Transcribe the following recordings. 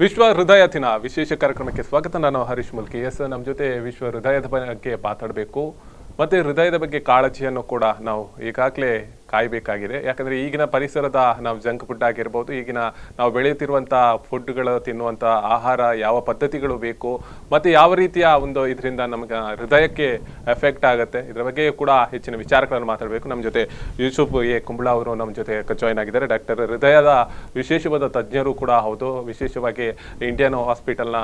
ವಿಶ್ವ ಹೃದಯ ದಿನ ವಿಶೇಷ ಕಾರ್ಯಕ್ರಮಕ್ಕೆ ಸ್ವಾಗತ. ನಾನು ಹರೀಶ್ ಮುಲ್ಕಿ. ಎಸ್ ನಮ್ಮ ಜೊತೆ ವಿಶ್ವ ಹೃದಯದ ಬಗ್ಗೆ ಮಾತಾಡಬೇಕು. ಮತ್ತೆ ಹೃದಯದ ಬಗ್ಗೆ ಕಾಳಜಿಯನ್ನು ಕೂಡ ನಾವು ಈಗಾಗಲೇ ಕಾಯಬೇಕಾಗಿದೆ. ಯಾಕಂದ್ರೆ ಈಗಿನ ಪರಿಸರದ ನಾವು ಜಂಕ್ ಫುಡ್ ಆಗಿರ್ಬೋದು, ಈಗಿನ ನಾವು ಬೆಳೆಯುತ್ತಿರುವಂಥ ಫುಡ್ಗಳು ತಿನ್ನುವಂಥ ಆಹಾರ ಯಾವ ಪದ್ಧತಿಗಳು ಬೇಕು, ಮತ್ತೆ ಯಾವ ರೀತಿಯ ಒಂದು ಇದರಿಂದ ನಮಗೆ ಹೃದಯಕ್ಕೆ ಎಫೆಕ್ಟ್ ಆಗುತ್ತೆ, ಇದರ ಬಗ್ಗೆ ಕೂಡ ಹೆಚ್ಚಿನ ವಿಚಾರಗಳನ್ನು ಮಾತಾಡಬೇಕು. ನಮ್ಮ ಜೊತೆ ಯೂಸುಫ್ ಎ ಕುಂಬ್ಳ ಅವರು ನಮ್ಮ ಜೊತೆ ಜಾಯ್ನ್ ಆಗಿದ್ದಾರೆ. ಡಾಕ್ಟರ್ ಹೃದಯದ ವಿಶೇಷವಾದ ತಜ್ಞರು ಕೂಡ ಹೌದು. ವಿಶೇಷವಾಗಿ ಇಂಡಿಯನ್ ಹಾಸ್ಪಿಟಲ್ನ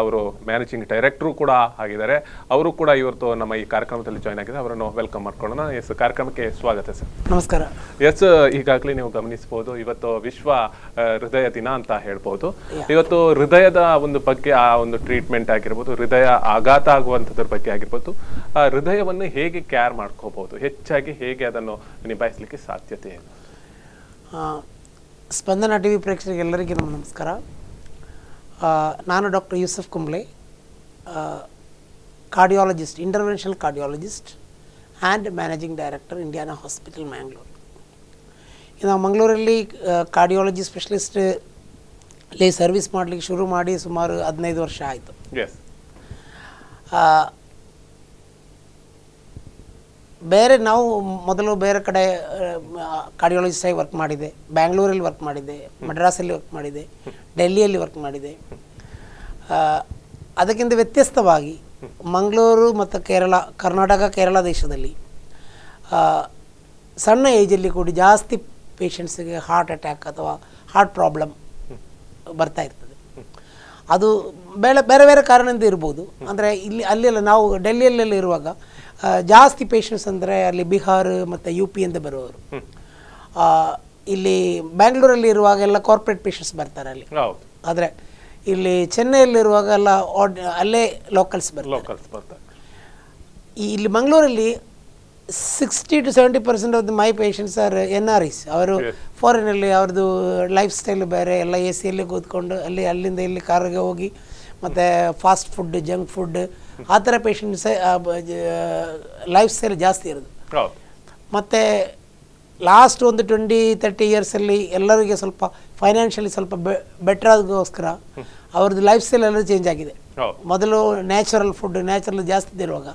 ಅವರು ಮ್ಯಾನೇಜಿಂಗ್ ಡೈರೆಕ್ಟರು ಕೂಡ ಆಗಿದ್ದಾರೆ. ಅವರು ಕೂಡ ಇವತ್ತು ನಮ್ಮ ಈ ಕಾರ್ಯಕ್ರಮದಲ್ಲಿ ಜಾಯ್ನ್ ಆಗಿದ್ದಾರೆ. ಅವರನ್ನು ವೆಲ್ಕಮ್ ಮಾಡ್ಕೊಳ್ಳೋಣ. ಎಸ್ ಕಾರ್ಯಕ್ರಮಕ್ಕೆ ಸ್ವಾಗತ ಸರ್. ನಮಸ್ಕಾರ. ಎಸ್ ಈಗಾಗಲೇ ನೀವು ಗಮನಿಸಬಹುದು ಇವತ್ತು ವಿಶ್ವ ಹೃದಯ ದಿನ ಅಂತ ಹೇಳ್ಬೋದು ಇವತ್ತು ಹೃದಯದ ಒಂದು ಬಗ್ಗೆ ಆ ಒಂದು ಟ್ರೀಟ್ಮೆಂಟ್ ಆಗಿರ್ಬೋದು ಹೃದಯ ಆಘಾತ ಆಗುವಂಥದ್ರ ಬಗ್ಗೆ ಆಗಿರ್ಬೋದು ಆ ಹೃದಯವನ್ನು ಹೇಗೆ ಕೇರ್ ಮಾಡ್ಕೋಬಹುದು ಹೆಚ್ಚಾಗಿ ಹೇಗೆ ಅದನ್ನು ನಿಭಾಯಿಸಲಿಕ್ಕೆ ಸಾಧ್ಯತೆ ಏನು? ಸ್ಪಂದನ ಟಿ ವಿ ಪ್ರೇಕ್ಷಕರಿಗೆಲ್ಲರಿಗೂ ನಮ್ಮ ನಮಸ್ಕಾರ ನಾನು doctor Yusuf Kumble cardiologist interventional cardiologist and managing director Indiana hospital Mangalore ನಾವು ಮಂಗಳೂರಲ್ಲಿ ಕಾರ್ಡಿಯಾಲಜಿ ಸ್ಪೆಷಲಿಸ್ಟ್ ಅಲ್ಲಿ ಸರ್ವಿಸ್ ಮಾಡಲಿಕ್ಕೆ ಶುರು ಮಾಡಿ ಸುಮಾರು ಹದಿನೈದು ವರ್ಷ ಆಯಿತು. ಬೇರೆ ನಾವು ಮೊದಲು ಬೇರೆ ಕಡೆ ಕಾರ್ಡಿಯಾಲಜಿಸ್ಟಾಗಿ ವರ್ಕ್ ಮಾಡಿದೆ. ಬ್ಯಾಂಗ್ಳೂರಲ್ಲಿ ವರ್ಕ್ ಮಾಡಿದೆ. ಮಡ್ರಾಸಲ್ಲಿ ವರ್ಕ್ ಮಾಡಿದೆ. ಡೆಲ್ಲಿಯಲ್ಲಿ ವರ್ಕ್ ಮಾಡಿದೆ. ಅದಕ್ಕಿಂತ ವ್ಯತ್ಯಸ್ತವಾಗಿ ಮಂಗಳೂರು ಮತ್ತು ಕೇರಳ ಕರ್ನಾಟಕ ಕೇರಳ ದೇಶದಲ್ಲಿ ಸಣ್ಣ ಏಜಲ್ಲಿ ಕೂಡ ಜಾಸ್ತಿ ಪೇಷಂಟ್ಸಿಗೆ ಹಾರ್ಟ್ ಅಟ್ಯಾಕ್ ಅಥವಾ ಹಾರ್ಟ್ ಪ್ರಾಬ್ಲಮ್ ಬರ್ತಾ ಇರ್ತದೆ. ಅದು ಬೇರೆ ಬೇರೆ ಬೇರೆ ಕಾರಣದಿಂದ ಇರ್ಬೋದು. ಅಂದರೆ ಇಲ್ಲಿ ಅಲ್ಲೆಲ್ಲ ನಾವು ಡೆಲ್ಲಿಯಲ್ಲೆಲ್ಲ ಇರುವಾಗ ಜಾಸ್ತಿ ಪೇಷಂಟ್ಸ್ ಅಂದರೆ ಅಲ್ಲಿ ಬಿಹಾರ್ ಮತ್ತು ಯು ಪಿ ಅಂತ ಬರುವವರು. ಇಲ್ಲಿ ಬ್ಯಾಂಗ್ಳೂರಲ್ಲಿ ಇರುವಾಗ ಎಲ್ಲ ಕಾರ್ಪೊರೇಟ್ ಪೇಷಂಟ್ಸ್ ಬರ್ತಾರೆ ಅಲ್ಲಿ. ಆದರೆ ಇಲ್ಲಿ ಚೆನ್ನೈಯಲ್ಲಿರುವಾಗ ಎಲ್ಲ ಆಡ್ ಅಲ್ಲೇ ಲೋಕಲ್ಸ್ ಬರ್ತಾರೆ. ಲೋಕಲ್ಸ್ ಬರ್ತಾರೆ. ಇಲ್ಲಿ ಮಂಗಳೂರಲ್ಲಿ sixty to seventy percent of the my patients are N R is ಅವರು ಫಾರಿನಲ್ಲಿ ಅವ್ರದ್ದು ಲೈಫ್ ಸ್ಟೈಲ್ ಬೇರೆ ಎಲ್ಲ ಎ ಸಿಯಲ್ಲಿ ಕೂತ್ಕೊಂಡು ಅಲ್ಲಿ ಅಲ್ಲಿಂದ ಇಲ್ಲಿ ಕಾರ್ಗೆ ಹೋಗಿ ಮತ್ತು ಫಾಸ್ಟ್ ಫುಡ್ ಜಂಕ್ ಫುಡ್ ಆ ಥರ ಪೇಷಂಟ್ಸ್ ಲೈಫ್ ಸ್ಟೈಲ್ ಜಾಸ್ತಿ ಇರೋದು. ಮತ್ತು ಲಾಸ್ಟ್ ಒಂದು ಟ್ವೆಂಟಿ ತರ್ಟಿ ಇಯರ್ಸಲ್ಲಿ ಎಲ್ಲರಿಗೆ ಸ್ವಲ್ಪ ಫೈನಾನ್ಷಿಯಲಿ ಸ್ವಲ್ಪ ಬೆಟರ್ ಆಗೋಸ್ಕರ ಅವ್ರದ್ದು ಲೈಫ್ ಸ್ಟೈಲ್ ಎಲ್ಲ ಚೇಂಜ್ ಆಗಿದೆ. ಮೊದಲು ನ್ಯಾಚುರಲ್ ಫುಡ್ ನ್ಯಾಚುರಲ್ ಜಾಸ್ತಿ ಇರುವಾಗ.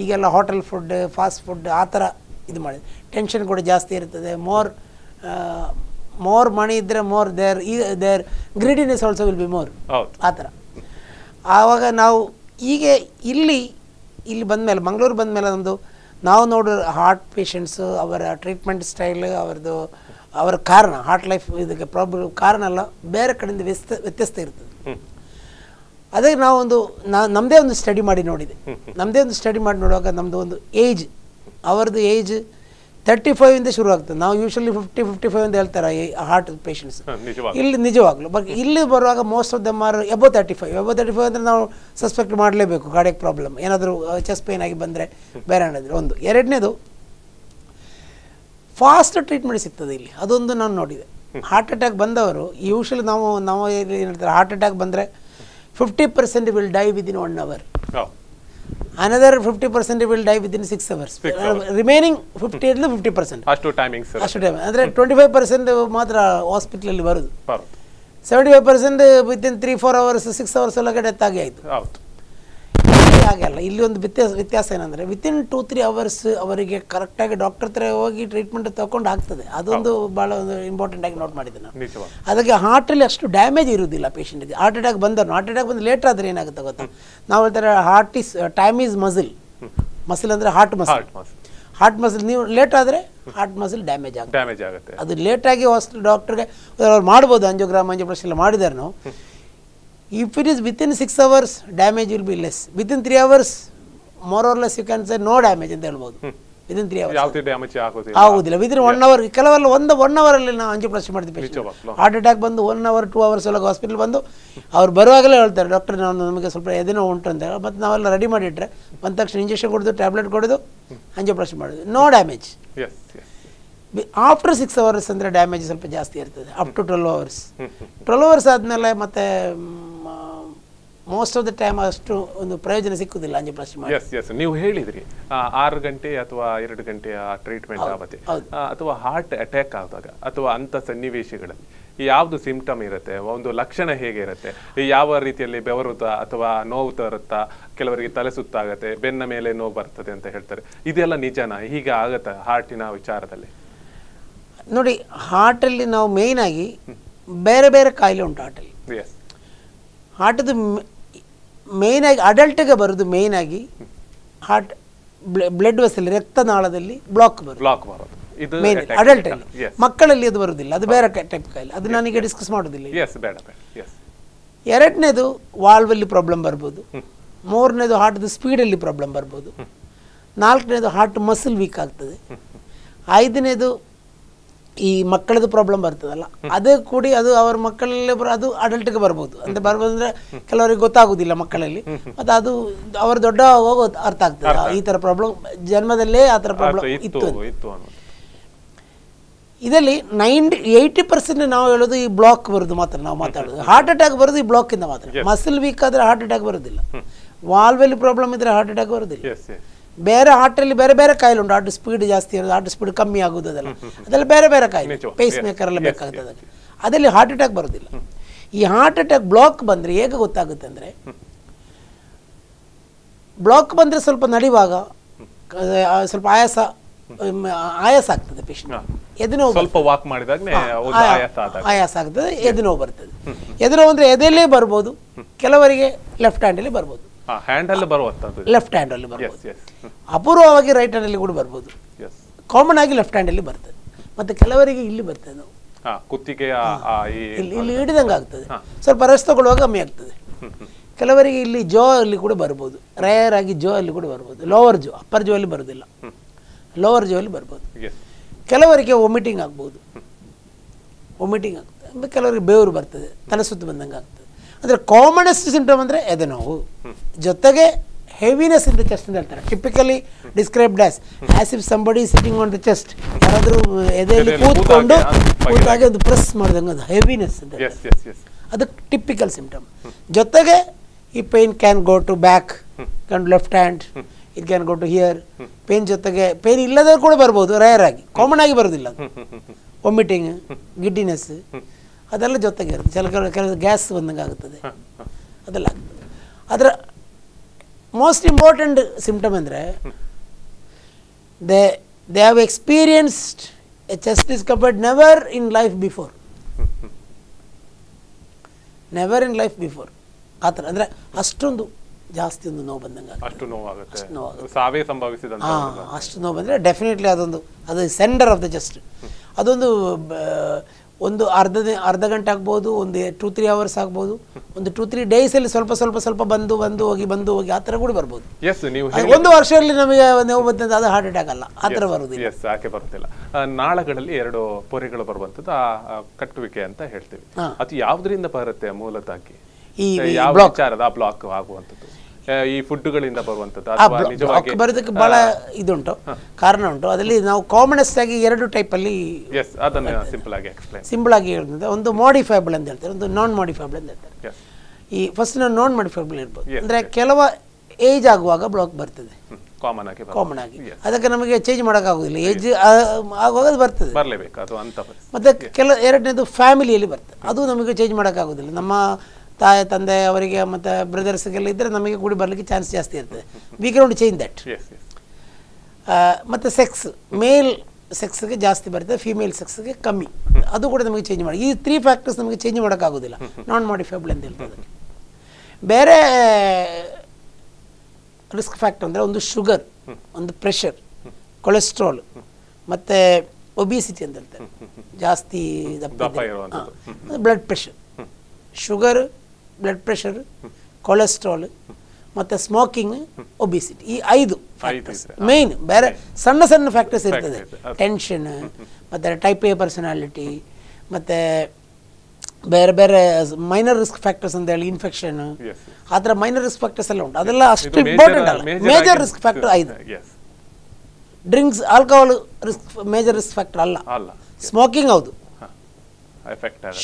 ಈಗೆಲ್ಲ ಹೋಟೆಲ್ ಫುಡ್ ಫಾಸ್ಟ್ ಫುಡ್ ಆ ಥರ ಇದು ಮಾಡಿದೆ ಟೆನ್ಷನ್ ಕೂಡ ಜಾಸ್ತಿ ಇರ್ತದೆ. ಮೋರ್ ಮೋರ್ ಮಣಿ ಇದ್ದರೆ ಮೋರ್ ದೇರ್ ಈ there greediness also will be more ಆ ಥರ. ಆವಾಗ ನಾವು ಹೀಗೆ ಇಲ್ಲಿ ಇಲ್ಲಿ ಬಂದಮೇಲೆ ಮಂಗಳೂರು ಬಂದಮೇಲೆ ಒಂದು ನಾವು ನೋಡೋ ಹಾರ್ಟ್ ಪೇಷಂಟ್ಸು ಅವರ ಟ್ರೀಟ್ಮೆಂಟ್ ಸ್ಟೈಲ್ ಅವರದ್ದು ಅವರ ಕಾರಣ ಹಾರ್ಟ್ ಲೈಫ್ ಇದಕ್ಕೆ ಪ್ರಾಬ್ಲಮ್ ಕಾರಣ ಎಲ್ಲ ಬೇರೆ ಕಡೆಯಿಂದ ವ್ಯಸ್ತ ವ್ಯತ್ಯಸ್ತ ಇರ್ತದೆ ಹ್ಮ್. ಅದಕ್ಕೆ ನಾವೊಂದು ನಾ ನಮ್ಮದೇ ಒಂದು ಸ್ಟಡಿ ಮಾಡಿ ನೋಡಿದೆ ನಮ್ಮದೇ ಒಂದು ಸ್ಟಡಿ ಮಾಡಿ ನೋಡುವಾಗ ನಮ್ಮದು ಒಂದು ಏಜ್ ಅವರದ್ದು ಏಜ್ ತರ್ಟಿ ಇಂದ ಶುರು ಆಗ್ತದೆ. ನಾವು ಯೂಶಲಿ ಫಿಫ್ಟಿ ಫಿಫ್ಟಿ ಫೈವ್ ಅಂತ ಹೇಳ್ತಾರೆ ಈ ಹಾರ್ಟ್ ಪೇಷಂಟ್ಸ್ ಇಲ್ಲಿ ನಿಜವಾಗ್ಲು. ಬಟ್ ಇಲ್ಲಿ ಬರುವಾಗ most of them are above thirty five above thirty five ಅಂದರೆ ನಾವು ಸಸ್ಪೆಕ್ಟ್ ಮಾಡಲೇಬೇಕು ಕಾರ್ಡಿಯಕ್ ಪ್ರಾಬ್ಲಮ್ ಏನಾದರೂ ಚೆಸ್ಟ್ ಪೇನ್ ಆಗಿ ಬಂದರೆ ಬೇರೆ ಏನಾದರೂ ಒಂದು. ಎರಡನೇದು ಫಾಸ್ಟ್ ಟ್ರೀಟ್ಮೆಂಟ್ ಸಿಗ್ತದೆ ಇಲ್ಲಿ. ಅದೊಂದು ನಾನು ನೋಡಿದೆ. ಹಾರ್ಟ್ ಅಟ್ಯಾಕ್ ಬಂದವರು ಯೂಶಲಿ ನಾವು ನಾವು ಏನು ಹೇಳ್ತಾರೆ ಹಾರ್ಟ್ ಅಟ್ಯಾಕ್ ಬಂದರೆ fifty percent will die within one hour another fifty percent will die within six hours remaining fifty ಅಂದ್ರೆ ಫಿಫ್ಟಿ ಪರ್ಸೆಂಟ್ ಅಷ್ಟು ಟೈಮಿಂಗ್ ಅಷ್ಟು ಟೈಮ್ ಅಂದರೆ ಟ್ವೆಂಟಿ ಫೈವ್ ಪರ್ಸೆಂಟ್ ಮಾತ್ರ ಹಾಸ್ಪಿಟ್ಲಲ್ಲಿ ಬರೋದು. Seventy five percent within three four hours six hours ಒಳಗಡೆ death ಆಗಿ ಆಯಿತು ಇಲ್ಲಿ ಹಾಗೆ ಅಲ್ಲ ಇಲ್ಲಿ ಒಂದು ವ್ಯತ್ಯಾಸ ವ್ಯತ್ಯಾಸ ಏನಂದರೆ ವಿತಿನ್ ಟೂ ತ್ರೀ ಅವರ್ಸ್ ಅವರಿಗೆ ಕರೆಕ್ಟಾಗಿ ಡಾಕ್ಟರ್ ಹತ್ರ ಹೋಗಿ ಟ್ರೀಟ್ಮೆಂಟ್ ತಗೊಂಡು ಆಗ್ತದೆ. ಅದೊಂದು ಭಾಳ ಒಂದು ಇಂಪಾರ್ಟೆಂಟ್ ಆಗಿ ನೋಟ್ ಮಾಡಿದ್ದೆ ನಾನು. ಅದಕ್ಕೆ ಹಾರ್ಟಲ್ಲಿ ಅಷ್ಟು ಡ್ಯಾಮೇಜ್ ಇರುವುದಿಲ್ಲ ಪೇಷಂಟಿಗೆ ಹಾರ್ಟ್ ಅಟ್ಯಾಕ್ ಬಂದರು ಹಾರ್ಟ್ ಅಟ್ಯಾಕ್ ಬಂದು ಲೇಟ್ ಆದರೆ ಏನಾಗುತ್ತೆ ಗೊತ್ತಾ? ನಾವು ಹೇಳ್ತಾರೆ heart is time is muscle muscle ಅಂದರೆ heart muscle heart muscle heart muscle ನೀವು ಲೇಟ್ ಆದರೆ ಹಾರ್ಟ್ ಮಸಿಲ್ ಡ್ಯಾಮೇಜ್ ಆಗುತ್ತೆ. ಡ್ಯಾಮೇಜ್ ಆಗುತ್ತೆ. ಅದು ಲೇಟಾಗಿ ಹಾಸ್ಪಿಟಲ್ ಡಾಕ್ಟರ್ಗೆ ಅವ್ರು ಮಾಡ್ಬೋದು ಅಂಜೋಗ್ರಾಮ್ ಅಂಜೋಪ್ರಸ್ ಎಲ್ಲ ಮಾಡಿದ್ದಾರೆ ನಾವು if it is within six hours damage will be less within three hours more or less you can say no damage ಅಂತ ಹೇಳ್ಬೋದು ವಿತಿನ್ ತ್ರೀ ಅವರ್ಸ್ ಯಾವುದೇ ಡ್ಯಾಮೇಜ್ ಆಗೋದಿಲ್ಲ. ಆಗುದಿಲ್ಲ. ವಿದಿನ್ ಒನ್ ಅವರ್ ಕೆಲವೆಲ್ಲ ಒಂದು ಒನ್ ಅವರಲ್ಲಿ ನಾವು ಅಂಜಿಯೋಪ್ಲಾಸ್ಟಿ ಮಾಡ್ತೀವಿ ನಿಜವಾಗ್ಲೂ. ಹಾರ್ಟ್ ಅಟ್ಯಾಕ್ ಬಂದು ಒನ್ ಅವರ್ ಟೂ ಅವರ್ಸ್ ಒಳಗೆ ಹಾಸ್ಪಿಟಲ್ ಬಂದು ಅವ್ರು ಬರುವಾಗಲೇ ಹೇಳ್ತಾರೆ ಡಾಕ್ಟರ್ ನಾನು ನಮಗೆ ಸ್ವಲ್ಪ ಎದೇನೋ ಉಂಟು ಅಂತ. ಹೇಳಿ ಮತ್ತು ನಾವೆಲ್ಲ ರೆಡಿ ಮಾಡಿಟ್ರೆ ಬಂದ ತಕ್ಷಣ ಇಂಜೆಕ್ಷನ್ ಕೊಡೋದು ಟ್ಯಾಬ್ಲೆಟ್ ಕೊಡೋದು ಅಂಜಿಯೋಪ್ಲಾಸ್ಟಿ ಮಾಡೋದು. No damage yes yes after six hours ಅಂದರೆ ಡ್ಯಾಮೇಜ್ ಸ್ವಲ್ಪ ಜಾಸ್ತಿ ಇರ್ತದೆ. Up to twelve hours twelve hours ಆದಮೇಲೆ ಮತ್ತೆ ಮೋಸ್ಟ್ ಆಫ್ ದ ಟೈಮ್ ಅಷ್ಟು ಒಂದು ಪ್ರಯೋಜನ ಸಿಕ್ಕುದಿಲ್ಲ ಅಂಜಿಯೋಪ್ಲಾಸ್ಟಿ ಮಾಡಿ. ಎಸ್ ಎಸ್ ನೀವು ಹೇಳಿದ್ರಿ ಆರು ಗಂಟೆ ಅಥವಾ ಎರಡು ಗಂಟೆಯ ಟ್ರೀಟ್ಮೆಂಟ್ ಆಗುತ್ತೆ ಅಥವಾ ಹಾರ್ಟ್ ಅಟ್ಯಾಕ್ ಆದಾಗ ಅಥವಾ ಅಂತ ಸನ್ನಿವೇಶಗಳಲ್ಲಿ ಯಾವುದು ಸಿಂಪ್ಟಮ್ ಇರುತ್ತೆ ಒಂದು ಲಕ್ಷಣ ಹೇಗೆ ಇರುತ್ತೆ ಯಾವ ರೀತಿಯಲ್ಲಿ ಬೆವರುತ್ತಾ ಅಥವಾ ನೋವು ತರುತ್ತಾ ಕೆಲವರಿಗೆ ತಲೆ ಸುತ್ತಾಗತ್ತೆ ಬೆನ್ನ ಮೇಲೆ ನೋವು ಬರ್ತದೆ ಅಂತ ಹೇಳ್ತಾರೆ. ಇದೆಲ್ಲ ನಿಜನಾ? ಹೀಗೆ ಆಗುತ್ತೆ ಹಾರ್ಟಿನ ವಿಚಾರದಲ್ಲಿ? ನೋಡಿ ಹಾರ್ಟಲ್ಲಿ ನಾವು ಮೇಯ್ನ್ ಆಗಿ ಬೇರೆ ಬೇರೆ ಕಾಯಿಲೆ ಉಂಟು ಹಾರ್ಟಲ್ಲಿ ಎಸ್ ಹಾರ್ಟದು ಮೇಯ್ನ್ ಆಗಿ ಅಡಲ್ಟ್ಗೆ ಬರೋದು ಮೇಯ್ನ್ ಆಗಿ ಹಾರ್ಟ್ ಬ್ಲಡ್ ವೆಸಲ್ ರಕ್ತನಾಳದಲ್ಲಿ ಬ್ಲಾಕ್ ಬರೋದು. ಬ್ಲಾಕ್ ಬರೋದು. ಇದು ಮೇನ್ ಅಡಲ್ಟ್ ಅಲ್ಲಿ. ಮಕ್ಕಳಲ್ಲಿ ಅದು ಬರೋದಿಲ್ಲ. ಅದು ಬೇರೆ ಟೈಪ್ ಕಾಯಿಲೆ. ಅದು ನನಗೆ ಡಿಸ್ಕಸ್ ಮಾಡೋದಿಲ್ಲ ಎರಡನೇದು ವಾಲ್ವಲ್ಲಿ ಪ್ರಾಬ್ಲಮ್ ಬರ್ಬೋದು. ಮೂರನೇದು ಹಾರ್ಟ್ದು ಸ್ಪೀಡಲ್ಲಿ ಪ್ರಾಬ್ಲಮ್ ಬರ್ಬೋದು. ನಾಲ್ಕನೇದು ಹಾರ್ಟ್ ಮಸಲ್ ವೀಕ್ ಆಗ್ತದೆ. ಐದನೇದು ಈ ಮಕ್ಕಳದು ಪ್ರಾಬ್ಲಮ್ ಬರ್ತದಲ್ಲ. ಅದು ಕೂಡಿ ಅದು ಅವ್ರ ಮಕ್ಕಳಲ್ಲಿ ಬರೋ ಅದು ಅಡಲ್ಟ್ಗೆ ಬರ್ಬೋದು. ಅಂತ ಬರ್ಬೋದು ಅಂದ್ರೆ ಕೆಲವರಿಗೆ ಗೊತ್ತಾಗೋದಿಲ್ಲ ಮಕ್ಕಳಲ್ಲಿ. ಮತ್ತು ಅದು ಅವ್ರ ದೊಡ್ಡ ಹೋಗೋ ಅರ್ಥ ಆಗ್ತದೆ. ಈ ಥರ ಪ್ರಾಬ್ಲಮ್ ಜನ್ಮದಲ್ಲೇ ಆ ಥರ ಪ್ರಾಬ್ಲಮ್ ಇತ್ತು ಇದರಲ್ಲಿ ನೈಂಟಿ ಏಯ್ಟಿ ಪರ್ಸೆಂಟ್ ನಾವು ಹೇಳೋದು ಈ ಬ್ಲಾಕ್ ಬರೋದು ಮಾತ್ರ ನಾವು ಮಾತಾಡೋದು. ಹಾರ್ಟ್ ಅಟ್ಯಾಕ್ ಬರೋದು ಈ ಬ್ಲಾಕಿಂದ ಮಾತ್ರ. ಮಸಲ್ ವೀಕ್ ಆದರೆ ಹಾರ್ಟ್ ಅಟ್ಯಾಕ್ ಬರೋದಿಲ್ಲ. ವಾಲ್ವಲ್ಲಿ ಪ್ರಾಬ್ಲಮ್ ಇದ್ರೆ ಹಾರ್ಟ್ ಅಟ್ಯಾಕ್ ಬರೋದಿಲ್ಲ. ಬೇರೆ ಹಾರ್ಟಲ್ಲಿ ಬೇರೆ ಬೇರೆ ಕಾಯಿಲೆ ಉಂಟು ಆಟ ಸ್ಪೀಡ್ ಜಾಸ್ತಿ ಇರೋದು ಹಾರ್ಟ್ ಸ್ಪೀಡ್ ಕಮ್ಮಿ ಆಗೋದು ಅದೆಲ್ಲ ಅದೆಲ್ಲ ಬೇರೆ ಬೇರೆ ಕಾಯಿಲೆ. ಪೇಸ್ ಮೇಕರ್ ಎಲ್ಲ ಬೇಕಾಗ್ತದೆ ಅದರಲ್ಲಿ ಹಾರ್ಟ್ ಅಟ್ಯಾಕ್ ಬರೋದಿಲ್ಲ. ಈ ಹಾರ್ಟ್ ಅಟ್ಯಾಕ್ ಬ್ಲಾಕ್ ಬಂದರೆ ಹೇಗೆ ಗೊತ್ತಾಗುತ್ತೆ ಅಂದರೆ ಬ್ಲಾಕ್ ಬಂದರೆ ಸ್ವಲ್ಪ ನಡೆಯುವಾಗ ಸ್ವಲ್ಪ ಆಯಾಸ ಆಯಾಸ ಆಗ್ತದೆ ಪೇಷಂಟ್ ಎದೆನೋವು ಎದೆ ನೋವು ಸ್ವಲ್ಪ ವಾಕ್ ಮಾಡಿದಾಗ ಆಯಾಸ ಆಗ್ತದೆ ಎದೆನೋವು ಬರ್ತದೆ. ಎದೆನೋವು ಅಂದರೆ ಎದೆಯಲ್ಲೇ ಬರ್ಬೋದು ಕೆಲವರಿಗೆ ಲೆಫ್ಟ್ ಹ್ಯಾಂಡಲ್ಲಿ ಬರ್ಬೋದು. ಹಾ ಹ್ಯಾಂಡಲ್ ಬರುವಂತದ್ದು ಲೆಫ್ಟ್ ಹ್ಯಾಂಡಲ್ಲಿ ಬರ್ಬೋದು ಅಪೂರ್ವವಾಗಿ ರೈಟ್ ಹ್ಯಾಂಡಲ್ಲಿ ಕೂಡ ಬರ್ಬೋದು ಕಾಮನ್ ಆಗಿ ಲೆಫ್ಟ್ ಹ್ಯಾಂಡಲ್ಲಿ ಬರ್ತದೆ. ಮತ್ತೆ ಕೆಲವರಿಗೆ ಇಲ್ಲಿ ಬರ್ತದೆ ನಾವು ಕುತ್ತಿಗೆಯ ಇಲ್ಲಿ ಇಲ್ಲಿ ಹಿಡಿದಂಗೆ ಆಗ್ತದೆ. ಸ್ವಲ್ಪ ರೆಸ್ಟ್ ತಗೊಳ್ಳುವಾಗ ಕಮ್ಮಿ ಆಗ್ತದೆ. ಕೆಲವರಿಗೆ ಇಲ್ಲಿ ಜೋ ಅಲ್ಲಿ ಕೂಡ ಬರ್ಬೋದು ರೇರ್ ಆಗಿ ಜೋ ಅಲ್ಲಿ ಕೂಡ ಬರ್ಬೋದು ಲೋವರ್ ಜೋ ಅಪ್ಪರ್ ಜೋ ಅಲ್ಲಿ ಬರೋದಿಲ್ಲ ಲೋವರ್ ಜೋ ಅಲ್ಲಿ ಬರ್ಬೋದು ಕೆಲವರಿಗೆ ವಾಮಿಟಿಂಗ್ ಆಗ್ಬೋದು. ವಾಮಿಟಿಂಗ್ ಆಗ್ತದೆ. ಕೆಲವರಿಗೆ ಬೇವರು ಬರ್ತದೆ. ತಲೆ ಸುತ್ತು ಬಂದಂಗೆ ಆಗ್ತದೆ. ಅಂದರೆ ಕಾಮನೆಸ್ಟ್ ಸಿಂಟಮ್ ಅಂದರೆ ಎದೆ ನೋವು. ಜೊತೆಗೆ ಹೆವಿನೆಸ್ ಇನ್ ದ ಚೆಸ್ಟ್ ಅಂತ ಹೇಳ್ತಾರೆ. Typically described as as if somebody sitting on the chest ಯಾರಾದರೂ ಎದೆಯಲ್ಲಿ ಕೂತ್ಕೊಂಡು ಕೂತಾಗಿ ಅದು ಒಂದು ಪ್ರೆಸ್ ಮಾಡಿದಂಗೆ ಅದು ಹೆವಿನೆಸ್ ಅಂತ ಅದು ಟಿಪಿಕಲ್ ಸಿಂಪ್ಟಮ್ ಜೊತೆಗೆ ಈ pain can go to back can left hand it can go to here pain ಜೊತೆಗೆ ಪೇನ್ ಇಲ್ಲದವ್ರು ಕೂಡ ಬರ್ಬೋದು ರೇರ್ ಆಗಿ ಕಾಮನ್ ಆಗಿ ಬರೋದಿಲ್ಲ ಅದು. ವಾಮಿಟಿಂಗ್ ಗಿಡ್ಡಿನೆಸ್ ಅದೆಲ್ಲ ಜೊತೆಗೆ ಇರುತ್ತೆ. ಕೆಲ ಕೆಲವು ಗ್ಯಾಸ್ ಬಂದಂಗೆ ಆಗುತ್ತದೆ. ಅದೆಲ್ಲ ಆಗ್ತದೆ. ಅದರ ಮೋಸ್ಟ್ ಇಂಪಾರ್ಟೆಂಟ್ ಸಿಂಪ್ಟಮ್ ಅಂದರೆ they they have experienced a chest discomfort never in life before never in life before ಆ ಥರ. ಅಂದರೆ ಅಷ್ಟೊಂದು ಜಾಸ್ತಿ ಒಂದು ನೋವು ಬಂದಂಗೆ. ಅಷ್ಟು ನೋವಾಗುತ್ತೆ. ನೋವಾಗುತ್ತೆ. ಸಾವೇ ಸಂಭವಿಸಿದಂತ ಹಾಂ ಅಷ್ಟು ನೋವು ಬಂದರೆ ಡೆಫಿನೆಟ್ಲಿ ಅದೊಂದು ಅದು ಸೆಂಡರ್ ಆಫ್ ದ ಜಸ್ಟ್ ಅದೊಂದು ಒಂದು ಅರ್ಧ ಅರ್ಧ ಗಂಟೆ ಆಗ್ಬೋದು ಒಂದು ಟೂ ತ್ರೀ ಅವರ್ಸ್ ಆಗ್ಬೋದು ಒಂದು ಟೂ ತ್ರೀ ಡೇಸಲ್ಲಿ ಸ್ವಲ್ಪ ಸ್ವಲ್ಪ ಸ್ವಲ್ಪ ಬಂದು ಬಂದು ಹೋಗಿ ಬಂದು ಹೋಗಿ ಆ ಥರ ಕೂಡ ಬರ್ಬೋದು. ಎಸ್ ನೀವು ಒಂದು ವರ್ಷದಲ್ಲಿ ನಮಗೆ ನೋವು ಬಂದ ಅದು ಹಾರ್ಟ್ ಅಟ್ಯಾಕ್ ಅಲ್ಲ ಆ ಥರ ಬರೋದಿಲ್ಲ. ಎಸ್ ಯಾಕೆ ಬರುತ್ತಿಲ್ಲ ನಾಳಗಳಲ್ಲಿ ಎರಡು ಪೊರೆಗಳು ಬರುವಂಥದ್ದು ಆ ಕಟ್ಟುವಿಕೆ ಅಂತ ಹೇಳ್ತೀವಿ. ಅದು ಯಾವುದರಿಂದ ಬರುತ್ತೆ ಮೂಲತಃ ಈ ಯಾವ. ವಿಚಾರದ ಬ್ಲಾಕ್ ಆಗುವಂಥದ್ದು? ಈ ಫುಡ್ಗಳಿಂದ ಬರುವಂತದ್ದು ಬಹಳ ಬರೋದಕ್ಕೆ ಇದುಂಟು ಕಾರಣ ಉಂಟು. ಅದರಲ್ಲಿ ನಾವು ಕಾಮನೆಸ್ಟ್ ಆಗಿ ಎರಡು ಟೈಪ್ ಅಲ್ಲಿ ಸಿಂಪಲ್ ಆಗಿ ಸಿಂಪಲ್ ಆಗಿ ಹೇಳಿದ್ರೆ ಒಂದು ಮಾಡಿಫೈಬಲ್ ಅಂತ ಹೇಳ್ತಾರೆ ಒಂದು ನಾನ್ ಮಾಡಿಫೈಬಲ್ ಅಂತ ಹೇಳ್ತಾರೆ. ಈ ಫಸ್ಟ್ ನಾವು ನಾನ್ ಮಾಡಿಫೈಬಲ್ ಇರ್ಬೋದು ಅಂದ್ರೆ ಕೆಲವ ಏಜ್ ಆಗುವಾಗ ಬ್ಲಾಕ್ ಬರ್ತದೆ. ಕಾಮನ್ ಆಗಿ ಕಾಮನ್ ಆಗಿ. ಅದಕ್ಕೆ ನಮಗೆ ಚೇಂಜ್ ಮಾಡೋಕ್ಕಾಗೋದಿಲ್ಲ ಏಜ್ ಆಗುವಾಗ ಅದು ಬರ್ತದೆ. ಬರ್ಲೇಬೇಕು ಅದು ಅಂತ ಮತ್ತೆ ಮತ್ತು ಕೆಲ ಎರಡನೇದು ಫ್ಯಾಮಿಲಿಯಲ್ಲಿ ಬರ್ತದೆ. ಅದು ನಮಗೆ ಚೇಂಜ್ ಮಾಡೋಕ್ಕಾಗೋದಿಲ್ಲ ನಮ್ಮ ತಾಯಿ ತಂದೆ ಅವರಿಗೆ ಮತ್ತು ಬ್ರದರ್ಸ್ಗೆಲ್ಲ ಇದ್ದರೆ ನಮಗೆ ಕೂಡಿ ಬರಲಿಕ್ಕೆ ಚಾನ್ಸ್ ಜಾಸ್ತಿ ಇರ್ತದೆ. ವಿ ಕ್ಯಾನ್ ಚೇಂಜ್ ದಟ್ ಮತ್ತು ಸೆಕ್ಸ್ ಮೇಲ್ ಸೆಕ್ಸ್ಗೆ ಜಾಸ್ತಿ ಬರ್ತದೆ ಫಿಮೇಲ್ ಸೆಕ್ಸ್ಗೆ ಕಮ್ಮಿ. ಅದು ಕೂಡ ನಮಗೆ ಚೇಂಜ್ ಮಾಡಿ ಈ ತ್ರೀ ಫ್ಯಾಕ್ಟರ್ಸ್ ನಮಗೆ ಚೇಂಜ್ ಮಾಡೋಕ್ಕಾಗೋದಿಲ್ಲ. ನಾನ್ ಮಾಡಿಫೇಬಲ್ ಅಂತ ಹೇಳ್ತದೆ ಬೇರೆ ರಿಸ್ಕ್ ಫ್ಯಾಕ್ಟರ್ ಅಂದರೆ ಒಂದು ಶುಗರ್ ಒಂದು ಪ್ರೆಷರ್ ಕೊಲೆಸ್ಟ್ರಾಲ್ ಮತ್ತು ಒಬಿಸಿಟಿ ಅಂತ ಹೇಳ್ತಾರೆ. ಜಾಸ್ತಿ. Blood pressure sugar blood pressure cholesterol ಮತ್ತು ಸ್ಮೋಕಿಂಗ್ ಒಬಿಸಿಟಿ ಈ ಐದು ಫ್ಯಾಕ್ಟರ್ಸ್ ಮೇನ್ ಬೇರೆ ಸಣ್ಣ ಸಣ್ಣ ಫ್ಯಾಕ್ಟರ್ಸ್ ಇರ್ತದೆ. ಟೆನ್ಷನ್ ಮತ್ತು ಟೈಪ್ ಎ ಪರ್ಸನಾಲಿಟಿ ಮತ್ತು ಬೇರೆ ಬೇರೆ ಮೈನರ್ ರಿಸ್ಕ್ ಫ್ಯಾಕ್ಟರ್ಸ್ ಅಂತ ಹೇಳಿ ಇನ್ಫೆಕ್ಷನ್ ಆ ಥರ ಮೈನರ್ ರಿಸ್ಕ್ ಫ್ಯಾಕ್ಟರ್ಸ್ ಎಲ್ಲ ಉಂಟು. ಅದೆಲ್ಲ ಅಷ್ಟು ಇಂಪಾರ್ಟೆಂಟ್ ಅಲ್ಲ. ಮೇಜರ್ ರಿಸ್ಕ್ ಫ್ಯಾಕ್ಟರ್ ಐದು. Drinks alcohol risk major risk factor ಅಲ್ಲ. ಸ್ಮೋಕಿಂಗ್ ಹೌದು.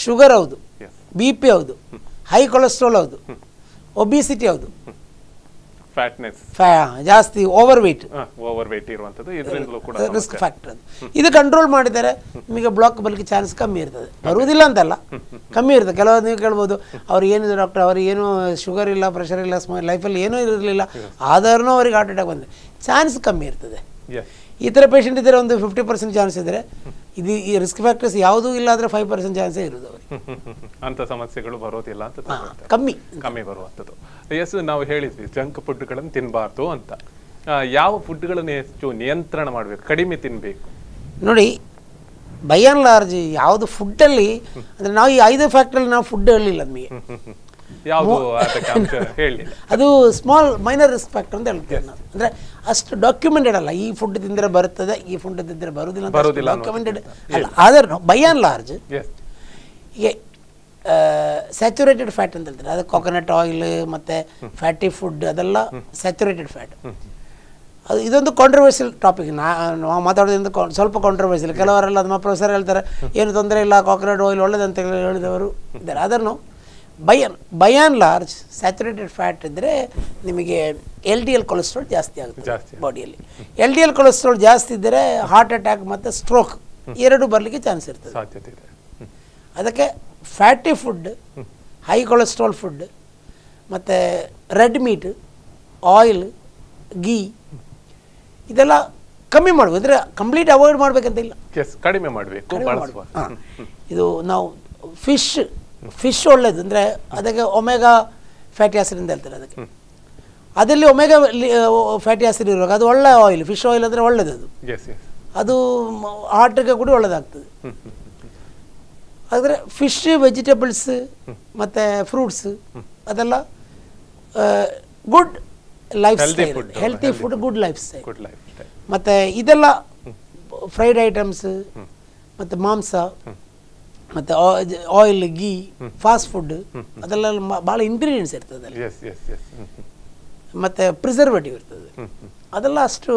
ಶುಗರ್ ಹೌದು. ಬಿ ಪಿ ಹೌದು. ಹೈ ಕೊಲೆಸ್ಟ್ರಾಲ್ ಹೌದು. ಒಬಿಸಿಟಿ ಹೌದು. ಫ್ಯಾಟ್ನೆಸ್ ಜಾಸ್ತಿ ಓವರ್ ವೆಯ್ಟ್ ಓವರ್ ವೆಯ್ಟ್ ಇರುವಂಥದ್ದು. ಇದರಿಂದಲೂ ಕೂಡ ರಿಸ್ಕ್ ಫ್ಯಾಕ್ಟರ್ ಅದು. ಇದು ಕಂಟ್ರೋಲ್ ಮಾಡಿದರೆ ನಿಮಗೆ ಬ್ಲಾಕ್ ಬರಲಿಕ್ಕೆ ಚಾನ್ಸ್ ಕಮ್ಮಿ ಇರ್ತದೆ. ಬರುವುದಿಲ್ಲ ಅಂತಲ್ಲ. ಕಮ್ಮಿ ಇರ್ತದೆ. ಕೆಲವೊಂದು ನೀವು ಕೇಳ್ಬೋದು ಅವ್ರು ಏನಿದೆ ಡಾಕ್ಟರ್ ಅವ್ರಿಗೆ ಏನು ಶುಗರ್ ಇಲ್ಲ ಪ್ರೆಷರ್ ಇಲ್ಲ ಸ್ಮ ಲೈಫಲ್ಲಿ ಏನೂ ಇರಲಿಲ್ಲ. ಆದರೂ ಅವ್ರಿಗೆ ಹಾರ್ಟ್ ಅಟ್ಯಾಕ್ ಬಂದಿದೆ. ಚಾನ್ಸ್ ಕಮ್ಮಿ ಇರ್ತದೆ. ಈ ಥರ ಪೇಷಂಟ್ ಇದ್ದರೆ ಒಂದು ಫಿಫ್ಟಿ ಪರ್ಸೆಂಟ್ ಚಾನ್ಸ್ ಇದ್ದರೆ ಇದು ಈ ರಿಸ್ಕ್ ಫ್ಯಾಕ್ಟರ್ಸ್ ಯಾವುದೂ ಇಲ್ಲ ಆದರೆ ಫೈವ್ ಪರ್ಸೆಂಟ್ ಚಾನ್ಸೇ ಇರೋದು ಅವರು ಅಂತ ಸಮಸ್ಯೆಗಳು ಬರೋದಿಲ್ಲ ಅಂತ ಕಮ್ಮಿ. ಕಮ್ಮಿ ಬರುವಂಥದ್ದು. ಎಸ್ ನಾವು ಹೇಳಿದ್ವಿ ಜಂಕ್ ಫುಡ್ಗಳನ್ನು ತಿನ್ನಬಾರ್ದು ಅಂತ. ಯಾವ ಫುಡ್ಗಳನ್ನು ಹೆಚ್ಚು ನಿಯಂತ್ರಣ ಮಾಡಬೇಕು ಕಡಿಮೆ ತಿನ್ನಬೇಕು ನೋಡಿ ಬೈ ಆ್ಯಂಡ್ ಲಾರ್ಜ್ ಯಾವುದು ಫುಡ್ಡಲ್ಲಿ ಅಂದರೆ ನಾವು ಈ ಐದು ಫ್ಯಾಕ್ಟ್ರಲ್ಲಿ ನಾವು ಫುಡ್ ಹೇಳಲಿಲ್ಲ ನಮಗೆ. ಯಾವುದು ಅದು ಸ್ಮಾಲ್ ಮೈನರ್ ರಿಸ್ಕ್ ಫ್ಯಾಕ್ಟರ್ ಅಂತ ಹೇಳ್ತೇವೆ ನಾವು. ಅಂದರೆ ಅಷ್ಟು ಡಾಕ್ಯುಮೆಂಟೆಡ್ ಅಲ್ಲ. ಈ ಫುಡ್ ತಿಂದ್ರೆ ಬರುತ್ತದೆ ಈ ಫುಡ್ ತಿಂದರೆ ಬರುವುದಿಲ್ಲ ಡಾಕ್ಯುಮೆಂಟೆಡ್ ಅಲ್ಲ. ಆದರೂ ಬೈ ಆ್ಯಂಡ್ ಲಾರ್ಜ್ ಹೀಗೆ ಸ್ಯಾಚುರೇಟೆಡ್ ಫ್ಯಾಟ್ ಅಂತ ಹೇಳ್ತಾರೆ? ಅದು ಕೊಕೊನಟ್ ಆಯಿಲ್ ಮತ್ತು ಫ್ಯಾಟಿ ಫುಡ್ ಅದೆಲ್ಲ ಸ್ಯಾಚುರೇಟೆಡ್ ಫ್ಯಾಟ್ ಅದು ಇದೊಂದು ಕಾಂಟ್ರವರ್ಸಿಯಲ್ ಟಾಪಿಕ್ ನಾ ನಾವು ಮಾತಾಡೋದ್ರಿಂದ ಸ್ವಲ್ಪ ಕಾಂಟ್ರವರ್ಸಿಯಲ್ ಕೆಲವರೆಲ್ಲ ನಮ್ಮ ಪ್ರೊಫೆಸರ್ ಹೇಳ್ತಾರೆ ಏನು ತೊಂದರೆ ಇಲ್ಲ ಕಾಕ್ರೋಟ್ ಆಯಿಲ್ ಒಳ್ಳೇದಂತ ಹೇಳಿದವರು ಇದ್ದಾರೆ. ಅದನ್ನು ಬೈ ಬಯಾನ್ ಆ್ಯಂಡ್ ಲಾರ್ಜ್ ಸ್ಯಾಚುರೇಟೆಡ್ ಫ್ಯಾಟ್ ಇದ್ದರೆ ನಿಮಗೆ ಎಲ್ ಡಿ ಎಲ್ ಕೊಲೆಸ್ಟ್ರಾಲ್ ಜಾಸ್ತಿ ಆಗುತ್ತೆ ಜಾಸ್ತಿ ಬಾಡಿಯಲ್ಲಿ. ಎಲ್ ಡಿ ಎಲ್ ಕೊಲೆಸ್ಟ್ರಾಲ್ ಜಾಸ್ತಿ ಇದ್ದರೆ ಹಾರ್ಟ್ ಅಟ್ಯಾಕ್ ಮತ್ತು ಸ್ಟ್ರೋಕ್ ಎರಡು ಬರಲಿಕ್ಕೆ ಚಾನ್ಸ್ ಇರ್ತದೆ. ಅದಕ್ಕೆ fatty food high cholesterol food ಮತ್ತು ರೆಡ್ ಮೀಟ್ ಆಯಿಲ್ ಗೀ ಇದೆಲ್ಲ ಕಮ್ಮಿ ಮಾಡಬೇಕು. ಅಂದರೆ ಕಂಪ್ಲೀಟ್ ಅವಾಯ್ಡ್ ಮಾಡಬೇಕಂತ ಇಲ್ಲ. ಕಡಿಮೆ ಮಾಡಬೇಕು. ಇದು ನಾವು ಫಿಶ್ ಫಿಶ್ ಒಳ್ಳೇದು ಅಂದರೆ ಅದಕ್ಕೆ ಒಮೆಗಾ ಫ್ಯಾಟಿ ಆಸಿಡ್ ಅಂತ ಹೇಳ್ತಾರೆ ಅದಕ್ಕೆ. ಅದರಲ್ಲಿ ಒಮೆಗಾ ಫ್ಯಾಟಿ ಆಸಿಡ್ ಇರುವಾಗ ಅದು ಒಳ್ಳೆ ಆಯಿಲ್ ಫಿಶ್ ಆಯಿಲ್ ಅಂದರೆ ಒಳ್ಳೇದು ಅದು. ಅದು ಹಾರ್ಟಿಗೆ ಕೂಡ ಒಳ್ಳೆಯದಾಗ್ತದೆ ಆದರೆ ಫಿಶ್ ವೆಜಿಟೇಬಲ್ಸ್ ಮತ್ತು ಫ್ರೂಟ್ಸ್ ಅದೆಲ್ಲ good lifestyle healthy food good lifestyle good lifestyle ಮತ್ತು ಇದೆಲ್ಲ ಫ್ರೈಡ್ ಐಟಮ್ಸ್ ಮತ್ತು ಮಾಂಸ ಮತ್ತು ಆಯಿಲ್ ಗೀ ಫಾಸ್ಟ್ ಫುಡ್ ಅದೆಲ್ಲ ಬಹಳ ಭಾಳ ಇಂಗ್ರೀಡಿಯೆಂಟ್ಸ್ ಇರ್ತದೆ ಮತ್ತು ಪ್ರಿಸರ್ವೇಟಿವ್ ಇರ್ತದೆ. ಅದೆಲ್ಲ ಅಷ್ಟು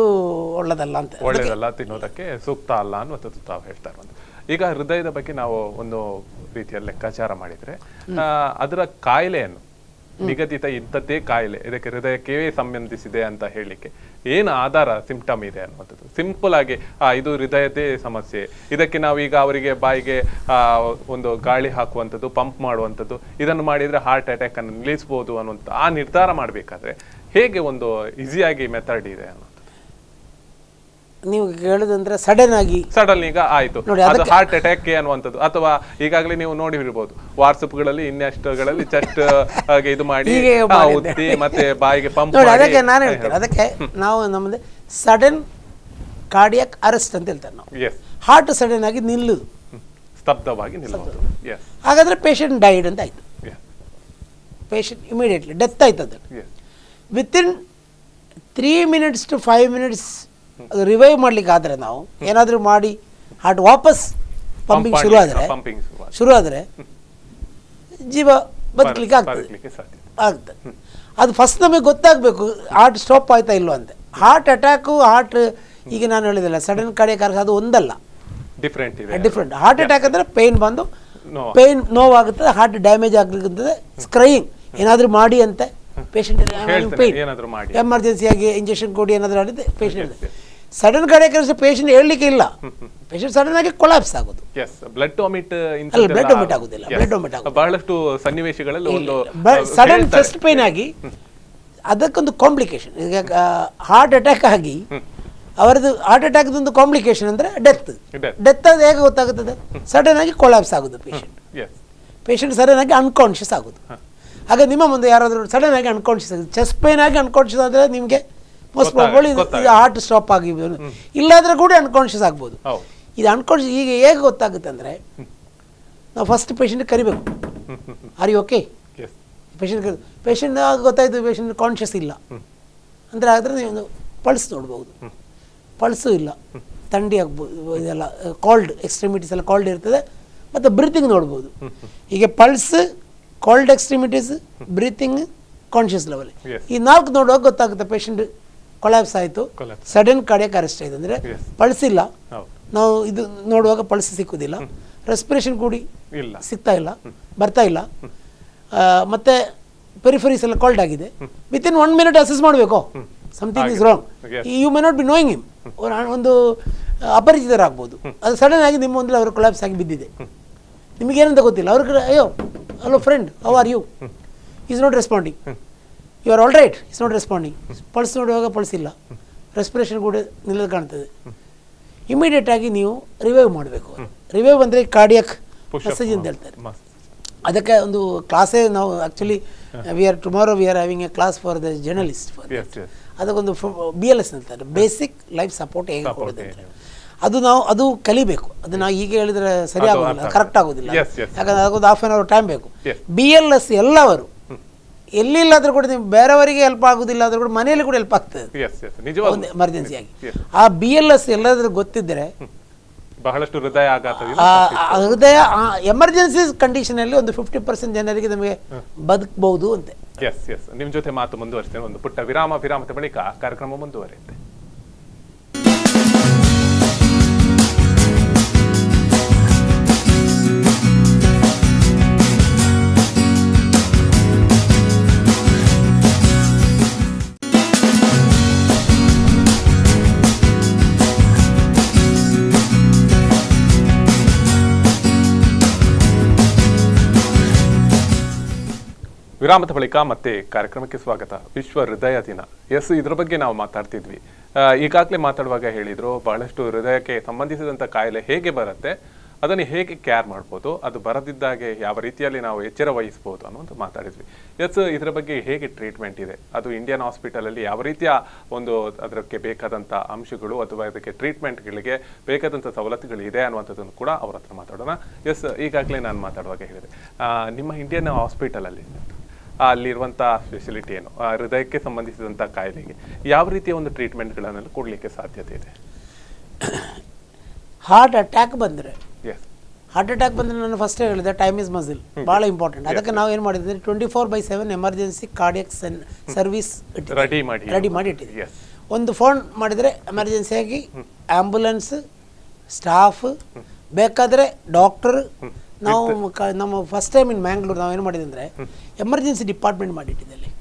ಒಳ್ಳೆದಲ್ಲ ಅಂತ. ಒಳ್ಳೇದಲ್ಲ ತಿನ್ನೋದಕ್ಕೆ ಸೂಕ್ತ ಅಲ್ಲ ಅನ್ನುವಂಥದ್ದು ತಾವು ಹೇಳ್ತಾ ಇರೋದು ಈಗ ಹೃದಯದ ಬಗ್ಗೆ ನಾವು ಒಂದು ರೀತಿಯ ಲೆಕ್ಕಾಚಾರ ಮಾಡಿದ್ರೆ ಅದರ ಕಾಯಿಲೆಯನ್ನು ನಿಗದಿತ ಇಂಥದ್ದೇ ಕಾಯಿಲೆ, ಇದಕ್ಕೆ ಹೃದಯಕ್ಕೆ ಸಂಬಂಧಿಸಿದೆ ಅಂತ ಹೇಳಲಿಕ್ಕೆ ಏನು ಆಧಾರ ಸಿಂಪ್ಟಮ್ ಇದೆ ಅನ್ನುವಂಥದ್ದು. ಸಿಂಪಲ್ ಆಗಿ ಇದು ಹೃದಯದೇ ಸಮಸ್ಯೆ. ಇದಕ್ಕೆ ನಾವು ಈಗ ಅವರಿಗೆ ಬಾಯಿಗೆ ಒಂದು ಗಾಳಿ ಹಾಕುವಂಥದ್ದು ಪಂಪ್ ಮಾಡುವಂಥದ್ದು, ಇದನ್ನು ಮಾಡಿದ್ರೆ ಹಾರ್ಟ್ ಅಟ್ಯಾಕನ್ನು ನಿಲ್ಲಿಸ್ಬೋದು ಅನ್ನುವಂಥ ಆ ನಿರ್ಧಾರ ಮಾಡಬೇಕಾದ್ರೆ ಹೇಗೆ ಒಂದು ಈಸಿಯಾಗಿ ಮೆಥಡ್ ಇದೆ ಅನ್ನೋದು ನೀವು ಹೇಳುದಂದ್ರೆ ಸಡನ್ ಆಗಿ ಸಡನ್ ಈಗ ಆಯ್ತು. ಅದು ಹಾರ್ಟ್ ಅಟ್ಯಾಕ್ ಅನ್ನುವಂಥದ್ದು. ಅಥವಾ ಈಗಾಗಲೇ ನೀವು ನೋಡಿರ್ಬೋದು ವಾಟ್ಸಪ್ಗಳಲ್ಲಿ ಇನ್ನೆಷ್ಟುಗಳಲ್ಲಿ ಚೆಸ್ಟ್ ಹಾಗೆ ಇದು ಮಾಡಿ ಮತ್ತೆ ಬಾಯಿಗೆ ಪಂಪ್ ನೋಡಿ ಅದಕ್ಕೆ ನಾನು ಹೇಳ್ತೇನೆ. ಅದಕ್ಕೆ ನಾವು ನಮ್ಮದು ಸಡನ್ ಕಾರ್ಡಿಯಾಕ್ ಅರೆಸ್ಟ್ ಅಂತ ಹೇಳ್ತಾರೆ ನಾವು. ಹಾರ್ಟ್ ಸಡನ್ ಆಗಿ ನಿಲ್ಲುದು. ಸ್ತಬ್ಧವಾಗಿ ನಿಲ್ಲುವುದು. ಹಾಗಾದ್ರೆ ಪೇಷಂಟ್ ಡೈಡ್ ಅಂತ ಆಯ್ತು. ಪೇಷಂಟ್ ಇಮಿಡಿಯೇಟ್ಲಿ ಡೆತ್ ಆಯ್ತು ಅದು within three minutes to five minutes ಅದು ರಿವೈವ್ ಮಾಡ್ಲಿಕ್ಕೆ ಆದರೆ ನಾವು ಏನಾದರೂ ಮಾಡಿ ಹಾರ್ಟ್ ವಾಪಸ್ ಪಂಪಿಂಗ್ ಶುರು ಆದರೆ ಶುರು ಆದರೆ ಜೀವ ಬದುಕಲಿಕ್ಕೆ ಆಗ್ತದೆ. ಆಗ್ತದೆ. ಅದು ಫಸ್ಟ್ ನಮಗೆ ಗೊತ್ತಾಗಬೇಕು ಹಾರ್ಟ್ ಸ್ಟಾಪ್ ಆಯ್ತಾ ಇಲ್ವಾ ಅಂತ. ಹಾರ್ಟ್ ಅಟ್ಯಾಕು ಹಾರ್ಟ್ ಈಗ ನಾನು ಹೇಳಿದಲ್ಲ ಸಡನ್ ಕಾರ್ಡಿಯಕ್ ಅದು ಒಂದಲ್ಲ. ಡಿಫ್ರೆಂಟ್ ಡಿಫ್ರೆಂಟ್ ಹಾರ್ಟ್ ಅಟ್ಯಾಕ್ ಅಂದರೆ ಪೇನ್ ಬಂದು ಪೇಯ್ನ್ ಪೇನ್ ನೋವಾಗುತ್ತದೆ ಹಾರ್ಟ್ ಡ್ಯಾಮೇಜ್ ಆಗ್ಲಿಕ್ಕೆ ಸ್ಕ್ರೈಯಿಂಗ್ ಏನಾದರೂ ಮಾಡಿ ಅಂತ ಪೇಷಂಟ್. ಎಮರ್ಜೆನ್ಸಿಯಾಗಿ ಇಂಜೆಕ್ಷನ್ ಕೊಡಿ ಏನಾದರೂ ಆಡಿದ್ರೆ ಪೇಷಂಟ್ ಸಡನ್ ಕಡೆ ಕಾರ್ಡಿಯಕ್ ಪೇಷಂಟ್ ಹೇಳಲಿಕ್ಕೆ ಇಲ್ಲ. ಪೇಷಂಟ್ ಸಡನ್ ಆಗಿ ಕೊಲಾಪ್ಸ್ ಆಗೋದು. ಬ್ಲಡ್ ವಾಮಿಟ್ ಅಲ್ಲ, ಬ್ಲಡ್ vomit ಆಗುದಿಲ್ಲ, ಬ್ಲಡ್. ಬಹಳಷ್ಟು ಸನ್ನಿವೇಶಗಳಲ್ಲಿ ಒಂದು ಸಡನ್. ಚೆಸ್ಟ್ ಪೇನ್ ಆಗಿ ಅದಕ್ಕೊಂದು ಕಾಂಪ್ಲಿಕೇಶನ್ ಈಗ ಹಾರ್ಟ್ ಅಟ್ಯಾಕ್ ಆಗಿ ಅವರದ್ದು ಹಾರ್ಟ್ ಅಟ್ಯಾಕ್ದು ಒಂದು ಕಾಂಪ್ಲಿಕೇಶನ್ ಅಂದ್ರೆ ಡೆತ್ ಡೆತ್ ಅದು ಹೇಗೆ ಗೊತ್ತಾಗುತ್ತದೆ? ಸಡನ್ ಆಗಿ ಕೊಲಾಪ್ಸ್ ಆಗೋದು ಪೇಷಂಟ್ ಪೇಷಂಟ್ ಸಡನ್ ಆಗಿ ಅನ್ಕಾನ್ಶಿಯಸ್ ಆಗೋದು. ಆಗ ನಿಮ್ಮ ಮುಂದೆ ಯಾರಾದರೂ ಸಡನ್ ಆಗಿ ಅನ್ಕಾನ್ಷಿಯಸ್ ಆಗಿದೆ ಚೆಸ್ಟ್ ಪೇನ್ ಆಗಿ ಅನ್ಕಾನ್ಷಿಯಸ್ ಆದರೆ ನಿಮಗೆ ಮೋಸ್ಟ್ ಪ್ರಾಬಲಿ ಹಾರ್ಟ್ ಸ್ಟಾಪ್ ಆಗಿ ಇಲ್ಲಾದರೆ ಕೂಡ ಅನ್ಕಾನ್ಷಿಯಸ್ ಆಗ್ಬೋದು. ಇದು ಅನ್ಕಾನ್ಷಿಯಸ್ ಈಗ ಹೇಗೆ ಗೊತ್ತಾಗುತ್ತೆ ಅಂದರೆ ನಾವು ಫಸ್ಟ್ ಪೇಷಂಟ್ ಕರಿಬೇಕು. ಆರ್ ಯು ಓಕೆ ಪೇಷಂಟ್ ಕರಿ ಪೇಷಂಟ್ ಗೊತ್ತಾಯ್ತು ಪೇಷಂಟ್ ಕಾನ್ಷಿಯಸ್ ಇಲ್ಲ. ಅಂದರೆ ಆದರೆ ನೀವು ಪಲ್ಸ್ ನೋಡ್ಬೋದು. ಪಲ್ಸು ಇಲ್ಲ. ಥಂಡಿ ಆಗ್ಬೋದು ಇದೆಲ್ಲ ಕಾಲ್ಡ್ ಎಕ್ಸ್ಟ್ರಿಮಿಟೀಸ್ ಎಲ್ಲ ಕಾಲ್ಡ್ ಇರ್ತದೆ. ಮತ್ತು ಬ್ರೀತಿಂಗ್ ನೋಡ್ಬೋದು. ಹೀಗೆ pulse called extremities breathing conscious level. ಈ ನಾಲ್ಕು ನೋಡುವಾಗ ಗೊತ್ತಾಗುತ್ತೆ ಪೇಷಂಟ್ ಕೊಲ್ಯಾಪ್ಸ್ ಆಯಿತು. ಸಡನ್ ಕಾರ್ಡಿಯಕ್ ಅರೆಸ್ಟ್ ಆಯಿತು ಅಂದರೆ ಪಳ್ಸಿಲ್ಲ ನಾವು ಇದು ನೋಡುವಾಗ ಪಳ್ಸಿ ಸಿಕ್ಕುದಿಲ್ಲ. ರೆಸ್ಪಿರೇಷನ್ ಕೂಡಿ ಸಿಗ್ತಾ ಇಲ್ಲ. ಬರ್ತಾ ಇಲ್ಲ. ಮತ್ತೆ ಪೆರಿಫರೀಸ್ ಎಲ್ಲ ಕೋಲ್ಡ್ ಆಗಿದೆ. Within one minute assess ಮಾಡಬೇಕು. Something is wrong. You may not be knowing him. ಒಂದು ಅಪರಿಚಿತರಾಗ್ಬೋದು. ಅದು ಸಡನ್ ಆಗಿ ನಿಮ್ಮ ಮುಂದೆ ಅವರು ಕೊಲಾಪ್ಸ್ ಆಗಿ ಬಿದ್ದಿದೆ. ನಿಮಗೇನಂತ ಗೊತ್ತಿಲ್ಲ. ಅವ್ರಿಗೆ ಅಯ್ಯೋ hello friend how are you is not responding you are all right is not responding pulse ನೋಡುವಾಗ ಪಲ್ಸ್ ಇಲ್ಲ. ರೆಸ್ಪಿರೇಷನ್ ಕೂಡ ನಿಲ್ಲದು ಕಾಣ್ತದೆ. ಇಮಿಡಿಯೇಟಾಗಿ ನೀವು ರಿವೈವ್ ಮಾಡಬೇಕು. ರಿವೈವ್ ಅಂದರೆ ಕಾರ್ಡಿಯಕ್ ಮೆಸೇಜ್ ಅಂತ ಹೇಳ್ತಾರೆ. ಅದಕ್ಕೆ ಒಂದು ಕ್ಲಾಸೇ ನಾವು actually we are tomorrow we are having a class for the journalist for. ಅದಕ್ಕೊಂದು ಬಿ ಎಲ್ ಎಸ್ ಅಂತಾರೆ ಬೇಸಿಕ್ ಲೈಫ್ ಸಪೋರ್ಟ್ ಹೇಗೆ ಕೊಡೋದು ಅಂತ. ಅದು ನಾವು ಅದು ಕಲಿಬೇಕು. ಅದು ನಾವು ಈಗ ಹೇಳಿದ್ರೆ ಸರಿ ಆಗೋದಿಲ್ಲ ಕರೆಕ್ಟ್ ಆಗೋದಿಲ್ಲ. ಯಾಕಂದ್ರೆ ಅದಕ್ಕೊಂದು ಹಾಫ್ ಆನ್ ಅವರ್ ಟೈಮ್ ಬೇಕು. ಬಿ ಎಲ್ ಎಸ್ ಎಲ್ಲವರು ಎಲ್ಲಿಲ್ಲಾದ್ರೂ ಕೂಡ ನೀವು ಬೇರೆಯವರಿಗೆ ಹೆಲ್ಪ್ ಆಗೋದಿಲ್ಲ ಆದ್ರೂ ಕೂಡ ಮನೆಯಲ್ಲಿ ಕೂಡ ಹೆಲ್ಪ್ ಆಗ್ತದೆ ಒಂದು ಎಮರ್ಜೆನ್ಸಿ ಆಗಿ. ಆ ಬಿ ಎಲ್ ಎಸ್ ಎಲ್ಲಾದ್ರೂ ಗೊತ್ತಿದ್ರೆ ಬಹಳಷ್ಟು ಹೃದಯ ಹೃದಯ ಎಮರ್ಜೆನ್ಸಿ ಕಂಡೀಷನಲ್ಲಿ ಒಂದು ಫಿಫ್ಟಿ ಪರ್ಸೆಂಟ್ ಜನರಿಗೆ ನಮಗೆ ಬದುಕಬಹುದು ಅಂತೆ. ಎಸ್ ಎಸ್ ನಿಮ್ ಜೊತೆ ಮಾತು ಮುಂದುವರಿಸ್ತೇನೆ. ಒಂದು ಪುಟ್ಟ ವಿರಾಮ ವಿರಾಮದ ಬಳಿಕ ಕಾರ್ಯಕ್ರಮ ಮುಂದುವರಿಯುತ್ತೆ. ವಿರಾಮದ ಬಳಿಕ ಮತ್ತೆ ಕಾರ್ಯಕ್ರಮಕ್ಕೆ ಸ್ವಾಗತ. ವಿಶ್ವ ಹೃದಯ ದಿನ. ಎಸ್, ಇದರ ಬಗ್ಗೆ ನಾವು ಮಾತಾಡ್ತಿದ್ವಿ. ಈಗಾಗಲೇ ಮಾತಾಡುವಾಗ ಹೇಳಿದ್ರು, ಬಹಳಷ್ಟು ಹೃದಯಕ್ಕೆ ಸಂಬಂಧಿಸಿದಂಥ ಕಾಯಿಲೆ ಹೇಗೆ ಬರುತ್ತೆ, ಅದನ್ನು ಹೇಗೆ ಕೇರ್ ಮಾಡ್ಬೋದು, ಅದು ಬರದಿದ್ದಾಗೆ ಯಾವ ರೀತಿಯಲ್ಲಿ ನಾವು ಎಚ್ಚರ ವಹಿಸ್ಬೋದು ಅನ್ನೋದು ಮಾತಾಡಿದ್ವಿ. ಎಸ್, ಇದರ ಬಗ್ಗೆ ಹೇಗೆ ಟ್ರೀಟ್ಮೆಂಟ್ ಇದೆ, ಅದು ಇಂಡಿಯನ್ ಹಾಸ್ಪಿಟಲಲ್ಲಿ ಯಾವ ರೀತಿಯ ಒಂದು ಅದಕ್ಕೆ ಬೇಕಾದಂಥ ಅಂಶಗಳು ಅಥವಾ ಅದಕ್ಕೆ ಟ್ರೀಟ್ಮೆಂಟ್ಗಳಿಗೆ ಬೇಕಾದಂಥ ಸವಲತ್ತುಗಳು ಇದೆ ಅನ್ನುವಂಥದ್ದನ್ನು ಕೂಡ ಅವ್ರ ಹತ್ರ ಮಾತಾಡೋಣ. ಎಸ್, ಈಗಾಗಲೇ ನಾನು ಮಾತಾಡುವಾಗ ಹೇಳಿದೆ. ನಿಮ್ಮ ಇಂಡಿಯನ್ ಹಾಸ್ಪಿಟಲಲ್ಲಿ ಅಲ್ಲಿರುವಂಥ ಫೆಸಿಲಿಟಿ ಏನು? ಆ, ಹೃದಯಕ್ಕೆ ಸಂಬಂಧಿಸಿದಂಥ ಕಾಯಿಲೆಗೆ ಯಾವ ರೀತಿಯ ಒಂದು ಟ್ರೀಟ್ಮೆಂಟ್ಗಳನ್ನು ಕೊಡಲಿಕ್ಕೆ ಸಾಧ್ಯತೆ ಇದೆ? ಹಾರ್ಟ್ ಅಟ್ಯಾಕ್ ಬಂದರೆ. ಹಾರ್ಟ್ ಅಟ್ಯಾಕ್ ಬಂದರೆ ನಾನು ಫಸ್ಟೇ ಹೇಳಿದೆ ಟೈಮ್ ಇಸ್ ಮಸಿಲ್ ಭಾಳ ಇಂಪಾರ್ಟೆಂಟ್ ಅದಕ್ಕೆ ನಾವು ಏನು ಮಾಡಿದ್ವಿ? Twenty four by seven emergency cardiac service ready ಮಾಡಿ. ರೆಡಿ ಮಾಡಿ ಇಟ್ಟಿದ್ವಿ. ಎಸ್ ಒಂದು ಫೋನ್ ಮಾಡಿದರೆ ಎಮರ್ಜೆನ್ಸಿಯಾಗಿ ಆ್ಯಂಬುಲೆನ್ಸ್ ಸ್ಟಾಫ್ ಬೇಕಾದರೆ ಡಾಕ್ಟರ್ ನಾವು ಕ- ನಮ್ಮ ಫಸ್ಟ್ ಟೈಮ್ ಇನ್ ಮ್ಯಾಂಗ್ಳೂರ್ ನಾವು ಏನು ಮಾಡಿದ್ರೆ ಅಂದರೆ ಎಮರ್ಜೆನ್ಸಿ ಡಿಪಾರ್ಟ್ಮೆಂಟ್ ಮಾಡಿಟ್ಟಿದ್ದೆ ಅಲ್ಲಿ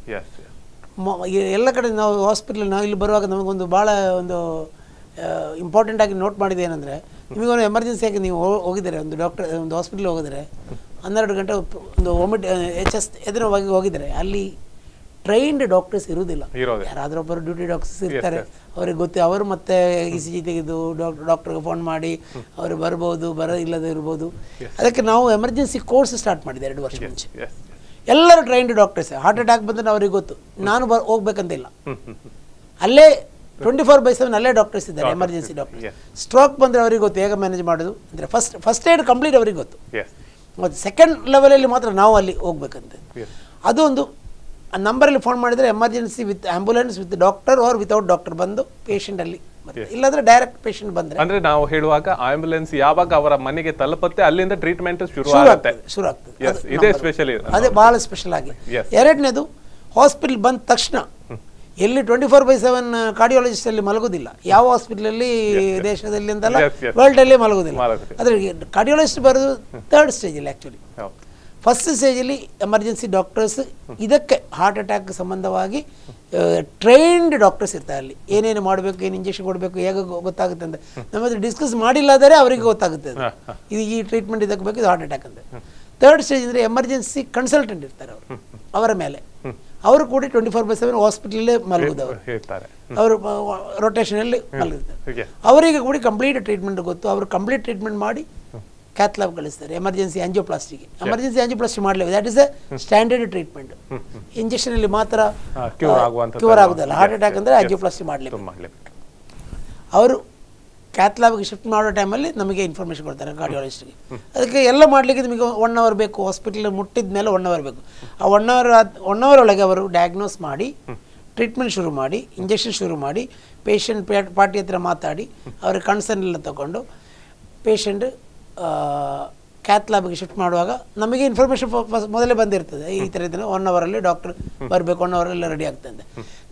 ಎಲ್ಲ ಕಡೆ ನಾವು ಹಾಸ್ಪಿಟಲ್ ನಾವು ಇಲ್ಲಿ ಬರುವಾಗ ನಮಗೊಂದು ಭಾಳ ಒಂದು ಇಂಪಾರ್ಟೆಂಟ್ ಆಗಿ ನೋಟ್ ಮಾಡಿದೆ ಏನಂದರೆ ನಿಮಗೊಂದು ಎಮರ್ಜೆನ್ಸಿಯಾಗಿ ನೀವು ಹೋಗಿದ್ದಾರೆ ಒಂದು ಡಾಕ್ಟರ್ ಒಂದು ಹಾಸ್ಪಿಟ್ಲ್ ಹೋಗಿದ್ರೆ ಹನ್ನೆರಡು ಗಂಟೆ ಒಂದು ವಾಮಿಟ್ ಎಚ್ ಎಸ್ ಎದುರವಾಗಿ ಹೋಗಿದ್ದಾರೆ ಅಲ್ಲಿ ಟ್ರೈನ್ಡ್ ಡಾಕ್ಟರ್ಸ್ ಇರುವುದಿಲ್ಲ. ಯಾರಾದರೂ ಒಬ್ಬರು ಡ್ಯೂಟಿ ಡಾಕ್ಟರ್ಸ್ ಇರ್ತಾರೆ. ಅವ್ರಿಗೆ ಗೊತ್ತು ಅವರು ಮತ್ತೆ ಇ ಸಿ ಜಿ ತೆಗೆದು ಡಾಕ್ಟರ್ ಡಾಕ್ಟರ್ಗೆ ಫೋನ್ ಮಾಡಿ ಅವರು ಬರ್ಬೋದು ಬರ ಇಲ್ಲದೆ ಇರ್ಬೋದು. ಅದಕ್ಕೆ ನಾವು ಎಮರ್ಜೆನ್ಸಿ ಕೋರ್ಸ್ ಸ್ಟಾರ್ಟ್ ಮಾಡಿದೆ ಎರಡು ವರ್ಷ ಮುಂಚೆ. ಎಲ್ಲರೂ ಟ್ರೈನ್ಡ್ ಡಾಕ್ಟರ್ಸ್ ಹಾರ್ಟ್ ಅಟ್ಯಾಕ್ ಬಂದ್ರೆ ಅವ್ರಿಗೆ ಗೊತ್ತು. ನಾನು ಬರ್ ಹೋಗ್ಬೇಕಂತ ಇಲ್ಲ ಹ್ಮ್ ಹ್ಮ್ ಹ್ಮ್. ಅಲ್ಲೇ ಟ್ವೆಂಟಿ ಫೋರ್ ಬೈ ಸೆವೆನ್ ಅಲ್ಲೇ ಡಾಕ್ಟರ್ಸ್ ಇದ್ದಾರೆ ಎಮರ್ಜೆನ್ಸಿ ಡಾಕ್ಟರ್. ಸ್ಟ್ರೋಕ್ ಬಂದರೆ ಅವ್ರಿಗೆ ಗೊತ್ತು ಹೇಗೆ ಮ್ಯಾನೇಜ್ ಮಾಡೋದು ಅಂದರೆ ಫಸ್ಟ್ ಫಸ್ಟ್ ಏಡ್ ಕಂಪ್ಲೀಟ್ ಅವ್ರಿಗೆ ಗೊತ್ತು. ಮತ್ತು ಸೆಕೆಂಡ್ ಲೆವೆಲಲ್ಲಿ ಮಾತ್ರ ನಾವು ಅಲ್ಲಿ ಹೋಗ್ಬೇಕಂತೆ. ಅದೊಂದು ಅದು ಒಂದು ಆ ನಂಬರಲ್ಲಿ ಫೋನ್ ಮಾಡಿದರೆ emergency with ambulance with doctor or without doctor ಬಂದು ಪೇಷಂಟಲ್ಲಿ ಅಲ್ಲಿ ಇಲ್ಲಾಂದ್ರೆ ಡೈರೆಕ್ಟ್ ಪೇಷಂಟ್ ಬಂದ್ರೆ. ಅಂದ್ರೆ ನಾವು ಹೇಳುವಾಗ ಆಂಬ್ಯುಲೆನ್ಸ್ ಯಾವಾಗ ಅವರ ಮನೆಗೆ ತಲುಪತ್ತೆ ಅಲ್ಲಿಂದ ಟ್ರೀಟ್ಮೆಂಟ್ ಶುರು ಆಗುತ್ತೆ ಶುರು ಆಗ್ತದೆ. ಎಸ್ ಇದೇ ಸ್ಪೆಷಲ್ ಅದೇ ಬಹಳ ಸ್ಪೆಷಲ್ ಆಗಿ. ಎರಡನೇದು ಹಾಸ್ಪಿಟಲ್ ಬಂದ ತಕ್ಷಣ ಎಲ್ಲಿ twenty four by seven cardiologist ಅಲ್ಲಿ ಮಲಗುದಿಲ್ಲ. ಯಾವ ಹಾಸ್ಪಿಟಲಲ್ಲಿ ದೇಶದಲ್ಲಿ ಅಂತಲ್ಲ. ವರ್ಲ್ಡ್ ಅಲ್ಲಿ ಮಲಗುದಿಲ್ಲ. ಅದ್ರ ಕಾರ್ಡಿಯಾಲಜಿಸ್ಟ್ ಬರೋದು ಥರ್ಡ್ ಸ್ಟೇಜ್ ಅಲ್ಲಿ ಹೌದು. ಫಸ್ಟ್ ಸ್ಟೇಜಲ್ಲಿ ಎಮರ್ಜೆನ್ಸಿ ಡಾಕ್ಟರ್ಸ್ ಇದಕ್ಕೆ ಹಾರ್ಟ್ ಅಟ್ಯಾಕ್ ಸಂಬಂಧವಾಗಿ ಟ್ರೈನ್ಡ್ ಡಾಕ್ಟರ್ಸ್ ಇರ್ತಾರೆ ಅಲ್ಲಿ. ಏನೇನು ಮಾಡಬೇಕು ಏನು ಇಂಜೆಕ್ಷನ್ ಕೊಡಬೇಕು ಹೇಗೆ ಗೊತ್ತಾಗುತ್ತೆ ಅಂತ. ನಮ್ಮ ಹತ್ರ ಡಿಸ್ಕಸ್ ಮಾಡಿಲ್ಲಾದರೆ ಅವರಿಗೆ ಗೊತ್ತಾಗುತ್ತೆ. ಇದು ಈ ಟ್ರೀಟ್ಮೆಂಟ್ ಇದಕ್ಕೆ ಬೇಕು ಇದು ಹಾರ್ಟ್ ಅಟ್ಯಾಕ್ ಅಂತ. ಥರ್ಡ್ ಸ್ಟೇಜ್ ಅಂದರೆ ಎಮರ್ಜೆನ್ಸಿ ಕನ್ಸಲ್ಟೆಂಟ್ ಇರ್ತಾರೆ ಅವರು ಅವರ ಮೇಲೆ. ಅವರು ಕೂಡ ಟ್ವೆಂಟಿ ಫೋರ್ ಬೈ ಸೆವೆನ್ ಹಾಸ್ಪಿಟಲೇ ಮಲಗುದು ಅವರು ರೊಟೇಷನಲ್ಲಿ ಮಲಗಿರ್ತಾರೆ ಅವರಿಗೆ ಕೂಡ ಕಂಪ್ಲೀಟ್ ಟ್ರೀಟ್ಮೆಂಟ್ ಗೊತ್ತು. ಅವರು ಕಂಪ್ಲೀಟ್ ಟ್ರೀಟ್ಮೆಂಟ್ ಮಾಡಿ ಕ್ಯಾಥ್ಲಾಬ್ ಕಳಿಸ್ತಾರೆ ಎಮರ್ಜೆನ್ಸಿ ಆಂಜಿಯೋಪ್ಲಾಸ್ಟಿಗೆ ಎಮರ್ಜೆನ್ಸಿ ಆಂಜಿಯೋಪ್ಲಾಸ್ಟಿ ಮಾಡಲೇ that is a standard treatment injection ಅಲ್ಲಿ ಮಾತ್ರ ಕ್ಯೂರ್ ಆಗೋದಲ್ಲ ಹಾರ್ಟ್ ಅಟ್ಯಾಕ್ ಅಂದರೆ. ಆಂಜಿಯೋಪ್ಲಾಸ್ಟಿ ಮಾಡಲೇಬೇಕು. ಅವರು ಕ್ಯಾಥ್ಲಾಬ್ಗೆ ಶಿಫ್ಟ್ ಮಾಡೋ ಟೈಮಲ್ಲಿ ನಮಗೆ ಇನ್ಫಾರ್ಮೇಷನ್ ಕೊಡ್ತಾರೆ ಕಾರ್ಡಿಯಾಲಜಿಸ್ಟ್ಗೆ ಅದಕ್ಕೆ ಎಲ್ಲ ಮಾಡಲಿಕ್ಕೆ ನಿಮಗೆ ಒನ್ ಅವರ್ ಬೇಕು. ಹಾಸ್ಪಿಟಲ್ ಮುಟ್ಟಿದ ಮೇಲೆ ಒನ್ ಅವರ್ ಬೇಕು. ಆ ಒನ್ ಅವರ್ ಒನ್ ಅವರ್ ಒಳಗೆ ಅವರು ಡಯಾಗ್ನೋಸ್ ಮಾಡಿ ಟ್ರೀಟ್ಮೆಂಟ್ ಶುರು ಮಾಡಿ ಇಂಜೆಕ್ಷನ್ ಶುರು ಮಾಡಿ ಪೇಷಂಟ್ ಪಾರ್ಟಿ ಹತ್ರ ಮಾತಾಡಿ ಅವ್ರ ಕನ್ಸರ್ನ್ ಎಲ್ಲ ತಗೊಂಡು ಪೇಷಂಟ್ ಕ್ಯಾಥ್ಲಾಬ್ಗೆ ಶಿಫ್ಟ್ ಮಾಡುವಾಗ ನಮಗೆ ಇನ್ಫಾರ್ಮೇಷನ್ ಮೊದಲೇ ಬಂದಿರ್ತದೆ. ಈ ಥರ ಇದ್ರೆ ಒನ್ ಅವರಲ್ಲಿ ಡಾಕ್ಟರ್ ಬರಬೇಕು ಒನ್ ಅವರಲ್ಲಿ ರೆಡಿ ಆಗ್ತದೆ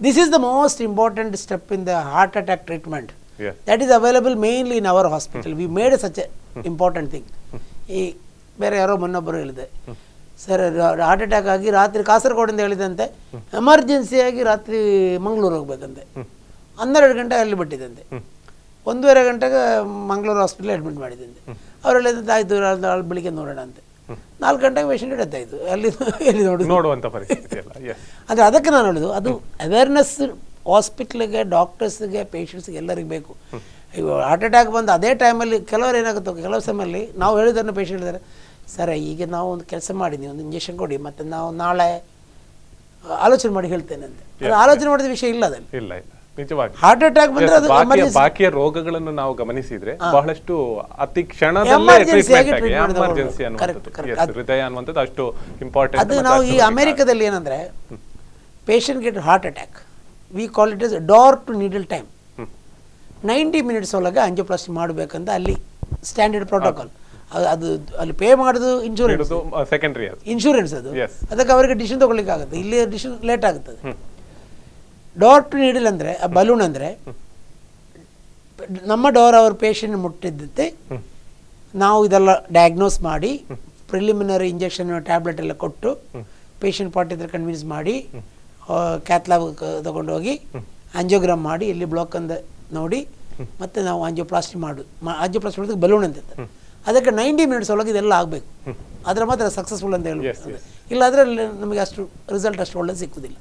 this is the most important step in the heart attack treatment that that is available mainly in our hospital we made such a important thing ಈ ಬೇರೆ ಯಾರೋ ಮೊನ್ನೊಬ್ಬರು ಹೇಳಿದೆ ಸರ್ ಹಾರ್ಟ್ ಅಟ್ಯಾಕ್ ಆಗಿ ರಾತ್ರಿ ಕಾಸರಗೋಡಿಂದ ಹೇಳಿದಂತೆ ಎಮರ್ಜೆನ್ಸಿಯಾಗಿ ರಾತ್ರಿ ಮಂಗಳೂರು ಹೋಗ್ಬೇಕಂತೆ. ಹನ್ನೆರಡು ಗಂಟೆ ಅಲ್ಲಿ ಬಿಟ್ಟಿದ್ದಂತೆ. ಒಂದೂವರೆ ಗಂಟೆಗೆ ಮಂಗಳೂರು ಹಾಸ್ಪಿಟಲ್ ಅಡ್ಮಿಟ್ ಮಾಡಿದ್ದಂತೆ. ಅವ್ರು ಹೇಳಿದಂತೆ ಆಯಿತು ನಾಳೆ ಬೆಳಿಗ್ಗೆ ನೋಡೋಣ ಅಂತೆ. ನಾಲ್ಕು ಗಂಟೆಗೆ ಪೇಷಂಟ್ ಆಯಿತು ಅಲ್ಲಿ ಎಲ್ಲಿ ನೋಡಿ ನೋಡುವಂತ ಪರಿಸ್ಥಿತಿ ಅಲ್ಲ ಅಂದರೆ ಅದಕ್ಕೆ ನಾನು ಹೇಳೋದು ಅದು ಅವೇರ್ನೆಸ್ ಹಾಸ್ಪಿಟ್ಲಿಗೆ ಡಾಕ್ಟರ್ಸ್ಗೆ ಪೇಷಂಟ್ಸ್ಗೆ ಎಲ್ಲರಿಗೆ ಬೇಕು. ಈಗ ಹಾರ್ಟ್ ಅಟ್ಯಾಕ್ ಬಂದು ಅದೇ ಟೈಮಲ್ಲಿ ಕೆಲವರು ಏನಾಗುತ್ತೆ ಕೆಲವು ಸಮಯದಲ್ಲಿ ನಾವು ಹೇಳಿದ್ದನ್ನು ಪೇಷಂಟ್ ಹೇಳಿದ್ದಾರೆ ಸರ್ ಈಗ ನಾವು ಒಂದು ಕೆಲಸ ಮಾಡಿದ್ವಿ ಒಂದು ಇಂಜೆಕ್ಷನ್ ಕೊಡಿ ಮತ್ತು ನಾವು ನಾಳೆ ಆಲೋಚನೆ ಮಾಡಿ ಹೇಳ್ತೇನೆ ಅಂತ. ಆಲೋಚನೆ ಮಾಡಿದ ವಿಷಯ ಇಲ್ಲ ಅದಲ್ಲಿ ಇಲ್ಲ ಇಲ್ಲ. ನಿಜವಾಗಿ. ಹಾರ್ಟ್ ಅಟ್ಯಾಕ್ ಬಂದ್ರೆ ಅದು ಬಾಕಿಯ ರೋಗಗಳನ್ನು ನಾವು ಗಮನಿಸಿದ್ರೆ ಬಹಳಷ್ಟು ಅತಿ ಎಮರ್ಜೆನ್ಸಿ ಹೃದಯ ಅನ್ನುವಂಥದ್ದು ಅಷ್ಟು ಇಂಪಾರ್ಟೆಂಟ್ ಅದು ನಾವು ಈ ಅಮೆರಿಕದಲ್ಲಿ ಏನಂದ್ರೆ patient get heart attack we call it is door to needle time ninety minutes ಒಳಗೆ ಮಾಡಬೇಕು ಮಾಡಬೇಕಂತ ಅಲ್ಲಿ ಸ್ಟ್ಯಾಂಡರ್ಡ್ ಪ್ರೋಟೋಕಾಲ್ ಅದು ಅಲ್ಲಿ ಪೇ ಮಾಡೋದು ಇನ್ಶೂರೆನ್ಸ್ ಸೆಕೆಂಡರಿ ಇನ್ಶೂರೆನ್ಸ್ ಅದು. ಅದಕ್ಕೆ ಅವರಿಗೆ ಡಿಸಿಷನ್ ತೊಗೊಳ್ಲಿಕ್ಕೆ ಆಗುತ್ತೆ ಇಲ್ಲಿ ಡಿಸಿಷನ್ ಲೇಟ್ ಆಗುತ್ತದೆ. ಡೋರ್ ಟು ನೀಡಲ್ ಅಂದರೆ ಆ ಬಲೂನ್ ಅಂದರೆ ನಮ್ಮ ಡೋರ್ ಅವ್ರ ಪೇಷಂಟ್ ಮುಟ್ಟಿದ್ದಂತೆ ನಾವು ಇದೆಲ್ಲ ಡಯಾಗ್ನೋಸ್ ಮಾಡಿ ಪ್ರಿಲಿಮಿನರಿ ಇಂಜೆಕ್ಷನ್ ಟ್ಯಾಬ್ಲೆಟ್ ಎಲ್ಲ ಕೊಟ್ಟು ಪೇಷಂಟ್ ಪಾರ್ಟಿ ಹತ್ರ ಕನ್ವಿನ್ಸ್ ಮಾಡಿ ಕ್ಯಾತ್ಲಾಬ್ ತಗೊಂಡೋಗಿ ಆಂಜಿಯೋಗ್ರಾಮ್ ಮಾಡಿ ಎಲ್ಲಿ ಬ್ಲಾಕ್ ಅಂದ ನೋಡಿ ಮತ್ತೆ ನಾವು ಆಂಜಿಯೋಪ್ಲಾಸ್ಟಿ ಮಾಡು ಆಂಜಿಯೋಪ್ಲಾಸ್ಟಿ ಮಾಡೋದಕ್ಕೆ ಬಲೂನ್ ಅಂತ ಅದಕ್ಕೆ ನೈಂಟಿ ಮಿನಿಟ್ಸ್ ಒಳಗೆ ಇದೆಲ್ಲ ಆಗಬೇಕು. ಅದರ ಮಾತ್ರ ಸಕ್ಸಸ್ಫುಲ್ ಅಂತ ಹೇಳಬೇಕು ಹೇಳ್ಬೋದು. Yes. ನಮಗೆ ಅಷ್ಟು ರಿಸಲ್ಟ್ ಅಷ್ಟು ಒಳ್ಳೆ ಸಿಕ್ಕುದಿಲ್ಲ.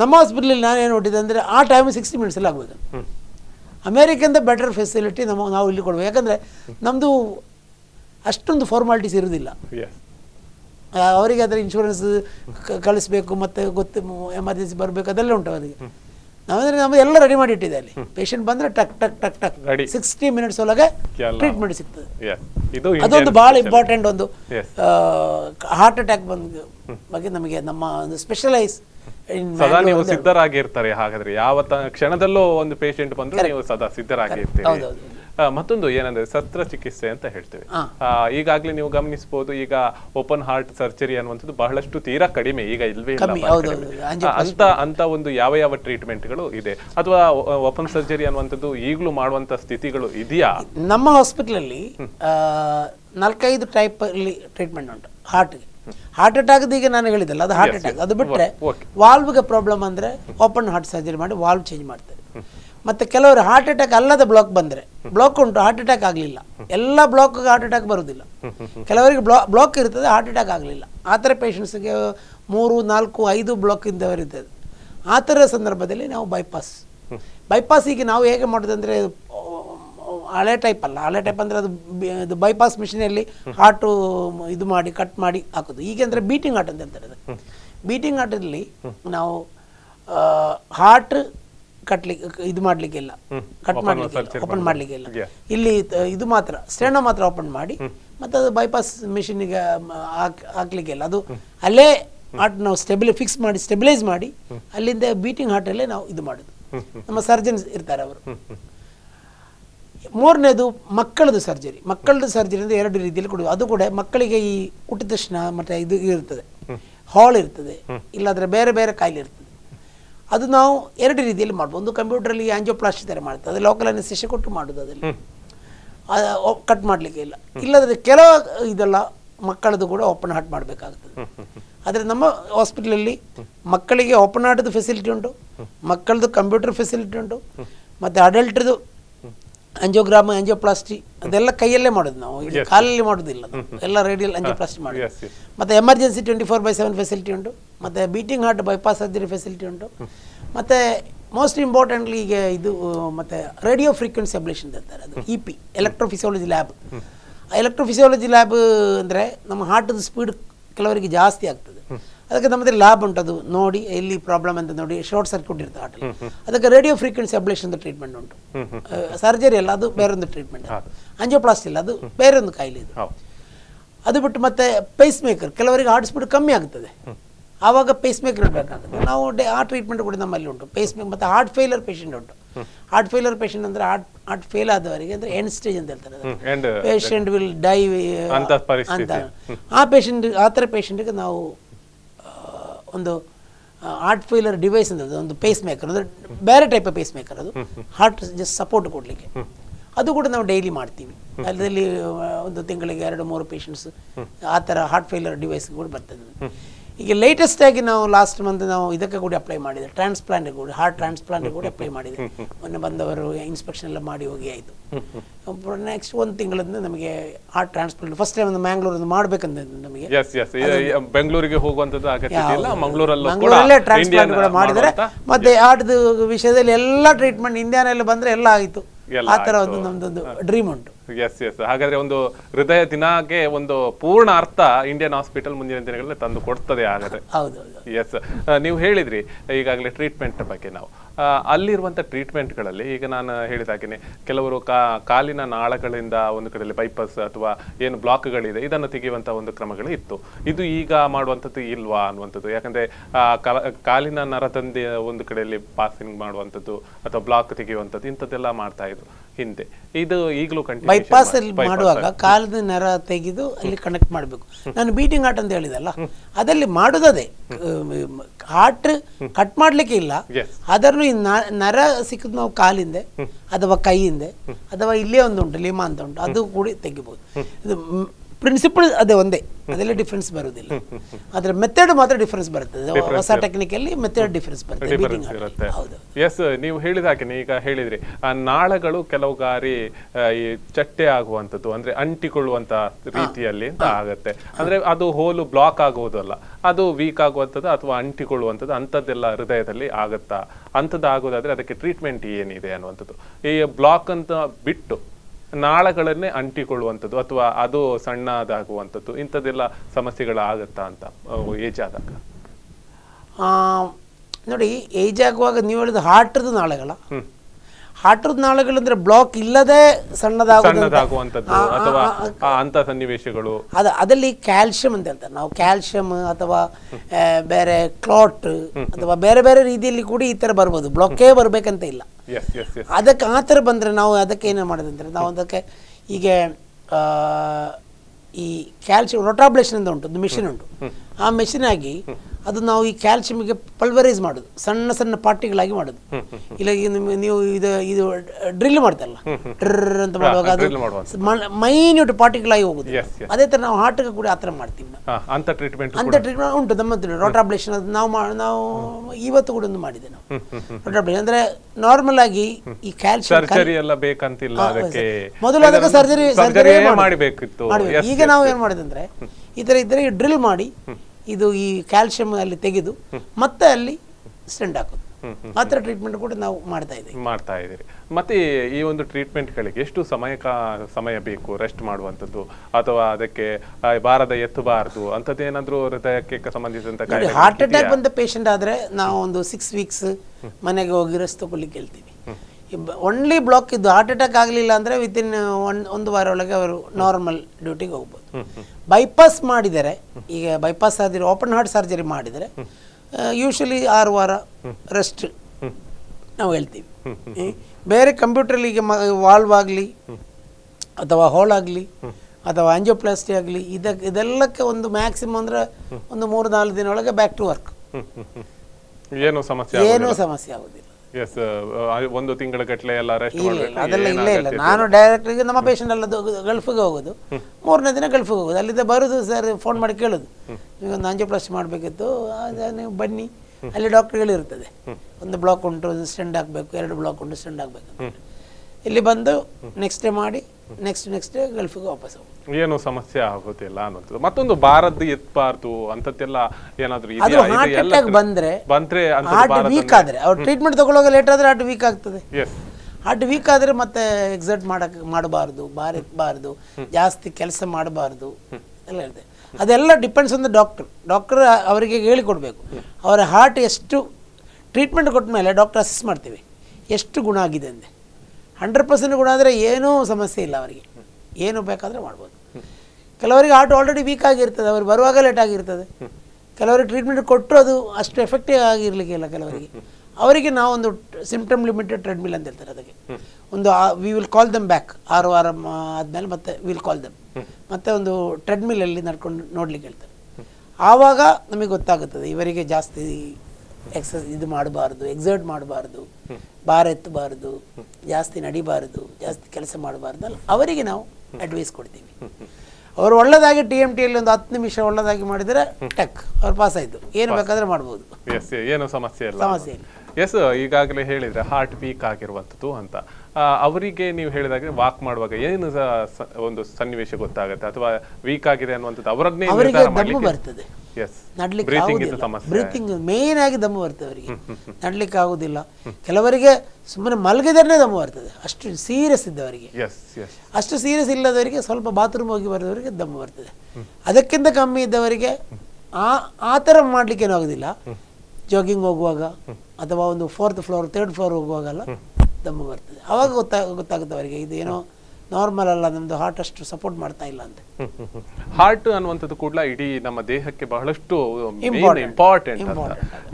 ನಮ್ಮ ಹಾಸ್ಪಿಟ್ಲಲ್ಲಿ ನಾನೇನು ನೋಡಿದೆ ಅಂದರೆ ಆ ಟೈಮ್ ಸಿಕ್ಸ್ಟಿ ಮಿನಿಟ್ಸಲ್ಲಿ ಆಗ್ಬೋದು ಅಮೇರಿಕಂದ ಬೆಟರ್ ಫೆಸಿಲಿಟಿ ನಮ್ಮ ನಾವು ಇಲ್ಲಿ ಕೊಡ್ಬೋದು ಯಾಕಂದರೆ ನಮ್ಮದು ಅಷ್ಟೊಂದು ಫಾರ್ಮಾಲಿಟೀಸ್ ಇರೋದಿಲ್ಲ. ಅವರಿಗೆ ಅದರ ಇನ್ಶೂರೆನ್ಸ್ ಕಳಿಸ್ಬೇಕು ಮತ್ತು ಗೊತ್ತು ಎಮರ್ಜೆನ್ಸಿ ಬರಬೇಕು ಅದೆಲ್ಲ ಉಂಟು ಅವರಿಗೆ. ನಾವಂದ್ರೆ ನಮ್ಮದು ಎಲ್ಲ ರೆಡಿ ಮಾಡಿ ಇಟ್ಟಿದೆ ಅಲ್ಲಿ ಪೇಷಂಟ್ ಬಂದ್ರೆ ಟಕ್ ಟಕ್ ಟಕ್ ಟಕ್. ಸಿಕ್ಸ್ಟಿ ಮಿನಿಟ್ಸ್ ಒಳಗೆ ಟ್ರೀಟ್ಮೆಂಟ್ ಸಿಗ್ತದೆ. ಅದೊಂದು ಬಹಳ ಇಂಪಾರ್ಟೆಂಟ್ ಒಂದು. ಹಾರ್ಟ್ ಅಟ್ಯಾಕ್ ಬಂದ ಬಗ್ಗೆ ನಮಗೆ ನಮ್ಮ ಒಂದು ಸ್ಪೆಷಲೈಸ್ ಸದಾ ನೀವು ಸಿದ್ಧರಾಗಿರ್ತಾರೆ ಹಾಗಾದ್ರೆ. ಯಾವ ಕ್ಷಣದಲ್ಲೂ ಒಂದು ಪೇಷಂಟ್ ಬಂದ್ರೆ ನೀವು ಸದಾ ಸಿದ್ಧರಾಗಿ ಇರ್ತೀರಿ ಹೌದೌದು. ಆ, ಮತ್ತೊಂದು ಏನಂದ್ರೆ ಸತ್ರ ಚಿಕಿತ್ಸೆ ಅಂತ ಹೇಳ್ತೇವೆ. ಈಗಾಗಲೇ ನೀವು ಗಮನಿಸಬಹುದು ಈಗ ಓಪನ್ ಹಾರ್ಟ್ ಸರ್ಜರಿ ಅನ್ನುವಂಥದ್ದು ಬಹಳಷ್ಟು ತೀರಾ ಕಡಿಮೆ ಈಗ ಇಲ್ವೇ ಇಲ್ಲ. ಅಂತ ಅಂತ ಒಂದು ಯಾವ ಯಾವ ಟ್ರೀಟ್ಮೆಂಟ್ಗಳು ಇದೆ? ಅಥವಾ ಓಪನ್ ಸರ್ಜರಿ ಅನ್ನುವಂಥದ್ದು ಈಗಲೂ ಮಾಡುವಂತ ಸ್ಥಿತಿಗಳು ಇದೆಯಾ? ನಮ್ಮ ಹಾಸ್ಪಿಟ್ಲಲ್ಲಿ ನಾಲ್ಕೈದು ಟೈಪ್ ಅಲ್ಲಿ ಟ್ರೀಟ್ಮೆಂಟ್ ಉಂಟು ಹಾರ್ಟ್ ಹಾರ್ಟ್ ಅಟ್ಯಾಕ್ ಈಗ ನಾನು ಹೇಳಿದಲ್ಲ ಅದು ಹಾರ್ಟ್ ಅಟ್ಯಾಕ್. ಅದು ಬಿಟ್ಟರೆ. ವಾಲ್ವ್ಗೆ ಪ್ರಾಬ್ಲಮ್ ಅಂದ್ರೆ ಓಪನ್ ಹಾರ್ಟ್ ಸರ್ಜರಿ ಮಾಡಿ ವಾಲ್ವ್ ಚೇಂಜ್ ಮಾಡ್ತಾರೆ. ಮತ್ತು ಕೆಲವರು ಹಾರ್ಟ್ ಅಟ್ಯಾಕ್ ಅಲ್ಲದ ಬ್ಲಾಕ್ ಬಂದರೆ ಬ್ಲಾಕ್ ಉಂಟು ಹಾರ್ಟ್ ಅಟ್ಯಾಕ್ ಆಗಲಿಲ್ಲ. ಎಲ್ಲ ಬ್ಲಾಕ್ಗೆ ಹಾರ್ಟ್ ಅಟ್ಯಾಕ್ ಬರುವುದಿಲ್ಲ ಕೆಲವರಿಗೆ ಬ್ಲಾ ಬ್ಲಾಕ್ ಇರ್ತದೆ ಹಾರ್ಟ್ ಅಟ್ಯಾಕ್ ಆಗಲಿಲ್ಲ. ಆ ಥರ ಪೇಷಂಟ್ಸ್ಗೆ ಮೂರು, ನಾಲ್ಕು, ಐದು ಬ್ಲಾಕ್ ಇದ್ದದ್ದು ಆ ಥರ ಸಂದರ್ಭದಲ್ಲಿ ನಾವು ಬೈಪಾಸ್ ಬೈಪಾಸ್ ಈಗ ನಾವು ಹೇಗೆ ಮಾಡೋದಂದರೆ ಹಳೆ ಟೈಪ್ ಅಲ್ಲ. ಹಳೆ ಟೈಪ್ ಅಂದರೆ ಅದು ಇದು ಬೈಪಾಸ್ ಮಿಷಿನಲ್ಲಿ ಹಾರ್ಟು ಇದು ಮಾಡಿ ಕಟ್ ಮಾಡಿ ಹಾಕೋದು. ಈಗ ಅಂದರೆ ಬೀಟಿಂಗ್ ಹಾರ್ಟ್ ಅಂತ ಹೇಳ್ತಾರೆ. ಬೀಟಿಂಗ್ ಹಾರ್ಟಲ್ಲಿ ನಾವು ಹಾರ್ಟ್ ಕಟ್ಲಿಕ್ಕೆ ಇದು ಮಾಡಲಿಕ್ಕಿಲ್ಲ. ಕಟ್ ಮಾಡ್ಲಿಕ್ಕೆ ಓಪನ್ ಮಾಡಲಿಕ್ಕಿಲ್ಲ. ಇಲ್ಲಿ. ಇದು ಮಾತ್ರ ಸ್ಟೆನೋ ಮಾತ್ರ ಓಪನ್ ಮಾಡಿ ಮತ್ತೆ ಅದು ಬೈಪಾಸ್ ಮಿಷಿನಿಗೆ ಹಾಕ್ಲಿಕ್ಕಿಲ್ಲ ಅದು ಅಲ್ಲೇ ಹಾರ್ಟ್ ನಾವು ಸ್ಟೆಬಿಲಿ ಫಿಕ್ಸ್ ಮಾಡಿ ಸ್ಟೆಬಿಲೈಸ್ ಮಾಡಿ ಅಲ್ಲಿಂದ ಬೀಟಿಂಗ್ ಹಾರ್ಟಲ್ಲೇ ನಾವು ಇದು ಮಾಡೋದು. ನಮ್ಮ ಸರ್ಜನ್ಸ್ ಇರ್ತಾರೆ ಅವರು. ಮೂರನೇದು ಮಕ್ಕಳದು ಸರ್ಜರಿ ಮಕ್ಕಳದು ಸರ್ಜರಿ ಅಂದರೆ ಎರಡು ರೀತಿಯಲ್ಲಿ ಕೊಡುವುದು. ಅದು ಕೂಡ ಮಕ್ಕಳಿಗೆ ಈ ಹುಟ್ಟಿದ ತಕ್ಷಣ ಮತ್ತು ಇದು ಇರ್ತದೆ. ಹಾಲ್ ಇರ್ತದೆ. ಇಲ್ಲಾದ್ರೆ ಬೇರೆ ಬೇರೆ ಕಾಯಿಲೆ ಇರ್ತದೆ. ಅದು ನಾವು ಎರಡು ರೀತಿಯಲ್ಲಿ ಮಾಡ್ಬೋದು. ಒಂದು ಕಂಪ್ಯೂಟರಲ್ಲಿ ಆಂಜಿಯೋಪ್ಲಾಸ್ಟಿ ಥರ ಮಾಡ್ತದೆ ಅದು ಲೋಕಲ್ ಅನಿಸ್ಟೇಷನ್ ಕೊಟ್ಟು ಮಾಡೋದು ಅದರಲ್ಲಿ. ಕಟ್ ಮಾಡಲಿಕ್ಕೆ ಇಲ್ಲ. ಇಲ್ಲದ್ರೆ ಕೆಲವು ಇದೆಲ್ಲ ಮಕ್ಕಳದು ಕೂಡ ಓಪನ್ ಹಾರ್ಟ್ ಮಾಡಬೇಕಾಗ್ತದೆ. ಆದರೆ ನಮ್ಮ ಹಾಸ್ಪಿಟ್ಲಲ್ಲಿ ಮಕ್ಕಳಿಗೆ ಓಪನ್ ಹಾರ್ಟ್ದು ಫೆಸಿಲಿಟಿ ಉಂಟು. ಮಕ್ಕಳದು ಕಂಪ್ಯೂಟರ್ ಫೆಸಿಲಿಟಿ ಉಂಟು. ಮತ್ತು ಅಡಲ್ಟ್ರದು ಅಂಜಿಯೋಗ್ರಾಮ್ ಅಂಜಿಯೋಪ್ಲಾಸ್ಟಿ ಅದೆಲ್ಲ ಕೈಯಲ್ಲೇ ಮಾಡೋದು ನಾವು. ಕಾಲಲ್ಲಿ ಮಾಡೋದಿಲ್ಲ ಎಲ್ಲ ರೇಡಿಯಲ್ ಅಂಜಿಯೋಪ್ಲಾಸ್ಟಿ ಮಾಡೋದು. ಮತ್ತು emergency twenty four by seven facility ಉಂಟು. ಮತ್ತು beating heart bypass surgery facility ಉಂಟು. ಮತ್ತು ಮೋಸ್ಟ್ ಇಂಪಾರ್ಟೆಂಟ್ಲಿ ಈಗ ಇದು ಮತ್ತು ರೇಡಿಯೋ ಫ್ರೀಕ್ವೆನ್ಸಿ ಅಬ್ಲೇಷನ್ ಅಂತಾರೆ ಅದು. E P electrophysiology lab electrophysiology lab ಅಂದರೆ ನಮ್ಮ ಹಾರ್ಟದ ಸ್ಪೀಡ್ ಕೆಲವರಿಗೆ ಜಾಸ್ತಿ ಆಗ್ತದೆ. ಅದಕ್ಕೆ ನಮ್ಮದು ಲ್ಯಾಬ್ ಉಂಟು ಅದು ನೋಡಿ ಎಲ್ಲಿ ಪ್ರಾಬ್ಲಮ್ ಅಂತ ನೋಡಿ ಶಾರ್ಟ್ ಸರ್ಕ್ಯೂಟ್ ಇರ್ತದೆ ಹಾರ್ಟಲ್ಲಿ ಅದಕ್ಕೆ ರೇಡಿಯೋ ಫ್ರೀಕ್ವೆನ್ಸಿ ಅಬ್ಲೇಷನ್ ಟ್ರೀಟ್ಮೆಂಟ್ ಉಂಟು. ಸರ್ಜರಿ ಅಲ್ಲ ಅದು ಬೇರೊಂದು ಟ್ರೀಟ್ಮೆಂಟ್ ಅಂಜೋಪ್ಲಾಸ್ಟ್ ಇಲ್ಲ ಅದು ಬೇರೆ ಒಂದು ಕಾಯಿಲೆ ಇದು. ಅದು ಬಿಟ್ಟು ಮತ್ತೆ ಪೇಸ್ ಮೇಕರ್ ಕೆಲವರಿಗೆ ಹಾರ್ಟ್ ಸ್ಪೀಡ್ ಕಮ್ಮಿ ಆಗ್ತದೆ. ಆವಾಗ ಪೇಸ್ ಮೇಕರ್ ಇಡಬೇಕಾಗುತ್ತೆ. ನಾವು ಡೇ ಆ ಟ್ರೀಟ್ಮೆಂಟ್ ಕೂಡ ನಮ್ಮಲ್ಲಿ ಉಂಟು. ಪೇಸ್ ಮೇಕ್ ಮತ್ತು ಹಾರ್ಟ್ ಫೇಲರ್ ಪೇಷಂಟ್ ಉಂಟು. ಹಾರ್ಟ್ ಫೇಲರ್ ಪೇಷಂಟ್ ಅಂದ್ರೆ ಹಾರ್ಟ್ ಹಾರ್ಟ್ ಫೇಲ್ ಆದವರಿಗೆ ಅಂದರೆ ಎಂಡ್ ಸ್ಟೇಜ್ ಅಂತ ಹೇಳ್ತಾರೆ ಪೇಷಂಟ್ ವಿಲ್ ಡೈ ಅಂತ. ಆ ಪೇಷಂಟ್ ಆ ಥರ ಪೇಷಂಟಿಗೆ ನಾವು ಒಂದು ಹಾರ್ಟ್ ಫೇಲರ್ ಡಿವೈಸ್ ಅಂತ ಒಂದು ಪೇಸ್ ಮೇಕರ್ ಅಂದರೆ ಬೇರೆ ಟೈಪ್ ಪೇಸ್ ಮೇಕರ್ ಅದು. ಹಾರ್ಟ್ ಜಸ್ಟ್ ಸಪೋರ್ಟ್ ಕೊಡಲಿಕ್ಕೆ. ಅದು ಕೂಡ ನಾವು ಡೈಲಿ ಮಾಡ್ತೀವಿ. ಅದರಲ್ಲಿ ಒಂದು ತಿಂಗಳಿಗೆ ಎರಡು, ಮೂರು ಪೇಷಂಟ್ಸ್ ಆ ಥರ ಹಾರ್ಟ್ ಫೇಲರ್ ಡಿವೈಸ್ ಕೂಡ ಬರ್ತದೆ. ಈಗ ಲೇಟೆಸ್ಟ್ ಆಗಿ ನಾವು ಲಾಸ್ಟ್ ಮಂತ್ ನಾವು ಇದಕ್ಕೆ ಕೂಡ ಅಪ್ಲೈ ಮಾಡಿದೆ. ಟ್ರಾನ್ಸ್ಪ್ಲಾಂಟ್ ಕೂಡ ಹಾರ್ಟ್ ಟ್ರಾನ್ಸ್ಪ್ಲಾಂಟ್ ಕೂಡ ಅಪ್ಲೈ ಮಾಡಿದೆ. ಮೊನ್ನೆ ಬಂದವರು ಇನ್ಸ್ಪೆಕ್ಷನ್ ಎಲ್ಲ ಮಾಡಿ ಹೋಗಿ ಆಯಿತು. ನೆಕ್ಸ್ಟ್ ಒಂದು ತಿಂಗಳಿಂದ ನಮಗೆ ಹಾರ್ಟ್ ಟ್ರಾನ್ಸ್ಪ್ಲಾಂಟ್ ಫಸ್ಟ್ ಟೈಮ್ ಒಂದು ಮ್ಯಾಂಗ್ಳೂರಿಂದ ಮಾಡಬೇಕಂತ ನಮಗೆ. ಬೆಂಗಳೂರಿಗೆ ಹೋಗುವಂಥದ್ದು ಮಂಗಳೂರಲ್ಲೂ ಟ್ರಾನ್ಸ್ಪ್ಲಾಂಟ್ ಕೂಡ ಮಾಡಿದರೆ ಮತ್ತೆ ಹಾರ್ಟ್ದು ವಿಷಯದಲ್ಲಿ ಎಲ್ಲ ಟ್ರೀಟ್ಮೆಂಟ್ ಇಂಡಿಯಾನಲ್ಲಿ ಬಂದರೆ ಎಲ್ಲ ಆಯಿತು. ಆ ಥರ ಒಂದು ನಮ್ದೊಂದು ಡ್ರೀಮ್ ಉಂಟು. ಎಸ್ ಎಸ್ ಹಾಗಾದ್ರೆ ಒಂದು ಹೃದಯ ದಿನಕ್ಕೆ ಒಂದು ಪೂರ್ಣ ಅರ್ಥ ಇಂಡಿಯನ್ ಹಾಸ್ಪಿಟಲ್ ಮುಂದಿನ ದಿನಗಳಲ್ಲಿ ತಂದು ಕೊಡ್ತದೆ ಹಾಗಾದ್ರೆ. ಎಸ್ ನೀವು ಹೇಳಿದ್ರಿ ಈಗಾಗಲೇ ಟ್ರೀಟ್ಮೆಂಟ್ ಬಗ್ಗೆ ನಾವು. ಅಲ್ಲಿರುವಂತ ಅಲ್ಲಿರುವಂಥ ಟ್ರೀಟ್ಮೆಂಟ್ಗಳಲ್ಲಿ ಈಗ ನಾನು ಹೇಳಿದಾಗೇನೆ ಕೆಲವರು ಕಾ ಕಾಲಿನ ನಾಳಗಳಿಂದ ಒಂದು ಕಡೆಯಲ್ಲಿ ಬೈಪಾಸ್ ಅಥವಾ ಏನು ಬ್ಲಾಕ್ಗಳಿದೆ ಇದನ್ನು ತೆಗೆಯುವಂಥ ಒಂದು ಕ್ರಮಗಳು ಇತ್ತು. ಇದು ಈಗ ಮಾಡುವಂಥದ್ದು ಇಲ್ವಾ ಅನ್ನುವಂಥದ್ದು. ಯಾಕಂದ್ರೆ ಕಾಲಿನ ನರದಂದೆ ಒಂದು ಕಡೆಯಲ್ಲಿ ಪಾಸಿಂಗ್ ಮಾಡುವಂಥದ್ದು ಅಥವಾ ಬ್ಲಾಕ್ ತೆಗೆಯುವಂಥದ್ದು ಇಂಥದ್ದೆಲ್ಲ ಮಾಡ್ತಾ ಇದ್ರು. ಹಿಂದೆ. ಇದು ಈಗಲೂ ಬೈಪಾಸ್ ಅಲ್ಲಿ ಮಾಡುವಾಗ ಕಾಲದ ನೆರ ತೆಗೆದು ಅಲ್ಲಿ ಕನೆಕ್ಟ್ ಮಾಡಬೇಕು. ನಾನು ಬೀಟಿಂಗ್ ಹಾರ್ಟ್ ಅಂತ ಹೇಳಿದಲ್ಲ ಅದಲ್ಲಿ ಮಾಡೋದೇ ಹಾರ್ಟ್ ಕಟ್ ಮಾಡ್ಲಿಕ್ಕೆ ಇಲ್ಲ. ಅದನ್ನು ಈ ನರ ಸಿಕ್ಕದ್ ನಾವು ಕಾಲಿಂದೆ ಅಥವಾ ಕೈಯಿಂದೆ ಅಥವಾ ಇಲ್ಲೇ ಒಂದು ಉಂಟು ಲಿಮಾ ಅಂತ ಉಂಟು ಅದು ಕೂಡ ತೆಗಿಬಹುದು ಇದು ಪ್ರಿನ್ಸಿಪಲ್ ಅದೇ ಒಂದೇ. ಅದೆಲ್ಲ ಡಿಫ್ರೆನ್ಸ್ ಬರೋದಿಲ್ಲ. ಆದ್ರೆ ಮೆಥಡ್ ಮಾತ್ರ ಡಿಫ್ರೆನ್ಸ್ ಬರ್ತದೆ ಹೊಸ ಟೆಕ್ನಿಕಲ್ಲಿ ಮೆಥಡ್ ಡಿಫ್ರೆನ್ಸ್ ಬರುತ್ತೆ. ಹೌದು. ಎಸ್ ನೀವು ಹೇಳಿದಾಗೇನೆ ಈಗ ಹೇಳಿದ್ರಿ. ಆ ನಾಳಗಳು ಕೆಲವು ಬಾರಿ ಈ ಚಟ್ಟೆ ಆಗುವಂಥದ್ದು ಅಂದ್ರೆ ಅಂಟಿಕೊಳ್ಳುವಂತ ರೀತಿಯಲ್ಲಿ ಅಂತ ಆಗುತ್ತೆ. ಅಂದ್ರೆ ಅದು ಹೋಲು ಬ್ಲಾಕ್ ಆಗುವುದಲ್ಲ. ಅದು ವೀಕ್ ಆಗುವಂಥದ್ದು ಅಥವಾ ಅಂಟಿಕೊಳ್ಳುವಂಥದ್ದು ಅಂಥದ್ದೆಲ್ಲ ಹೃದಯದಲ್ಲಿ ಆಗತ್ತಾ? ಅಂಥದ್ದು ಆಗೋದಾದ್ರೆ ಅದಕ್ಕೆ ಟ್ರೀಟ್ಮೆಂಟ್ ಏನಿದೆ ಅನ್ನುವಂಥದ್ದು. ಈ ಬ್ಲಾಕ್ ಅಂತ ಬಿಟ್ಟು ನಾಳಗಳನ್ನೇ ಅಂಟಿಕೊಳ್ಳುವಂಥದ್ದು ಅಥವಾ ಅದು ಸಣ್ಣದಾಗುವಂಥದ್ದು ಇಂಥದ್ದೆಲ್ಲ ಸಮಸ್ಯೆಗಳಾಗುತ್ತಾ ಅಂತ ಏಜ್ ಆದಾಗ? ಆ, ನೋಡಿ ಏಜ್ ಆಗುವಾಗ ನೀವು ಹೇಳಿದ ಹಾರ್ಟ್ರದ್ದು ನಾಳಗಳ. ಹ್ಮ್. ಹಾರ್ಟ್ರದ್ದು ನಾಳಗಳು ಅಂದ್ರೆ ಬ್ಲಾಕ್ ಇಲ್ಲದೆ ಸಣ್ಣದಾಗುವಂತದ್ದು ಸಣ್ಣದಾಗುವಂಥದ್ದು ಅಥವಾ ಆ ಅಂತ ಸನ್ನಿವೇಶಗಳು. ಅದು ಅದಲ್ಲಿ ಕ್ಯಾಲ್ಶಿಯಂ ಅಂತ ಹೇಳ್ತಾರೆ. ನಾವು ಕ್ಯಾಲ್ಶಿಯಂ ಅಥವಾ ಬೇರೆ ಕ್ಲಾಟ್ ಅಥವಾ ಬೇರೆ ಬೇರೆ ರೀತಿಯಲ್ಲಿ ಕೂಡ ಈ ಥರ ಬರ್ಬೋದು. ಬ್ಲಾಕೇ ಬರ್ಬೇಕಂತ ಇಲ್ಲ. ಅದಕ್ಕೆ ಆ ಥರ ಬಂದರೆ ನಾವು ಅದಕ್ಕೆ ಏನು ಮಾಡೋದಂದ್ರೆ ನಾವು ಅದಕ್ಕೆ ಈಗ ಆ, ಈ ಕ್ಯಾಲ್ಸಿಯಂ ರೊಟಾಬ್ಲೇಷನ್ ಅಂತ ಉಂಟು ಒಂದು ಮಿಷಿನ್ ಉಂಟು. ಆ ಮೆಷಿನ್ ಆಗಿ ಅದು ನಾವು ಈ ಕ್ಯಾಲ್ಸಿಯಂಗೆ ಪಲ್ವರೈಸ್ ಮಾಡೋದು. ಸಣ್ಣ ಸಣ್ಣ ಪಾರ್ಟಿಗಳಾಗಿ ಮಾಡೋದು. ಇಲ್ಲ ನೀವು ಇದು ಇದು ಡ್ರಿಲ್ ಮಾಡ್ತಲ್ಲ? ಡ್ರರ್ ಅಂತ ಮಾಡುವಾಗ. ಅದು ಮೈನ್ಯೂಟ್ ಪಾರ್ಟಿಗಳಾಗಿ ಹೋಗುದು. ಅದೇ ತರ ನಾವು ಹಾರ್ಟ್ಗೆ ಕೂಡ ಆ ಥರ ಮಾಡ್ತೀವಿ ಅಂತ ಟ್ರೀಟ್ಮೆಂಟ್ ಅಂತ ಟ್ರೀಟ್ಮೆಂಟ್ ಉಂಟು ನಮ್ಮ ರೋಟಾಬ್ಲೇಷನ್ ಅದು ನಾವು ನಾವು ಇವತ್ತು ಕೂಡ ಒಂದು ಮಾಡಿದೆ ನಾವು. ರೋಟಾಬ್ಲೇಷನ್ ಅಂದ್ರೆ ನಾರ್ಮಲ್ ಆಗಿ ಈ ಕ್ಯಾಲ್ಸಿಯಂ ಸರ್ಜರಿ ಎಲ್ಲ ಬೇಕಂತಿಲ್ಲ ಅದಕ್ಕೆ. ಮೊದಲು ಅದಕ್ಕೆ ಸರ್ಜರಿ ಸರ್ಜರಿ ಮಾಡಬೇಕಿತ್ತು. ಈಗ ನಾವು ಏನು ಮಾಡಿದ್ರೆ ಈ ಥರ ಇದ್ರೆ ಡ್ರಿಲ್ ಮಾಡಿ ಇದು ಈ ಕ್ಯಾಲ್ಸಿಯಂ ಅಲ್ಲಿ ತೆಗೆದು ಮತ್ತೆ ಅಲ್ಲಿ ಸ್ಟೆಂಡ್ ಹಾಕೋದು. ಆ ಥರ ಟ್ರೀಟ್ಮೆಂಟ್ ಕೂಡ ನಾವು ಮಾಡ್ತಾ ಇದ್ದೀವಿ. ಮಾಡ್ತಾ ಇದ್ದೀರಿ. ಮತ್ತೆ ಈ ಒಂದು ಟ್ರೀಟ್ಮೆಂಟ್ಗಳಿಗೆ ಎಷ್ಟು ಸಮಯ ಸಮಯ ಬೇಕು ರೆಸ್ಟ್ ಮಾಡುವಂಥದ್ದು? ಅಥವಾ ಅದಕ್ಕೆ ಭಾರದ ಎತ್ತಬಾರದು? ಅಂಥದ್ದು ಏನಾದರೂ ಹೃದಯಕ್ಕೆ ಸಂಬಂಧಿಸಿದಂಥ ಹಾರ್ಟ್ ಅಟ್ಯಾಕ್ ಬಂದ ಪೇಷಂಟ್ ಆದರೆ ನಾವು ಒಂದು ಸಿಕ್ಸ್ ವೀಕ್ಸ್ ಮನೆಗೆ ಹೋಗಿ ರೆಸ್ಟ್ ತಗೊಳ್ಳಿಕ್ಕೆ ಹೇಳ್ತೀವಿ. ಒನ್ಲಿ ಬ್ಲಾಕ್ ಇದ್ದು ಹಾರ್ಟ್ ಅಟ್ಯಾಕ್ ಆಗಲಿಲ್ಲ ಅಂದರೆ ವಿತಿನ್ ಒನ್ ಒಂದು ವಾರ ಒಳಗೆ ಅವರು ನಾರ್ಮಲ್ ಡ್ಯೂಟಿಗೆ ಹೋಗ್ಬೋದು. ಬೈಪಾಸ್ ಮಾಡಿದರೆ ಈಗ ಬೈಪಾಸ್ ಆದ್ರೆ ಓಪನ್ ಹಾರ್ಟ್ ಸರ್ಜರಿ ಮಾಡಿದರೆ ಯೂಶಲಿ ಆರು ವಾರ ರೆಸ್ಟ್ ನಾವು ಹೇಳ್ತೀವಿ. ಬೇರೆ ಕಂಪ್ಯೂಟ್ರಲ್ಲಿ ಈಗ ವಾಲ್ವ್ ಆಗಲಿ ಅಥವಾ ಹೋಲ್ ಆಗಲಿ ಅಥವಾ ಆಂಜಿಯೋಪ್ಲಾಸ್ಟಿ ಆಗಲಿ ಇದಕ್ಕೆ ಇದೆಲ್ಲಕ್ಕೆ ಒಂದು ಮ್ಯಾಕ್ಸಿಮಮ್ ಅಂದರೆ ಒಂದು ಮೂರು ನಾಲ್ಕು ದಿನ ಒಳಗೆ ಬ್ಯಾಕ್ ಟು ವರ್ಕ್. ಏನು ಸಮಸ್ಯೆ ಏನೂ ಸಮಸ್ಯೆ ಆಗೋದಿಲ್ಲ. ಎಸ್ ಒಂದು ತಿಂಗಳ ಗಟ್ಟಲೆ ಎಲ್ಲ ರೆಸ್ಟ್ ಅದೆಲ್ಲ ಇಲ್ಲೇ ಇಲ್ಲ. ನಾನು ಡೈರೆಕ್ಟ್ ಈಗ ನಮ್ಮ ಪೇಷಂಟ್ ಎಲ್ಲ ಗಲ್ಫಿಗೆ ಹೋಗೋದು. ಮೂರನೇ ದಿನ ಗಲ್ಫ್ಗೆ ಹೋಗೋದು. ಅಲ್ಲಿಂದ ಬರೋದು ಸರ್ ಫೋನ್ ಮಾಡಿ ಕೇಳೋದು. ಈಗ ಒಂದು ಪ್ಲಸ್ ಮಾಡಬೇಕಿತ್ತು. ನೀವು ಬನ್ನಿ. ಅಲ್ಲಿ ಡಾಕ್ಟರ್ಗಳು ಇರ್ತದೆ. ಒಂದು ಬ್ಲಾಕ್ ಉಂಟು ಸ್ಟೆಂಡ್ ಹಾಕಬೇಕು ಎರಡು ಬ್ಲಾಕ್ ಉಂಟು ಸ್ಟೆಂಡ್ ಹಾಕಬೇಕು ಇಲ್ಲಿ ಬಂದು ನೆಕ್ಸ್ಟ್ ಡೇ ಮಾಡಿ ನೆಕ್ಸ್ಟ್ ನೆಕ್ಸ್ಟ್ ಗಲ್ಫಿಗೆ ವಾಪಸ್ ಏನು ಸಮಸ್ಯೆ ಆಗೋದಿಲ್ಲ ಅನ್ನೋದು ಮತ್ತೊಂದು ಭಾರತ ಎತ್ಬಾರ್ದು ಅಂತದ್ದೆಲ್ಲ ಏನಾದ್ರು ಬಂದ್ರೆ ಬಂದ್ರೆ ಹಾರ್ಟ್ ವೀಕ್ ಆದ್ರೆ. ಅವ್ರು ಟ್ರೀಟ್ಮೆಂಟ್ ತಗೊಳ್ಳೋಕೆ ಲೇಟ್ ಆದ್ರೆ ಹಾರ್ಟ್ ವೀಕ್ ಆಗ್ತದೆ. ಹಾರ್ಟ್ ವೀಕ್ ಆದ್ರೆ ಮತ್ತೆ ಎಕ್ಸರ್ಟ್ ಮಾಡಕ್ ಮಾಡಬಾರ್ದು ಬಾರ್ ಎತ್ಬಾರ್ದು ಜಾಸ್ತಿ ಕೆಲಸ ಮಾಡಬಾರ್ದು ಎಲ್ಲ ಇದೆ ಅದೆಲ್ಲ depends on the doctor doctor ಅವರಿಗೆ ಹೇಳಿಕೊಡ್ಬೇಕು. ಅವರ ಹಾರ್ಟ್ ಎಷ್ಟು ಟ್ರೀಟ್ಮೆಂಟ್ ಕೊಟ್ಟ ಮೇಲೆ ಡಾಕ್ಟರ್ ಅಸೆಸ್ ಮಾಡ್ತೀವಿ. ಎಷ್ಟು ಗುಣ ಆಗಿದೆ ಅಂದೆ. ಹಂಡ್ರೆಡ್ ಪರ್ಸೆಂಟ್ ಗುಣ ಆದರೆ ಏನೂ ಸಮಸ್ಯೆ ಇಲ್ಲ ಅವರಿಗೆ. ಏನು ಬೇಕಾದರೆ ಮಾಡ್ಬೋದು. ಕೆಲವರಿಗೆ ಆರ್ಟ್ ಆಲ್ರೆಡಿ ವೀಕ್ ಆಗಿರ್ತದೆ, ಅವ್ರು ಬರುವಾಗ ಲೇಟ್ ಆಗಿರ್ತದೆ. ಕೆಲವರಿಗೆ ಟ್ರೀಟ್ಮೆಂಟ್ ಕೊಟ್ಟರು ಅದು ಅಷ್ಟು ಎಫೆಕ್ಟಿವ್ ಆಗಿರ್ಲಿಕ್ಕಿಲ್ಲ ಕೆಲವರಿಗೆ. ಅವರಿಗೆ ನಾವೊಂದು ಸಿಂಪ್ಟಮ್ ಲಿಮಿಟೆಡ್ ಟ್ರೆಡ್ಮಿಲ್ ಅಂತ ಹೇಳ್ತಾರೆ ಅದಕ್ಕೆ. ಒಂದು we will call them back ಆರು ವಾರ ಆದ್ಮೇಲೆ ಮತ್ತೆ ವಿಲ್ ಕಾಲ್ ದಮ್ ಮತ್ತೆ ಒಂದು ಟ್ರೆಡ್ಮಿಲಲ್ಲಿ ನಡ್ಕೊಂಡು ನೋಡ್ಲಿಕ್ಕೆ ಹೇಳ್ತಾರೆ. ಆವಾಗ ನಮಗೆ ಗೊತ್ತಾಗುತ್ತದೆ, ಇವರಿಗೆ ಜಾಸ್ತಿ ಎಕ್ಸಸ್ ಇದು ಮಾಡಬಾರ್ದು ಎಕ್ಸರ್ಟ್ ಮಾಡಬಾರ್ದು. ಭಾರ ಎತ್ತಬಾರ್ದು ಜಾಸ್ತಿ ನಡಿಬಾರ್ದು ಜಾಸ್ತಿ ಕೆಲಸ ಮಾಡಬಾರ್ದಲ್ಲ ಅವರಿಗೆ ನಾವು ಅಡ್ವೈಸ್ ಕೊಡ್ತೀವಿ. ಅವರು ಒಳ್ಳೆದಾಗಿ ಟಿ ಎಂ ಟಿಯಲ್ಲಿ ಒಂದು ಹತ್ತು ನಿಮಿಷ ಒಳ್ಳೆದಾಗಿ ಮಾಡಿದರೆ ಟಕ್ ಅವ್ರು ಪಾಸ್ ಆಯಿತು. ಏನು ಬೇಕಾದರೆ ಮಾಡ್ಬೋದು. ಎಸ್ ಏನು ಸಮಸ್ಯೆ ಇಲ್ಲ. ಸಮಸ್ಯೆ ಇಲ್ಲ. ಎಸ್ ಈಗಾಗಲೇ ಹೇಳಿದರೆ ಹಾರ್ಟ್ ವೀಕ್ ಆಗಿರುವಂಥದ್ದು ಅಂತ. ಅವರಿಗೆ ನೀವು ಹೇಳಿದಾಗ ವಾಕ್ ಮಾಡುವಾಗ ಏನು ಒಂದು ಸನ್ನಿವೇಶ ಗೊತ್ತಾಗುತ್ತೆ? ಅಥವಾ ವೀಕ್ ಆಗಿದೆ ಅನ್ನುವಂಥದ್ದು ಅವರನ್ನೇ ದಮ್ಮು ಬರ್ತದೆ. ಬ್ರೀತಿಂಗ್ ಮೇನ್ ಆಗಿ ದಮ್ಮು ಬರ್ತದೆ ಅವರಿಗೆ. ನಡ್ಲಿಕ್ಕೆ ಆಗುದಿಲ್ಲ. ಕೆಲವರಿಗೆ ಸುಮ್ಮನೆ ಮಲಗಿದ್ರೆ ದಮ್ಮು ಬರ್ತದೆ. ಅಷ್ಟು ಸೀರಿಯಸ್ ಇದ್ದವರಿಗೆ. ಅಷ್ಟು ಸೀರಿಯಸ್ ಇಲ್ಲದವರಿಗೆ ಸ್ವಲ್ಪ ಬಾತ್ರೂಮ್ ಹೋಗಿ ಬರೆದವರಿಗೆ ದಮ್ಮು ಬರ್ತದೆ. ಅದಕ್ಕಿಂತ ಕಮ್ಮಿ ಇದ್ದವರಿಗೆ ಆ ಆ ಥರ ಮಾಡಲಿಕ್ಕೇನು ಆಗೋದಿಲ್ಲ. ಜಾಗಿಂಗ್ ಹೋಗುವಾಗ ಅಥವಾ ಒಂದು ಫೋರ್ತ್ ಫ್ಲೋರ್ ಥರ್ಡ್ ಫ್ಲೋರ್ ಹೋಗುವಾಗೆಲ್ಲ. ದಮ್ಮು ಬರ್ತದೆ. ಅವಾಗ ಗೊತ್ತಾಗ ಗೊತ್ತಾಗುತ್ತೆ ಅವರಿಗೆ ಇದೇನೋ ನಾರ್ಮಲ್ ಅಲ್ಲ ನಮ್ದು ಹಾರ್ಟ್ ಅಷ್ಟು ಸಪೋರ್ಟ್ ಮಾಡ್ತಾ ಇಲ್ಲ ಅಂತ. ಹಾರ್ಟ್ ಅನ್ನುವಂಥದ್ದು ಕೂಡ ಇಡೀ ನಮ್ಮ ದೇಹಕ್ಕೆ ಬಹಳಷ್ಟು ಇಂಪಾರ್ಟೆಂಟ್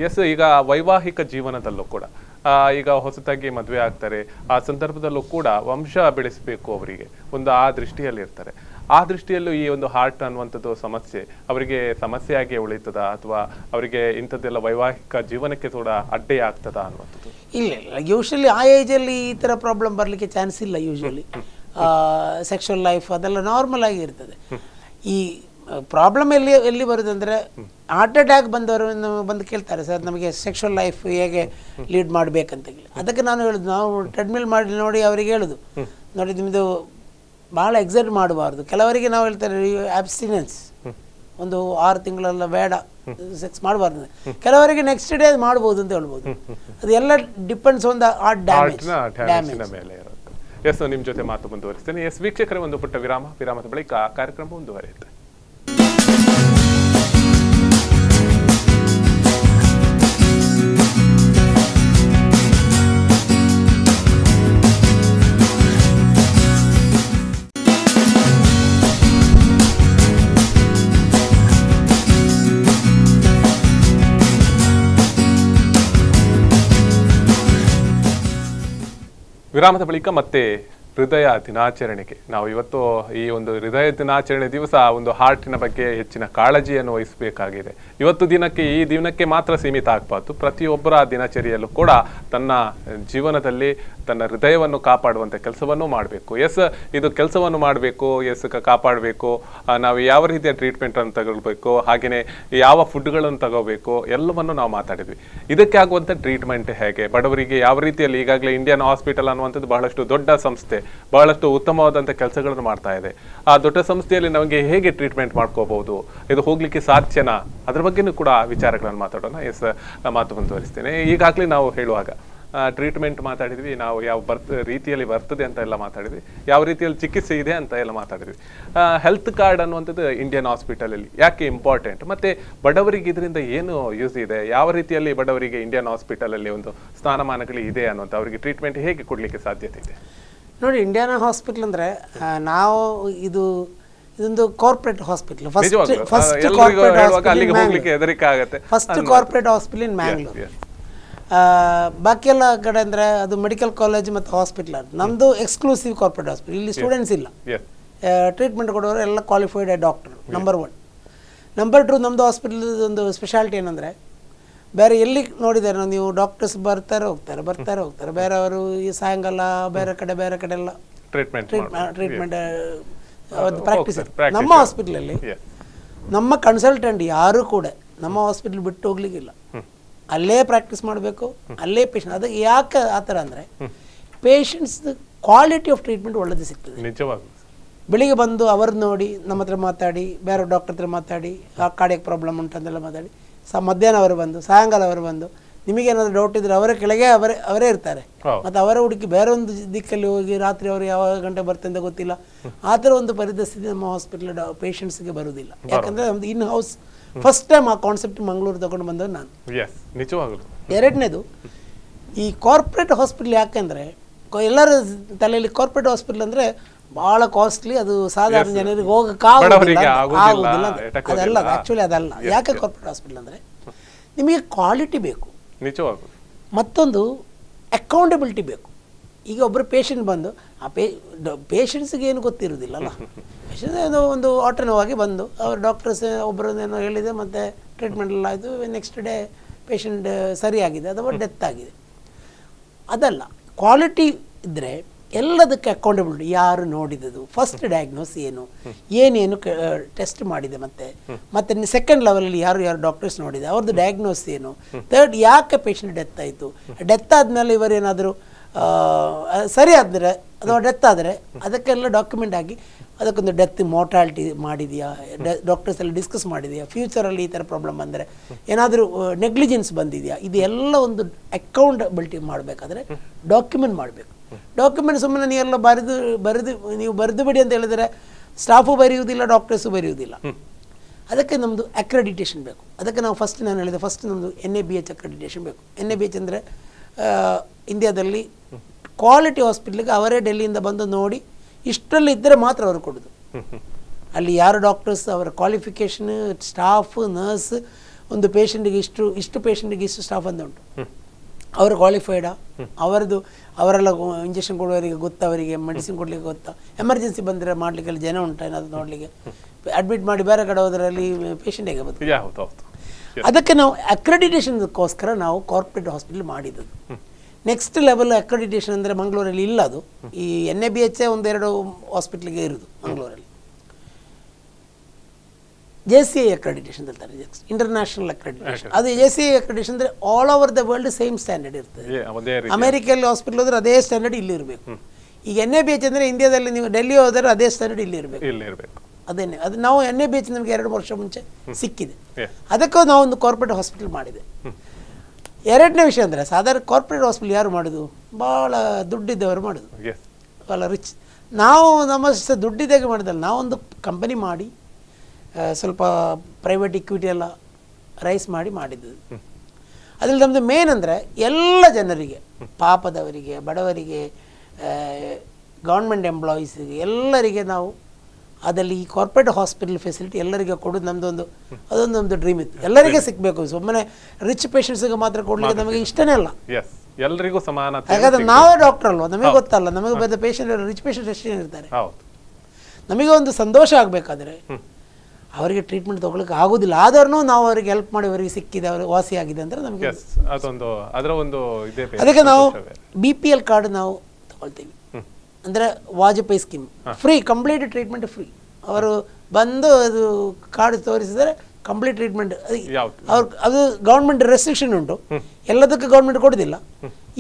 ಎಸ್ ಈಗ ವೈವಾಹಿಕ ಜೀವನದಲ್ಲೂ ಕೂಡ ಆ, ಈಗ ಹೊಸತಾಗಿ ಮದುವೆ ಆಗ್ತಾರೆ. ಆ ಸಂದರ್ಭದಲ್ಲೂ ಕೂಡ ವಂಶ ಬೆಳೆಸಬೇಕು ಅವರಿಗೆ. ಒಂದು ಆ ದೃಷ್ಟಿಯಲ್ಲಿ ಇರ್ತಾರೆ ಆ ದೃಷ್ಟಿಯಲ್ಲೂ ಈ ಒಂದು ಹಾರ್ಟ್ ಅನ್ನುವಂಥದ್ದು ಸಮಸ್ಯೆ ಅವರಿಗೆ ಸಮಸ್ಯೆಯಾಗಿ ಉಳಿತದ? ಅಥವಾ ಅವರಿಗೆ ಇಂಥದ್ದೆಲ್ಲ ವೈವಾಹಿಕ ಜೀವನಕ್ಕೆ ಕೂಡ ಅಡ್ಡೆ ಆಗ್ತದ ಅನ್ನುವಂಥದ್ದು? ಇಲ್ಲ ಇಲ್ಲ. ಯೂಶಲಿ ಆ ಏಜಲ್ಲಿ ಈ ಥರ ಪ್ರಾಬ್ಲಮ್ ಬರಲಿಕ್ಕೆ ಚಾನ್ಸ್ ಇಲ್ಲ ಯೂಶಲಿ ಸೆಕ್ಷುವಲ್ ಲೈಫ್ ಅದೆಲ್ಲ ನಾರ್ಮಲ್ ಆಗಿ ಇರ್ತದೆ. ಈ ಪ್ರಾಬ್ಲಮ್ ಎಲ್ಲಿ ಎಲ್ಲಿ ಬರುದಂದ್ರೆ ಹಾರ್ಟ್ ಅಟ್ಯಾಕ್ ಬಂದವರು ಬಂದು ಕೇಳ್ತಾರೆ ಸರ್ ನಮಗೆ ಸೆಕ್ಷುವಲ್ ಲೈಫ್ ಹೇಗೆ ಲೀಡ್ ಮಾಡಬೇಕಂತ? ಅದಕ್ಕೆ ನಾನು ಹೇಳುದು ನಾವು ಟ್ರೆಡ್ಮಿಲ್ ಮಾಡಿ ನೋಡಿ ಅವರಿಗೆ ಹೇಳುದು. ನೋಡಿ ನಿಮ್ಮದು ಭಾಳ ಎಕ್ಸೈಟ್ ಮಾಡಬಾರ್ದು. ಕೆಲವರಿಗೆ ನಾವು ಹೇಳ್ತಾರೆ ಆಬ್ಸ್ಟಿನೆನ್ಸ್ ಒಂದು ಆರು ತಿಂಗಳೆಲ್ಲ ಬೇಡ. ಸೆಕ್ಸ್ ಮಾಡಬಾರ್ದು ಕೆಲವರಿಗೆ ನೆಕ್ಸ್ಟ್ ಡೇ ಮಾಡ್ಬೋದು ಅಂತ ಹೇಳ್ಬೋದು. ಅದು ಎಲ್ಲ ಡಿಪೆಂಡ್ಸ್ ಒಂದು ಆ ಡ್ಯಾಮೇಜ್ ಇರುತ್ತೆ. ಎಸ್ ನಿಮ್ಮ ಜೊತೆ ಮಾತು ಮುಂದುವರಿಸ್ತೇನೆ. ಎಸ್ ವೀಕ್ಷಕರ ಒಂದು ಪುಟ್ಟ ವಿರಾಮ. ವಿರಾಮದ ಬಳಿಕ ಕಾರ್ಯಕ್ರಮ ಮುಂದುವರಿಯುತ್ತೆ. ವಿರಾಮದ ಬಳಿಕ ಮತ್ತೆ ಹೃದಯ ದಿನಾಚರಣೆಗೆ. ನಾವು ಇವತ್ತು ಈ ಒಂದು ಹೃದಯ ದಿನಾಚರಣೆ ದಿವಸ ಒಂದು ಹಾರ್ಟಿನ ಬಗ್ಗೆ ಹೆಚ್ಚಿನ ಕಾಳಜಿಯನ್ನು ವಹಿಸಬೇಕಾಗಿದೆ. ಇವತ್ತು ದಿನಕ್ಕೆ ಈ ದಿನಕ್ಕೆ ಮಾತ್ರ ಸೀಮಿತ ಆಗಬಾರ್ದು. ಪ್ರತಿಯೊಬ್ಬರ ದಿನಚರಿಯಲ್ಲೂ ಕೂಡ ತನ್ನ ಜೀವನದಲ್ಲಿ ತನ್ನ ಹೃದಯವನ್ನು ಕಾಪಾಡುವಂಥ ಕೆಲಸವನ್ನು ಮಾಡಬೇಕು. ಎಸ್, ಇದು ಕೆಲಸವನ್ನು ಮಾಡಬೇಕು, ಎಸ್ ಕಾಪಾಡಬೇಕು. ನಾವು ಯಾವ ರೀತಿಯ ಟ್ರೀಟ್ಮೆಂಟನ್ನು ತಗೊಳ್ಬೇಕು ಹಾಗೆಯೇ ಯಾವ ಫುಡ್ಗಳನ್ನು ತಗೋಬೇಕು, ಎಲ್ಲವನ್ನು ನಾವು ಮಾತಾಡಿದ್ವಿ. ಇದಕ್ಕೆ ಆಗುವಂಥ ಟ್ರೀಟ್ಮೆಂಟ್ ಹೇಗೆ? ಬಡವರಿಗೆ ಯಾವ ರೀತಿಯಲ್ಲಿ ಈಗಾಗಲೇ ಇಂಡಿಯನ್ ಹಾಸ್ಪಿಟಲ್ ಅನ್ನುವಂಥದ್ದು ಬಹಳಷ್ಟು ದೊಡ್ಡ ಸಂಸ್ಥೆ. ಬಹಳಷ್ಟು ಉತ್ತಮವಾದಂಥ ಕೆಲಸಗಳನ್ನು ಮಾಡ್ತಾ ಇದೆ. ಆ ದೊಡ್ಡ ಸಂಸ್ಥೆಯಲ್ಲಿ ನಮಗೆ ಹೇಗೆ ಟ್ರೀಟ್ಮೆಂಟ್ ಮಾಡ್ಕೋಬಹುದು? ಇದು ಹೋಗ್ಲಿಕ್ಕೆ ಸಾಧ್ಯನಾ? ಅದ್ರ ಬಗ್ಗೆನೂ ಕೂಡ ವಿಚಾರಗಳನ್ನು ಮಾತಾಡೋಣ. ಎಸ್ ಮಾತು ಮುಂದುವರಿಸ್ತೇನೆ. ಈಗಾಗಲೇ ನಾವು ಹೇಳುವಾಗ ಟ್ರೀಟ್ಮೆಂಟ್ ಮಾತಾಡಿದ್ವಿ. ನಾವು ಯಾವ ಬರ್ತ, ರೀತಿಯಲ್ಲಿ ಬರ್ತದೆ ಅಂತ ಎಲ್ಲ ಮಾತಾಡಿದ್ವಿ. ಯಾವ ರೀತಿಯಲ್ಲಿ ಚಿಕಿತ್ಸೆ ಇದೆ ಅಂತ ಎಲ್ಲ ಮಾತಾಡಿದ್ವಿ. ಹೆಲ್ತ್ ಕಾರ್ಡ್ ಅನ್ನುವಂಥದ್ದು ಇಂಡಿಯನ್ ಹಾಸ್ಪಿಟಲಲ್ಲಿ ಯಾಕೆ ಇಂಪಾರ್ಟೆಂಟ್ ಮತ್ತು ಬಡವರಿಗೆ ಇದರಿಂದ ಏನು ಯೂಸ್ ಇದೆ? ಯಾವ ರೀತಿಯಲ್ಲಿ ಬಡವರಿಗೆ ಇಂಡಿಯನ್ ಹಾಸ್ಪಿಟಲಲ್ಲಿ ಒಂದು ಸ್ಥಾನಮಾನಗಳು ಇದೆ ಅನ್ನುವಂಥ, ಅವರಿಗೆ ಟ್ರೀಟ್ಮೆಂಟ್ ಹೇಗೆ ಕೊಡಲಿಕ್ಕೆ ಸಾಧ್ಯತೆ ಇದೆ? ನೋಡಿ ಇಂಡಿಯಾನ ಹಾಸ್ಪಿಟಲ್ ಅಂದರೆ ನಾವು ಇದು ಇದೊಂದು corporate hospital first first corporate hospital first corporate hospital in Mangalore. ಬಾಕಿ ಎಲ್ಲ ಕಡೆ ಅಂದರೆ ಅದು ಮೆಡಿಕಲ್ ಕಾಲೇಜ್ ಮತ್ತು ಹಾಸ್ಪಿಟಲ್ ನಮ್ದು ನಮ್ಮದು ಎಕ್ಸ್ಕ್ಲೂಸಿವ್ ಕಾರ್ಪೊರೇಟ್ ಹಾಸ್ಪಿಟಲ್ ಇಲ್ಲಿ ಸ್ಟೂಡೆಂಟ್ಸ್ ಇಲ್ಲ. ಟ್ರೀಟ್ಮೆಂಟ್ ಕೊಡೋರು ಎಲ್ಲ qualified doctor number one number two ನಮ್ಮದು ಹಾಸ್ಪಿಟಲ್ ಒಂದು ಸ್ಪೆಷಾಲಿಟಿ ಏನಂದರೆ ಬೇರೆ ಎಲ್ಲಿ ನೋಡಿದ್ದಾರೆ ನಾವು ನೀವು ಡಾಕ್ಟರ್ಸ್ ಬರ್ತಾರೆ ಹೋಗ್ತಾರೆ ಬರ್ತಾರೆ ಹೋಗ್ತಾರೆ. ಬೇರೆಯವರು ಈ ಸಾಯಂಕಾಲ ಬೇರೆ ಕಡೆ ಬೇರೆ ಕಡೆ ಎಲ್ಲ ಟ್ರೀಟ್ಮೆಂಟ್ ಟ್ರೀಟ್ಮೆಂಟ್ ಪ್ರಾಕ್ಟೀಸ್ ನಮ್ಮ ಹಾಸ್ಪಿಟ್ಲಲ್ಲಿ ನಮ್ಮ ಕನ್ಸಲ್ಟೆಂಟ್ ಯಾರು ಕೂಡ ನಮ್ಮ ಹಾಸ್ಪಿಟ್ಲ್ ಬಿಟ್ಟು ಹೋಗ್ಲಿಕ್ಕಿಲ್ಲ. ಅಲ್ಲೇ ಪ್ರಾಕ್ಟೀಸ್ ಮಾಡಬೇಕು ಅಲ್ಲೇ ಪೇಷಂಟ್ ಅದು ಯಾಕೆ ಆ ಥರ ಅಂದರೆ ಪೇಷಂಟ್ಸ್ ಕ್ವಾಲಿಟಿ ಆಫ್ ಟ್ರೀಟ್ಮೆಂಟ್ ಒಳ್ಳೆದು ಸಿಗ್ತದೆ. ಬೆಳಿಗ್ಗೆ ಬಂದು ಅವ್ರದ್ದು ನೋಡಿ ನಮ್ಮ ಹತ್ರ ಮಾತಾಡಿ ಬೇರೆ ಡಾಕ್ಟರ್ ಹತ್ರ ಮಾತಾಡಿ ಆ ಕಾರ್ಡಿಯಕ್ ಪ್ರಾಬ್ಲಮ್ ಉಂಟಂತೆಲ್ಲ ಮಾತಾಡಿ ಸ ಮಧ್ಯಾಹ್ನ ಅವರು ಬಂದು ಸಾಯಂಕಾಲ ಅವರು ಬಂದು ನಿಮಗೇನಾದರೂ ಡೌಟ್ ಇದ್ದರೆ ಅವರ ಕೆಳಗೆ ಅವರೇ ಅವರೇ ಇರ್ತಾರೆ. ಮತ್ತು ಅವರ ಹುಡುಕಿ ಬೇರೆ ಒಂದು ದಿಕ್ಕಲ್ಲಿ ಹೋಗಿ ರಾತ್ರಿ ಅವರು ಯಾವ ಗಂಟೆ ಬರ್ತಂತ ಅಂತ ಗೊತ್ತಿಲ್ಲ. ಆ ಥರ ಒಂದು ಪರಿಸ್ಥಿತಿ ನಮ್ಮ ಹಾಸ್ಪಿಟಲ್ ಪೇಷಂಟ್ಸ್ಗೆ ಬರುವುದಿಲ್ಲ ಯಾಕಂದರೆ ನಮ್ದು ಇನ್ ಹೌಸ್ ಫಸ್ಟ್ ಟೈಮ್ ಆ ಕಾನ್ಸೆಪ್ಟ್ ಮಂಗಳೂರು ತಗೊಂಡು ಬಂದದ್ದು ನಾನು. ನಿಜವಾಗ್ಲೂ. ಎರಡನೇದು ಈ ಕಾರ್ಪೊರೇಟ್ ಹಾಸ್ಪಿಟ್ಲ್ ಯಾಕೆಂದರೆ ಎಲ್ಲರ ತಲೆಯಲ್ಲಿ ಕಾರ್ಪೊರೇಟ್ ಹಾಸ್ಪಿಟ್ಲ್ ಅಂದರೆ ಭಾಳ ಕಾಸ್ಟ್ಲಿ ಅದು ಸಾಧಾರಣ ಜನರಿಗೆ ಹೋಗಕ್ಕಾಗೋದಿಲ್ಲ. ಅದಲ್ಲ ಆ್ಯಕ್ಚುಲಿ ಅದಲ್ಲ. ಯಾಕೆ ಕಾರ್ಪೊರೇಟ್ ಹಾಸ್ಪಿಟಲ್ ಅಂದರೆ ನಿಮಗೆ ಕ್ವಾಲಿಟಿ ಬೇಕು. ನಿಜವಾಗ್ಲೂ. ಮತ್ತೊಂದು ಅಕೌಂಟಬಿಲಿಟಿ ಬೇಕು. ಈಗ ಒಬ್ಬರು ಪೇಷಂಟ್ ಬಂದು ಆ ಪೇ ಪೇಷಂಟ್ಸ್ಗೆ ಏನು ಗೊತ್ತಿರೋದಿಲ್ಲಲ್ಲ? ಪೇಷಂಟ್ ಏನೋ ಒಂದು ಆಟೋ ನೋವಾಗಿ ಬಂದು ಅವ್ರ ಡಾಕ್ಟರ್ಸ್ ಒಬ್ಬರನ್ನೇನೋ ಹೇಳಿದೆ ಮತ್ತು ಟ್ರೀಟ್ಮೆಂಟ್ ಎಲ್ಲ ಆಯಿತು ನೆಕ್ಸ್ಟ್ ಡೇ ಪೇಷಂಟ್ ಸರಿಯಾಗಿದೆ ಅಥವಾ ಡೆತ್ ಆಗಿದೆ. ಅದಲ್ಲ ಕ್ವಾಲಿಟಿ ಇದ್ದರೆ ಎಲ್ಲದಕ್ಕೆ ಅಕೌಂಟಬಿಲಿಟಿ ಯಾರು ನೋಡಿದದು ಫಸ್ಟ್ ಡಯಾಗ್ನೋಸ್ ಏನು? ಏನೇನು ಟೆಸ್ಟ್ ಮಾಡಿದೆ ಮತ್ತೆ? ಮತ್ತೆ ಸೆಕೆಂಡ್ ಲೆವೆಲಲ್ಲಿ ಯಾರು ಯಾರು ಡಾಕ್ಟರ್ಸ್ ನೋಡಿದೆ? ಅವ್ರದ್ದು ಡಯಾಗ್ನೋಸ್ ಏನು? ಥರ್ಡ್ ಯಾಕೆ ಪೇಷಂಟ್ ಡೆತ್ ಆಯಿತು? ಡೆತ್ ಆದಮೇಲೆ ಇವರೇನಾದರೂ ಸರಿ ಆದರೆ, ಅಥವಾ ಡೆತ್ ಆದರೆ ಅದಕ್ಕೆಲ್ಲ ಡಾಕ್ಯುಮೆಂಟ್ ಆಗಿ ಅದಕ್ಕೊಂದು ಡೆತ್ ಮೋರ್ಟಾಲಿಟಿ ಮಾಡಿದೆಯಾ? ಡಾಕ್ಟರ್ಸ್ ಎಲ್ಲ ಡಿಸ್ಕಸ್ ಮಾಡಿದೆಯಾ? ಫ್ಯೂಚರಲ್ಲಿ ಈ ಥರ ಪ್ರಾಬ್ಲಮ್ ಬಂದರೆ ಏನಾದರೂ ನೆಗ್ಲಿಜೆನ್ಸ್ ಬಂದಿದೆಯಾ? ಇದೆಲ್ಲ ಒಂದು ಅಕೌಂಟಬಿಲಿಟಿ ಮಾಡಬೇಕಾದ್ರೆ ಡಾಕ್ಯುಮೆಂಟ್ ಮಾಡಬೇಕು. ಡಾಕ್ಯುಮೆಂಟ್ ಸುಮ್ಮನೆ ನೀವೆಲ್ಲ ಬರೆದು ಬರೆದು ನೀವು ಬರೆದು ಬಿಡಿ ಅಂತ ಹೇಳಿದರೆ ಸ್ಟಾಫು ಬರೆಯುವುದಿಲ್ಲ ಡಾಕ್ಟರ್ಸು ಬರೆಯುವುದಿಲ್ಲ. ಅದಕ್ಕೆ ನಮ್ಮದು ಅಕ್ರೆಡಿಟೇಷನ್ ಬೇಕು. ಅದಕ್ಕೆ ನಾವು ಫಸ್ಟ್ ನಾನು ಹೇಳಿದೆ ಫಸ್ಟ್ ನಮ್ಮದು N A B H accreditation ಬೇಕು. ಎನ್ ಎ ಬಿ ಎಚ್ ಅಂದರೆ ಇಂಡಿಯಾದಲ್ಲಿ ಕ್ವಾಲಿಟಿ ಹಾಸ್ಪಿಟ್ಲಿಗೆ ಅವರೇ ಡೆಲ್ಲಿಯಿಂದ ಬಂದು ನೋಡಿ ಇಷ್ಟರಲ್ಲಿ ಇದ್ದರೆ ಮಾತ್ರ ಅವರು ಕೊಡೋದು. ಅಲ್ಲಿ ಯಾರು ಡಾಕ್ಟರ್ಸ್ ಅವರ ಕ್ವಾಲಿಫಿಕೇಷನ್ ಸ್ಟಾಫ್ ನರ್ಸ್ ಒಂದು ಪೇಷಂಟಿಗೆ ಇಷ್ಟು ಇಷ್ಟು ಪೇಷಂಟಿಗೆ ಇಷ್ಟು ಸ್ಟಾಫ್ ಅಂತ ಉಂಟು. ಅವರು ಕ್ವಾಲಿಫೈಡಾ ಅವರದ್ದು ಅವರೆಲ್ಲ ಇಂಜೆಕ್ಷನ್ ಕೊಡುವವರಿಗೆ ಗೊತ್ತಾ ಅವರಿಗೆ ಮೆಡಿಸಿನ್ ಕೊಡಲಿಕ್ಕೆ ಗೊತ್ತಾ. ಎಮರ್ಜೆನ್ಸಿ ಬಂದರೆ ಮಾಡಲಿಕ್ಕೆಲ್ಲ ಜನ ಉಂಟು ಏನಾದರೂ ನೋಡಲಿಕ್ಕೆ? ಅಡ್ಮಿಟ್ ಮಾಡಿ ಬೇರೆ ಕಡೆ ಹೋದರಲ್ಲಿ ಪೇಷಂಟ್ ಹೇಗೆ ಬರ್ತದೆ? ಅದಕ್ಕೆ ನಾವು ಅಕ್ರೆಡಿಟೇಷನ್ಗೋಸ್ಕರ ನಾವು ಕಾರ್ಪೊರೇಟ್ ಹಾಸ್ಪಿಟಲ್ ಮಾಡಿದ್ದು. ನೆಕ್ಸ್ಟ್ ಲೆವೆಲ್ ಅಕ್ರೆಡಿಟೇಷನ್ ಅಂದರೆ ಮಂಗಳೂರಲ್ಲಿ ಇಲ್ಲ ಅದು. ಈ ಎನ್ ಎ ಬಿ ಎಚ್ ಒಂದೆರಡು ಹಾಸ್ಪಿಟ್ಲಿಗೆ ಇರೋದು ಮಂಗಳೂರಲ್ಲಿ. ಜೆ ಸಿ ಐ ಅಕ್ರೆಡಿಟೇಷನ್ ಅಂತಾರೆ ಇಂಟರ್ನ್ಯಾಷನಲ್ ಅಕ್ರೆಡಿಟೇಷನ್ ಅದು ಜೆ ಸಿ ಐ ಅಕ್ರೆಡಿಟೇಷನ್ ಅಂದರೆ all over the world same standard ಇರ್ತದೆ. ಅಮೆರಿಕಲ್ಲಿ ಹಾಸ್ಪಿಟಲ್ ಹೋದ್ರೆ ಅದೇ ಸ್ಟ್ಯಾಂಡರ್ಡ್ ಇಲ್ಲಿ ಇರಬೇಕು. ಈಗ ಎನ್ ಎ ಬಿ ಎಚ್ ಅಂದರೆ ಇಂಡಿಯಾದಲ್ಲಿ ನೀವು ಡೆಲ್ಲಿ ಹೋದರೆ ಅದೇ ಸ್ಟ್ಯಾಂಡರ್ಡ್ ಇಲ್ಲಿ ಇರಬೇಕು. ಇಲ್ಲಿ ಇರಬೇಕು. ಅದೇನೆ ಅದು ನಾವು ಎನ್ ಎ ಬಿ ಎಚ್ ನಮಗೆ ಎರಡು ವರ್ಷ ಮುಂಚೆ ಸಿಕ್ಕಿದೆ. ಅದಕ್ಕೂ ನಾವು ಒಂದು ಕಾರ್ಪೊರೇಟ್ ಹಾಸ್ಪಿಟಲ್ ಮಾಡಿದೆ. ಎರಡನೇ ವಿಷಯ ಅಂದರೆ ಸಾಧಾರಣ ಕಾರ್ಪೊರೇಟ್ ಹಾಸ್ಪಿಟಲ್ ಯಾರು ಮಾಡೋದು? ಭಾಳ ದುಡ್ಡಿದ್ದವರು ಮಾಡೋದು. ಭಾಳ ರಿಚ್ ನಾವು ನಮ್ಮ ದುಡ್ಡಿದ್ದಾಗ ಮಾಡಿದಲ್ಲ ನಾವೊಂದು ಕಂಪನಿ ಮಾಡಿ ಸ್ವಲ್ಪ ಪ್ರೈವೇಟ್ ಇಕ್ವಿಟಿ ಎಲ್ಲ ರೈಸ್ ಮಾಡಿ ಮಾಡಿದ್ದು. ಅದ್ರಲ್ಲಿ ನಮ್ಮದು ಮೇನ್ ಅಂದರೆ ಎಲ್ಲ ಜನರಿಗೆ ಪಾಪದವರಿಗೆ ಬಡವರಿಗೆ ಗೌರ್ಮೆಂಟ್ ಎಂಪ್ಲಾಯೀಸಿಗೆ ಎಲ್ಲರಿಗೆ ನಾವು ಅದರಲ್ಲಿ ಈ ಕಾರ್ಪೊರೇಟ್ ಹಾಸ್ಪಿಟಲ್ ಫೆಸಿಲಿಟಿ ಎಲ್ಲರಿಗೆ ಕೊಡೋದು ನಮ್ಮದು ಒಂದು ಅದೊಂದು ನಮ್ಮದು ಡ್ರೀಮ್ ಇತ್ತು. ಎಲ್ಲರಿಗೆ ಸಿಗಬೇಕು. ಸುಮ್ಮನೆ ರಿಚ್ ಪೇಷಂಟ್ಸಿಗೆ ಮಾತ್ರ ಕೊಡಲಿಕ್ಕೆ ನಮಗೆ ಇಷ್ಟನೇ ಅಲ್ಲ. ಎಲ್ಲರಿಗೂ ಸಮಾನ ಹಾಗಾದ್ರೆ ನಾವೇ ಡಾಕ್ಟರ್ ಅಲ್ವಾ? ನಮಗೆ ಗೊತ್ತಲ್ಲ. ನಮಗೆ ಬಂದ ಪೇಷಂಟ್ ರಿಚ್ ಪೇಷಂಟ್ ಎಷ್ಟೇ ಇರ್ತಾರೆ? ನಮಗೆ ಒಂದು ಸಂತೋಷ ಆಗಬೇಕಾದ್ರೆ ಅವರಿಗೆ ಟ್ರೀಟ್ಮೆಂಟ್ ತೊಗೊಳಕ್ಕೆ ಆಗೋದಿಲ್ಲ. ಆದ್ರೂ ನಾವು ಅವರಿಗೆ ಹೆಲ್ಪ್ ಮಾಡಿ ಅವರಿಗೆ ಸಿಕ್ಕಿದೆ ಅವ್ರಿಗೆ ವಾಸಿ ಆಗಿದೆ ಅಂದರೆ ನಮಗೆ ಅದೊಂದು ಅದರ ಒಂದು ಅದಕ್ಕೆ ನಾವು. ಬಿ ಪಿ ಎಲ್ ಕಾರ್ಡ್ ನಾವು ತಗೊಳ್ತೀವಿ. ಅಂದರೆ Vajpayee scheme free complete treatment free ಅವರು ಬಂದು ಅದು ಕಾರ್ಡ್ ತೋರಿಸಿದರೆ ಕಂಪ್ಲೀಟ್ ಟ್ರೀಟ್ಮೆಂಟ್ ಅವ್ರು ಅದು ಗೌರ್ಮೆಂಟ್ ರೆಸ್ಟ್ರಿಕ್ಷನ್ ಉಂಟು. ಎಲ್ಲದಕ್ಕೂ ಗೌರ್ಮೆಂಟ್ ಕೊಡೋದಿಲ್ಲ.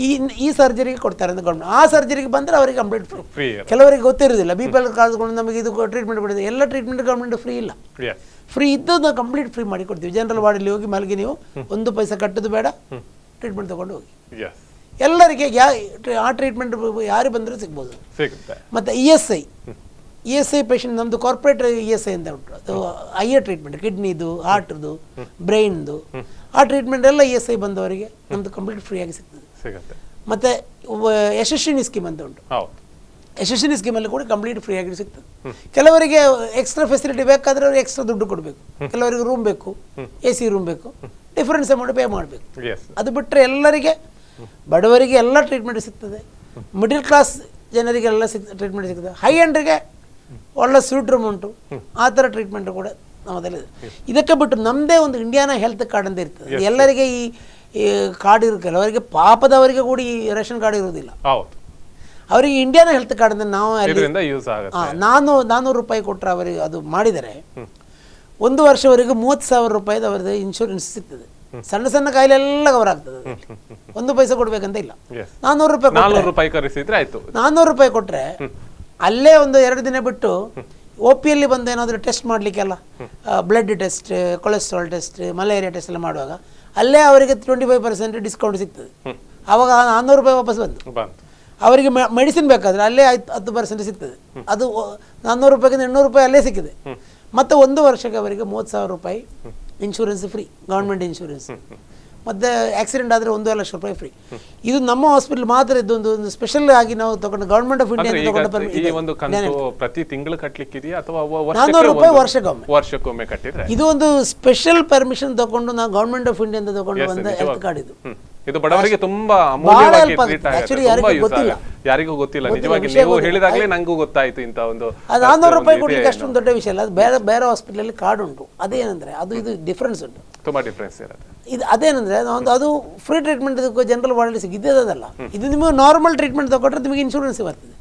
ಈ ಈ ಸರ್ಜರಿಗೆ ಕೊಡ್ತಾರೆ ಅಂತ ಗೌರ್ಮೆಂಟ್. ಆ ಸರ್ಜರಿಗೆ ಬಂದರೆ ಅವರಿಗೆ ಕಂಪ್ಲೀಟ್ ಫ್ರೀ ಕೆಲವರಿಗೆ ಗೊತ್ತಿರೋದಿಲ್ಲ. ಬಿ ಪಿ ಎಲ್ ಕಾರ್ಡ್ಸ್ಕೊಂಡು ನಮಗೆ ಇದು ಟ್ರೀಟ್ಮೆಂಟ್ ಕೊಡಿದೆ ಎಲ್ಲ ಟ್ರೀಟ್ಮೆಂಟ್ ಗೌರ್ಮೆಂಟ್ ಫ್ರೀ ಇಲ್ಲ. ಫ್ರೀ ಇದ್ದದ್ದು ನಾವು ಕಂಪ್ಲೀಟ್ ಫ್ರೀ ಮಾಡಿ ಕೊಡ್ತೀವಿ. ಜನರಲ್ ವಾರ್ಡಲ್ಲಿ ಹೋಗಿ ಮಲಗಿ ನೀವು ಒಂದು ಪೈಸೆ ಕಟ್ಟೋದು ಬೇಡ. ಟ್ರೀಟ್ಮೆಂಟ್ ತೊಗೊಂಡು ಹೋಗಿ. ಎಲ್ಲರಿಗೆ ಯಾ ಆ ಟ್ರೀಟ್ಮೆಂಟ್ ಯಾರು ಬಂದರೂ ಸಿಗ್ಬೋದು. ಮತ್ತು E S I E S I patient ನಮ್ಮದು ಕಾರ್ಪೊರೇಟ್ ಇ ಎಸ್ ಐ ಅಂತ ಉಂಟು. ಅದು ಹೈಯರ್ ಟ್ರೀಟ್ಮೆಂಟ್ ಕಿಡ್ನಿದು ಹಾರ್ಟ್ದು ಬ್ರೈನ್ದು ಆ ಟ್ರೀಟ್ಮೆಂಟ್ ಎಲ್ಲ ಇ ಎಸ್ ಐ ಬಂದವರಿಗೆ ನಮ್ಮದು ಕಂಪ್ಲೀಟ್ ಫ್ರೀಯಾಗಿ ಸಿಗ್ತದೆ. ಸಿಗುತ್ತೆ. ಮತ್ತು ಯಶಸ್ವಿನಿ ಸ್ಕೀಮ್ ಅಂತ ಉಂಟು. ಸ್ಕೀಮ್ ಸ್ಕೀಮಲ್ಲಿ ಕೂಡ ಕಂಪ್ಲೀಟ್ ಫ್ರೀ ಆಗಿ ಸಿಗ್ತದೆ. ಕೆಲವರಿಗೆ ಎಕ್ಸ್ಟ್ರಾ ಫೆಸಿಲಿಟಿ ಬೇಕಾದ್ರೆ ಅವ್ರಿಗೆ ಎಕ್ಸ್ಟ್ರಾ ದುಡ್ಡು ಕೊಡಬೇಕು. ಕೆಲವರಿಗೆ ರೂಮ್ ಬೇಕು ಎ ಸಿ ರೂಮ್ ಬೇಕು ಡಿಫರೆನ್ಸ್ ಅಮೌಂಟ್ ಪೇ ಮಾಡಬೇಕು. ಅದು ಬಿಟ್ಟರೆ ಎಲ್ಲರಿಗೆ ಬಡವರಿಗೆ ಎಲ್ಲ ಟ್ರೀಟ್ಮೆಂಟ್ ಸಿಗ್ತದೆ. ಮಿಡಿಲ್ ಕ್ಲಾಸ್ ಜನರಿಗೆಲ್ಲ ಸಿಗ್ ಟ್ರೀಟ್ಮೆಂಟ್ ಸಿಗ್ತದೆ. ಹೈ ಎಂಡ್ರಿಗೆ ಒಳ್ಳೆ ಸ್ವೀಟ್ ರೂಮ್ ಉಂಟು. ಆ ಥರ ಟ್ರೀಟ್ಮೆಂಟ್ ಕೂಡ ನಮ್ಮದಲ್ಲಿದೆ ಇದಕ್ಕೆ ಬಿಟ್ಟು ನಮ್ಮದೇ ಒಂದು ಇಂಡಿಯಾನ ಹೆಲ್ತ್ ಕಾರ್ಡ್ ಅಂತ ಇರ್ತದೆ. ಎಲ್ಲರಿಗೆ ಈ ಈ ಕಾರ್ಡ್ ಇರೋ ಅವರಿಗೆ ಪಾಪದವರಿಗೆ ಕೂಡ ಈ ರೇಷನ್ ಕಾರ್ಡ್ ಇರೋದಿಲ್ಲ ಅವರಿಗೆ ಇಂಡಿಯಾನ ಹೆಲ್ತ್ ಕಾರ್ಡ್ ನಾವು ನಾನು ನಾನ್ನೂರು ರೂಪಾಯಿ ಕೊಟ್ಟರೆ ಅವರಿಗೆ ಅದು ಮಾಡಿದರೆ ಒಂದು ವರ್ಷವರೆಗೂ ಮೂವತ್ತು ಸಾವಿರ ರೂಪಾಯಿದು ಅವರದ್ದು ಇನ್ಶೂರೆನ್ಸ್ ಸಿಗ್ತದೆ. ಸಣ್ಣ ಸಣ್ಣ ಕಾಯಿಲೆ ಎಲ್ಲ ಕವರ್ ಆಗ್ತದೆ ಒಂದು ಪೈಸೆ ಕೊಡ್ಬೇಕಂತ ಇಲ್ಲ. ನಾನ್ನೂರು ರೂಪಾಯಿ ನಾನ್ನೂರು ರೂಪಾಯಿ ಕೊಟ್ಟರೆ ಅಲ್ಲೇ ಒಂದು ಎರಡು ದಿನ ಬಿಟ್ಟು ಒ ಪಿಯಲ್ಲಿ ಬಂದು ಏನಾದರೂ test ಮಾಡಲಿಕ್ಕೆಲ್ಲ blood test cholesterol test malaria test ಎಲ್ಲ ಮಾಡುವಾಗ ಅಲ್ಲೇ ಅವರಿಗೆ ಟ್ವೆಂಟಿ ಫೈವ್ ಪರ್ಸೆಂಟ್ ಡಿಸ್ಕೌಂಟ್ ಸಿಗ್ತದೆ ಆವಾಗ ನಾನ್ನೂರು ರೂಪಾಯಿ ವಾಪಸ್ ಬಂತು. ಅವರಿಗೆ ಮೆಡಿಸಿನ್ ಬೇಕಾದರೆ ಅಲ್ಲೇ ಹತ್ತು ಪರ್ಸೆಂಟ್ ಸಿಗ್ತದೆ. ಅದು ನಾನ್ನೂರು ರೂಪಾಯಿಗಿಂತ ಇನ್ನೂರು ರೂಪಾಯಿ ಅಲ್ಲೇ ಸಿಕ್ಕಿದೆ ಮತ್ತು ಒಂದು ವರ್ಷಕ್ಕೆ ಅವರಿಗೆ ಮೂವತ್ತು ಸಾವಿರ ರೂಪಾಯಿ ಇನ್ಶೂರೆನ್ಸ್ ಫ್ರೀ ಗೌರ್ಮೆಂಟ್ ಇನ್ಶೂರೆನ್ಸ್ ಮತ್ತು ಆಕ್ಸಿಡೆಂಟ್ ಆದರೆ ಒಂದೂವರೆ ಲಕ್ಷ ರೂಪಾಯಿ ಫ್ರೀ ಇದು ನಮ್ಮ ಹಾಸ್ಪಿಟಲ್ ಮಾತ್ರ ಇದೊಂದು ಒಂದು ಸ್ಪೆಷಲ್ ಆಗಿ ನಾವು ತಗೊಂಡು ಗೌರ್ಮೆಂಟ್ ಆಫ್ ಇಂಡಿಯಾ ಪ್ರತಿ ತಿಂಗಳು ಕಟ್ಟಲಿಕ್ಕಿದೆಯಾ ಅಥವಾ ನಾನ್ನೂರು ರೂಪಾಯಿ ವರ್ಷಕ್ಕೊಮ್ಮೆ. ವರ್ಷಕ್ಕೊಮ್ಮೆ ಕಟ್ಟಿದ್ರೆ ಇದು ಒಂದು ಸ್ಪೆಷಲ್ ಪರ್ಮಿಷನ್ ತಗೊಂಡು ನಾವು ಗೌರ್ಮೆಂಟ್ ಆಫ್ ಇಂಡಿಯಾ ಅಂತ ತಗೊಂಡು ಬಂದ. ಹೆಲ್ತ್ ಕಾರ್ಡ್ ಇದು. ಇದು ಬಡವರಿಗೆ ತುಂಬಾ ಅಮೂಲ್ಯವಾಗಿ ಟ್ರೀಟ್ ಆಗುತ್ತೆ. ಯಾರಿಗೂ ಗೊತ್ತಿಲ್ಲ. ಯಾರಿಗೂ ಗೊತ್ತಿಲ್ಲ. ಗೊತ್ತಿಲ್ಲ, ನಿಜವಾಗಿ ನೀವು ಹೇಳಿದಾಗಲೇ ನಂಗೂ ಗೊತ್ತಾಯ್ತು ಇಂತ ಒಂದು ಅದು ನಾನ್ನೂರು ರೂಪಾಯಿ ಕೊಡ್ಲಿಕ್ಕೆ ಅಷ್ಟೊಂದು ದೊಡ್ಡ ವಿಷಯ ಅಲ್ಲ. ಅದು ಬೇರೆ ಬೇರೆ ಹಾಸ್ಪಿಟಲಲ್ಲಿ ಕಾರ್ಡ್ ಉಂಟು. ಅದೇನಂದ್ರೆ ಅದು ಇದು ಡಿಫ್ರೆನ್ಸ್ ಉಂಟು. ತುಂಬಾ ಡಿಫ್ರೆನ್ಸ್ ಇರುತ್ತೆ. ಇದು ಅದೇನಂದ್ರೆ ಒಂದು ಅದು ಫ್ರೀ ಟ್ರೀಟ್ಮೆಂಟ್ ಜನರಲ್ ವಾರ್ಡಲ್ಲಿ ಸಿಗಿದ್ದದಲ್ಲ ಇದು ನಿಮಗೆ ನಾರ್ಮಲ್ ಟ್ರೀಟ್ಮೆಂಟ್ ತಗೊಂಡ್ರೆ ನಿಮಗೆ ಇನ್ಶೂರೆನ್ಸ್ ಬರ್ತದೆ.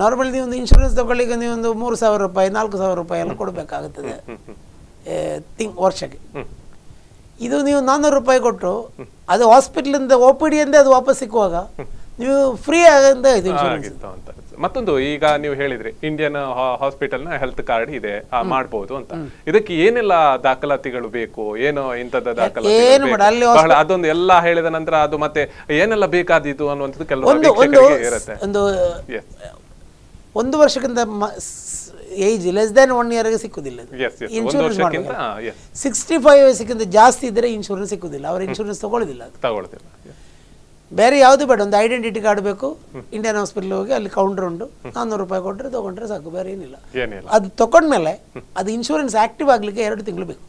ನಾರ್ಮಲ್ ನೀವು ಒಂದು ಇನ್ಶೂರೆನ್ಸ್ ತಗೊಳ್ಳಿಕ್ಕೆ ನೀವು ಒಂದು ಮೂರು ಸಾವಿರ ರೂಪಾಯಿ ನಾಲ್ಕು ಸಾವಿರ ರೂಪಾಯಿ ಎಲ್ಲ ಕೊಡಬೇಕಾಗುತ್ತದೆ. ತಿಂಗ್ ವರ್ಷಕ್ಕೆ. ಇದು ನೀವು ನಾನ್ನೂರು ರೂಪಾಯಿ ಕೊಟ್ಟು ಅದು ಹಾಸ್ಪಿಟ್ಲಿಂದ ಒ ಪಿ ಡಿಯಿಂದ ಅದು ವಾಪಸ್ ಸಿಕ್ಕುವಾಗ ನೀವು ಫ್ರೀ ಆಗಂತ ಇದು ಇನ್ಶೂರೆನ್ಸ್ ಅಂತ. ಮತ್ತೊಂದು ಈಗ ನೀವು ಹೇಳಿದ್ರಿ ಇಂಡಿಯನ್ ಹಾಸ್ಪಿಟಲ್ನ ಹೆಲ್ತ್ ಕಾರ್ಡ್ ಇದೆ ಮಾಡಬಹುದು ಅಂತ. ಇದಕ್ಕೆ ಏನೆಲ್ಲ ದಾಖಲಾತಿಗಳು ಬೇಕು? ಏನು ಇಂಥದ್ದು ದಾಖಲಾತಿ ಅದೊಂದು ಎಲ್ಲ ಹೇಳಿದ ನಂತರ ಅದು ಮತ್ತೆ ಏನೆಲ್ಲ ಬೇಕಾದೀತು ಅನ್ನುವಂಥದ್ದು ಕೆಲವು ಇರುತ್ತೆ. ಒಂದು ಒಂದು ವರ್ಷಕ್ಕಿಂತ ಏಜ್ ಲೆಸ್ ದೆನ್ ಒನ್ ಇಯರ್ಗೆ ಸಿಕ್ಕುದಿಲ್ಲ ಇನ್ಶೂರೆನ್ಸ್ ಮಾಡಬೇಕು ಸಿಕ್ಸ್ಟಿ ಫೈವ್ ವಯಸ್ಸಿಗಿಂತ ಜಾಸ್ತಿ ಇದ್ದರೆ ಇನ್ಶೂರೆನ್ಸ್ ಸಿಕ್ಕುದಿಲ್ಲ. ಅವ್ರ ಇನ್ಶೂರೆನ್ಸ್ ತಗೊಳ್ಳೋದಿಲ್ಲ ತಗೊಳ್ತಿಲ್ಲ ಬೇರೆ ಯಾವುದು ಬೇಡ ಒಂದು ಐಡೆಂಟಿಟಿ ಕಾರ್ಡ್ ಬೇಕು. ಇಂಡಿಯನ್ ಹಾಸ್ಪಿಟಲ್ ಹೋಗಿ ಅಲ್ಲಿ ಕೌಂಟರ್ ಉಂಟು. ನಾನ್ನೂರು ರೂಪಾಯಿ ಕೊಟ್ಟರೆ ತಗೊಂಡ್ರೆ ಸಾಕು ಬೇರೆ ಏನಿಲ್ಲ. ಅದು ತಗೊಂಡ್ಮೇಲೆ ಅದು ಇನ್ಶೂರೆನ್ಸ್ ಆಕ್ಟಿವ್ ಆಗಲಿಕ್ಕೆ ಎರಡು ತಿಂಗಳು ಬೇಕು.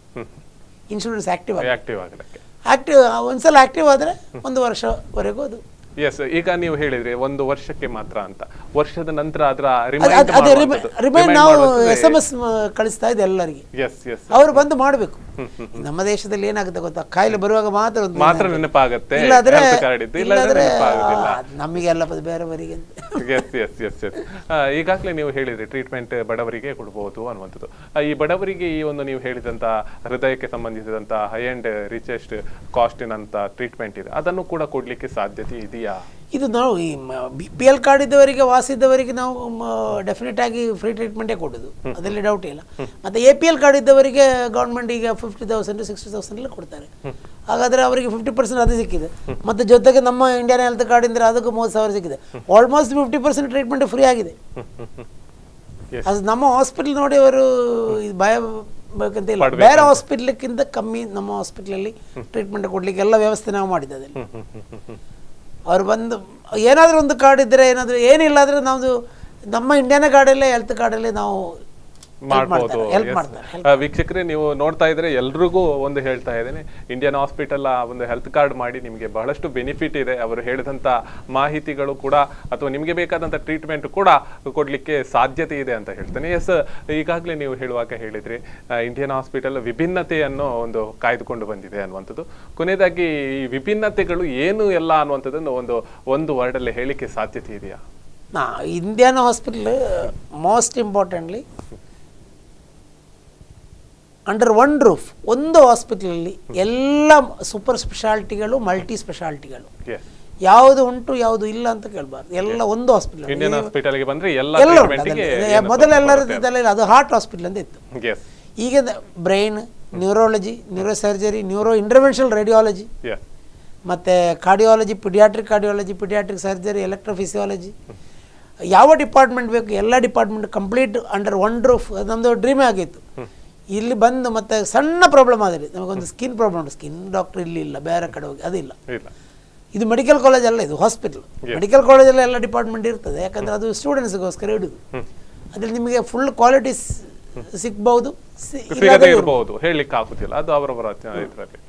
ಇನ್ಶೂರೆನ್ಸ್ ಆಕ್ಟಿವ್ ಆಕ್ಟಿವ್ ಆಗಲಿಕ್ಕೆ. ಆಕ್ಟಿವ್ ಒಂದ್ಸಲ ಆಕ್ಟಿವ್ ಆದರೆ ಒಂದು ವರ್ಷವರೆಗೂ ಅದು ಎಸ್ ಈಗ ನೀವು ಹೇಳಿದ್ರೆ ಒಂದು ವರ್ಷಕ್ಕೆ ಮಾತ್ರ ಅಂತ. ವರ್ಷದ ನಂತರ ಅದರ ಅದು- ಅದು- ರಿಮೈಂಡ್ ನಾವು ಎಸ್ ಎಂ ಎಸ್ ಕಳಿಸ್ತಾ ಇದೆ ಎಲ್ಲರಿಗೆ. ಅವರು ಬಂದು ಮಾಡಬೇಕು. ನಮ್ಮ ದೇಶದಲ್ಲಿ ಏನಾಗುತ್ತೆ ಗೊತ್ತಾ? ಕಾಯಿಲೆ ಬರುವಾಗ ಮಾತ್ರ ಮಾತ್ರ ನೆನಪಾಗತ್ತೆ. ಇಲ್ಲಾದ್ರೆ ನಮಗೆಲ್ಲ ಬೇರೆಯವರಿಗೆ ಎಸ್ ಎಸ್ ಎಸ್ ಎಸ್ ಈಗಾಗಲೇ ನೀವು ಹೇಳಿದ್ರಿ ಟ್ರೀಟ್ಮೆಂಟ್ ಬಡವರಿಗೆ ಕೊಡ್ಬೋದು ಅನ್ನುವಂಥದ್ದು. ಈ ಬಡವರಿಗೆ ಈ ಒಂದು ನೀವು ಹೇಳಿದಂತ ಹೃದಯಕ್ಕೆ ಸಂಬಂಧಿಸಿದಂತ ಹೈ ಅಂಡ್ ರಿಚೆಸ್ಟ್ ಕಾಸ್ಟಿನಂತ ಟ್ರೀಟ್ಮೆಂಟ್ ಇದೆ. ಅದನ್ನು ಕೂಡ ಕೊಡ್ಲಿಕ್ಕೆ ಸಾಧ್ಯತೆ ಇದೆಯಾ? ಇದು ನಾವು ಈ ಬಿ ಪಿ ಎಲ್ ಕಾರ್ಡ್ ಇದ್ದವರಿಗೆ ವಾಸ ಇದ್ದವರಿಗೆ ನಾವು ಡೆಫಿನೆಟ್ ಆಗಿ ಫ್ರೀ ಟ್ರೀಟ್ಮೆಂಟೇ ಕೊಡೋದು. ಅದರಲ್ಲಿ ಡೌಟ್ ಇಲ್ಲ. ಮತ್ತೆ ಎ ಪಿ ಎಲ್ ಕಾರ್ಡ್ ಇದ್ದವರಿಗೆ ಗೌರ್ಮೆಂಟ್ ಈಗ ಫಿಫ್ಟಿ ತೌಸಂಡ್ ಸಿಕ್ಸ್ಟಿ ತೌಸಂಡ್ ಕೊಡ್ತಾರೆ. ಹಾಗಾದ್ರೆ ಅವರಿಗೆ ಫಿಫ್ಟಿ ಪರ್ಸೆಂಟ್ ಅದು ಸಿಕ್ಕಿದೆ. ಮತ್ತೆ ಜೊತೆಗೆ ನಮ್ಮ ಇಂಡಿಯನ್ ಹೆಲ್ತ್ ಕಾರ್ಡ್ ಇದ್ರೆ ಅದಕ್ಕೂ ಮೂವತ್ತು ಸಾವಿರ ಸಿಕ್ಕಿದೆ. Almost fifty percent treatment free ಆಗಿದೆ. ಅದು ನಮ್ಮ ಹಾಸ್ಪಿಟಲ್ ನೋಡಿ ಅವರು ಇದು ಭಯ ಬೇಕಂತ ಇಲ್ಲ. ಬೇರೆ ಹಾಸ್ಪಿಟ್ಲಕ್ಕಿಂತ ಕಮ್ಮಿ ನಮ್ಮ ಹಾಸ್ಪಿಟ್ಲಲ್ಲಿ ಟ್ರೀಟ್ಮೆಂಟ್ ಕೊಡ್ಲಿಕ್ಕೆ ಎಲ್ಲ ವ್ಯವಸ್ಥೆ ನಾವು ಮಾಡಿದ್ದೆ ಅವ್ರು ಬಂದು, ಏನಾದರೂ ಒಂದು ಕಾರ್ಡ್ ಇದ್ದರೆ ಏನಾದರೂ ಏನಿಲ್ಲ ಅಂದರೆ ನಮ್ಮದು ನಮ್ಮ ಇಂಡಿಯಾನ ಕಾರ್ಡಲ್ಲೇ ಹೆಲ್ತ್ ಕಾರ್ಡಲ್ಲೇ ನಾವು ಮಾಡ್ಬೋದು. ವೀಕ್ಷಕರೇ ನೀವು ನೋಡ್ತಾ ಇದ್ರೆ ಎಲ್ರಿಗೂ ಒಂದು ಹೇಳ್ತಾ ಇದ್ದೀನಿ. ಇಂಡಿಯನ್ ಹಾಸ್ಪಿಟಲ್ ಒಂದು ಹೆಲ್ತ್ ಕಾರ್ಡ್ ಮಾಡಿ ನಿಮಗೆ ಬಹಳಷ್ಟು ಬೆನಿಫಿಟ್ ಇದೆ. ಅವರು ಹೇಳಿದಂತ ಮಾಹಿತಿಗಳು ಕೂಡ ಅಥವಾ ನಿಮಗೆ ಬೇಕಾದಂತ ಟ್ರೀಟ್ಮೆಂಟ್ ಕೂಡ ಕೊಡ್ಲಿಕ್ಕೆ ಸಾಧ್ಯತೆ ಇದೆ ಅಂತ ಹೇಳ್ತೇನೆ. ಎಸ್ ಈಗಾಗಲೇ ನೀವು ಹೇಳುವಾಗ ಹೇಳಿದ್ರಿ ಇಂಡಿಯನ್ ಹಾಸ್ಪಿಟಲ್ ವಿಭಿನ್ನತೆಯನ್ನು ಒಂದು ಕಾಯ್ದುಕೊಂಡು ಬಂದಿದೆ ಅನ್ನುವಂಥದ್ದು. ಕೊನೆಯದಾಗಿ ಈ ವಿಭಿನ್ನತೆಗಳು ಏನು ಎಲ್ಲ ಅನ್ನುವಂಥದ್ದನ್ನು ಒಂದು ಒಂದು ವರ್ಡಲ್ಲಿ ಹೇಳಿಕ್ಕೆ ಸಾಧ್ಯತೆ ಇದೆಯಾ? ನಾ Indian hospital most importantly under one roof ಒಂದು ಹಾಸ್ಪಿಟಲಲ್ಲಿ ಎಲ್ಲ ಸೂಪರ್ ಸ್ಪೆಷಾಲಿಟಿಗಳು ಮಲ್ಟಿ ಸ್ಪೆಷಾಲಿಟಿಗಳು ಯಾವುದು ಉಂಟು ಯಾವುದು ಇಲ್ಲ ಅಂತ ಕೇಳಬಾರ್ದು. ಎಲ್ಲ ಒಂದು ಹಾಸ್ಪಿಟಲ್ ಇಂಡಿಯನ್ ಹಾಸ್ಪಿಟಲ್ಗೆ ಬಂದ್ರೆ ಎಲ್ಲ ಎಲ್ಲ ಉಂಟು. ಟ್ರೀಟ್ಮೆಂಟ್ಗೆ ಅದರಲ್ಲಿ. ಮೊದಲು ಎಲ್ಲರ ಇದ್ದಲ್ಲ ಅದು ಹಾರ್ಟ್ ಹಾಸ್ಪಿಟಲ್ ಅಂತ ಇತ್ತು. ಈಗ brain neurology neuro surgery neuro interventional radiology ಮತ್ತು cardiology pediatric cardiology pediatric surgery electrophysiology ಯಾವ ಡಿಪಾರ್ಟ್ಮೆಂಟ್ ಬೇಕು ಎಲ್ಲ department complete under one roof ನಮ್ಮದು ಡ್ರೀಮೇ ಆಗಿತ್ತು. ಇಲ್ಲಿ ಬಂದು ಮತ್ತೆ ಸಣ್ಣ ಪ್ರಾಬ್ಲಮ್ ಆದರೆ ನಮಗೊಂದು ಸ್ಕಿನ್ ಪ್ರಾಬ್ಲಮ್ ಉಂಟು. ಸ್ಕಿನ್ ಡಾಕ್ಟರ್ ಇಲ್ಲಿ ಇಲ್ಲ ಬೇರೆ ಕಡೆ ಹೋಗಿ ಅದಿಲ್ಲ ಇಲ್ಲ. ಇದು ಮೆಡಿಕಲ್ ಕಾಲೇಜ್ ಅಲ್ಲ ಇದು ಹಾಸ್ಪಿಟಲ್ ಮೆಡಿಕಲ್ ಕಾಲೇಜಲ್ಲಿ ಎಲ್ಲ ಡಿಪಾರ್ಟ್ಮೆಂಟ್ ಇರ್ತದೆ ಯಾಕಂದ್ರೆ ಅದು ಸ್ಟೂಡೆಂಟ್ಸ್ಗೋಸ್ಕರ ಇಡುದು. ಅದ್ರಲ್ಲಿ ನಿಮಗೆ ಫುಲ್ ಕ್ವಾಲಿಟೀಸ್ ಸಿಗ್ಬಹುದು ಮತ್ತೆ ಇರಬಹುದು ಹೇಳಲಿಕ್ಕೆ ಆಗುದಿಲ್ಲ ಅದು ಅವರವರ ಮತ್ತೆ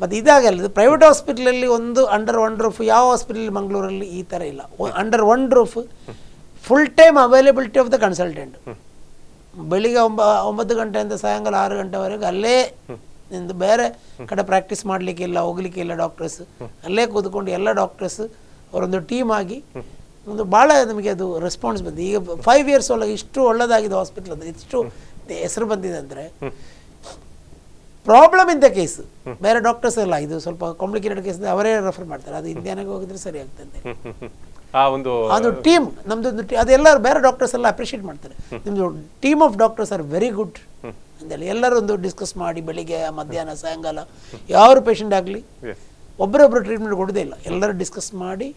ಮತ್ತು ಇದಾಗಲ್ಲ ಇದು ಪ್ರೈವೇಟ್ ಹಾಸ್ಪಿಟ್ಲಲ್ಲಿ ಒಂದು ಅಂಡರ್ ಒನ್ ರೂಫ್ ಯಾವ ಹಾಸ್ಪಿಟಲ್ ಮಂಗಳೂರಲ್ಲಿ ಈ ಥರ ಇಲ್ಲ. Under one roof full time availability of the consultant ಬೆಳಿಗ್ಗೆ ಒಂಬ, ಒಂಬತ್ತು ಗಂಟೆಯಿಂದ ಸಾಯಂಕಾಲ ಆರು ಗಂಟೆವರೆಗೆ ಅಲ್ಲೇ ನಿಂದು ಬೇರೆ ಕಡೆ ಪ್ರಾಕ್ಟೀಸ್ ಹೋಗ್ಲಿಕ್ಕೆ ಇಲ್ಲ ಡಾಕ್ಟರ್ಸ್ ಅಲ್ಲೇ ಕೂತ್ಕೊಂಡು ಎಲ್ಲ ಡಾಕ್ಟರ್ಸ್ ಅವರೊಂದು ಟೀಮ್ ಆಗಿ ಒಂದು ಭಾಳ ನಮಗೆ ಅದು ರೆಸ್ಪಾನ್ಸ್ ಬಂದಿದೆ ಈಗ ಫೈವ್ ಇಯರ್ಸ್ ಒಳಗೆ ಇಷ್ಟು ಒಳ್ಳೆದಾಗಿದೆ ಹಾಸ್ಪಿಟ್ಲ್ ಅಂದರೆ, ಇಷ್ಟು ಹೆಸರು ಬಂದಿದೆ ಅಂದರೆ ಪ್ರಾಬ್ಲಮ್ ಇಂಥ ಕೇಸ್ ಬೇರೆ ಡಾಕ್ಟರ್ಸ್ ಎಲ್ಲ, ಇದು ಸ್ವಲ್ಪ ಕಾಂಪ್ಲಿಕೇಟೆಡ್ ಕೇಸ್ ಅವರೇ ರೆಫರ್ ಮಾಡ್ತಾರೆ. ಅದು ಇಂಡಿಯಾನಾಗೆ ಹೋಗಿದ್ರೆ ಸರಿ ಆಗ್ತದೆ. ಆ ಒಂದು ಅದು ಟೀಮ್ ನಮ್ದು ಒಂದು ಟೀ- ಅದೆಲ್ಲ ಬೇರೆ ಡಾಕ್ಟರ್ಸ್ ಎಲ್ಲ ಅಪ್ರಿಷಿಯೇಟ್ ಮಾಡ್ತಾರೆ. ನಿಮ್ದು team of doctors are very good ಅಂತೇಳಿ ಎಲ್ಲರೂ ಒಂದು ಡಿಸ್ಕಸ್ ಮಾಡಿ ಬೆಳಿಗ್ಗೆ ಮಧ್ಯಾಹ್ನ ಸಾಯಂಕಾಲ ಯಾವ ಪೇಷಂಟ್ ಆಗಲಿ ಒಬ್ಬರೊಬ್ಬರು ಟ್ರೀಟ್ಮೆಂಟ್ ಕೊಡೋದೇ ಇಲ್ಲ. ಎಲ್ಲರೂ ಡಿಸ್ಕಸ್ ಮಾಡಿ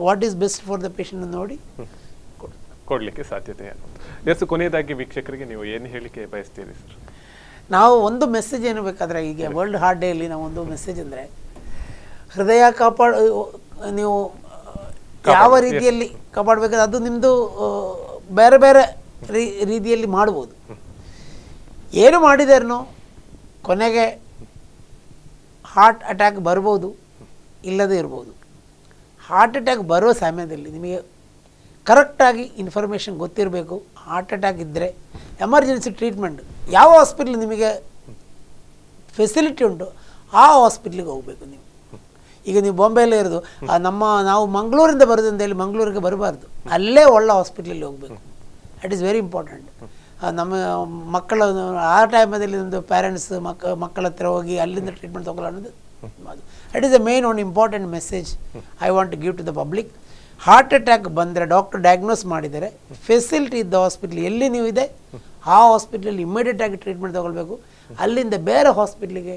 what is best for the patient ನೋಡಿ ಕೊಡಲಿಕ್ಕೆ ಕೊಡ್ಲಿಕ್ಕೆ ಸಾಧ್ಯತೆ ಎಸ್ ಕೊನೆಯದಾಗಿ ವೀಕ್ಷಕರಿಗೆ ನೀವು ಏನು ಹೇಳಿಕೆ ಬಯಸ್ತೀರಿ ಸರ್ ನಾವು ಒಂದು ಮೆಸೇಜ್ ಏನು ಬೇಕಾದ್ರೆ ಈಗ ವರ್ಲ್ಡ್ ಹಾರ್ಟ್ ಡೇಯಲ್ಲಿ ನಾವು ಒಂದು ಮೆಸೇಜ್ ಅಂದರೆ ಹೃದಯ ಕಾಪಾಡ ನೀವು ಯಾವ ರೀತಿಯಲ್ಲಿ ಕಾಪಾಡಬೇಕಾದ್ರೆ ಅದು ನಿಮ್ಮದು ಬೇರೆ ಬೇರೆ ರೀತಿಯಲ್ಲಿ ಮಾಡ್ಬೋದು. ಏನು ಮಾಡಿದಾರನೋ ಕೊನೆಗೆ ಹಾರ್ಟ್ ಅಟ್ಯಾಕ್ ಬರ್ಬೋದು ಇಲ್ಲದೇ ಇರ್ಬೋದು. ಹಾರ್ಟ್ ಅಟ್ಯಾಕ್ ಬರೋ ಸಮಯದಲ್ಲಿ ನಿಮಗೆ ಕರೆಕ್ಟಾಗಿ ಇನ್ಫಾರ್ಮೇಷನ್ ಗೊತ್ತಿರಬೇಕು. ಹಾರ್ಟ್ ಅಟ್ಯಾಕ್ ಇದ್ದರೆ ಎಮರ್ಜೆನ್ಸಿ ಟ್ರೀಟ್ಮೆಂಟ್ ಯಾವ ಹಾಸ್ಪಿಟ್ಲ್ ನಿಮಗೆ ಫೆಸಿಲಿಟಿ ಉಂಟು ಆ ಹಾಸ್ಪಿಟ್ಲಿಗೆ ಹೋಗಬೇಕು ನೀವು. ಈಗ ನೀವು ಬಾಂಬೆಯಲ್ಲೇ ಇರೋದು ನಮ್ಮ ನಾವು ಮಂಗಳೂರಿಂದ ಬರೋದು ಅಂತ ಹೇಳಿ ಮಂಗಳೂರಿಗೆ ಬರಬಾರ್ದು. ಅಲ್ಲೇ ಒಳ್ಳೆ ಹಾಸ್ಪಿಟ್ಲಲ್ಲಿ ಹೋಗಬೇಕು. ಇಟ್ ಈಸ್ ವೆರಿ ಇಂಪಾರ್ಟೆಂಟ್ ನಮ್ಮ ಮಕ್ಕಳ, ಆ ಟೈಮಲ್ಲಿ ಒಂದು ಪ್ಯಾರೆಂಟ್ಸ್ ಮಕ್ಕ, ಮಕ್ಕಳ ಹತ್ರ ಹೋಗಿ ಅಲ್ಲಿಂದ ಟ್ರೀಟ್ಮೆಂಟ್ ತೊಗೊಳ್ಳೋ ಅನ್ನೋದು ದಟ್ ಈಸ್ ಅ ಮೇನ್ ಒಂದು important message I want to give to the public heart attack ಬಂದರೆ ಡಾಕ್ಟರ್ ಡಯಾಗ್ನೋಸ್ ಮಾಡಿದರೆ ಫೆಸಿಲಿಟಿ ಇದ್ದ ಹಾಸ್ಪಿಟ್ಲ್ ಎಲ್ಲಿ ನೀವು ಇದೆ? ಆ ಹಾಸ್ಪಿಟ್ಲಲ್ಲಿ ಇಮಿಡಿಯೇಟ್ ಆಗಿ ಟ್ರೀಟ್ಮೆಂಟ್ ತೊಗೊಳ್ಬೇಕು. ಅಲ್ಲಿಂದ ಬೇರೆ ಹಾಸ್ಪಿಟ್ಲಿಗೆ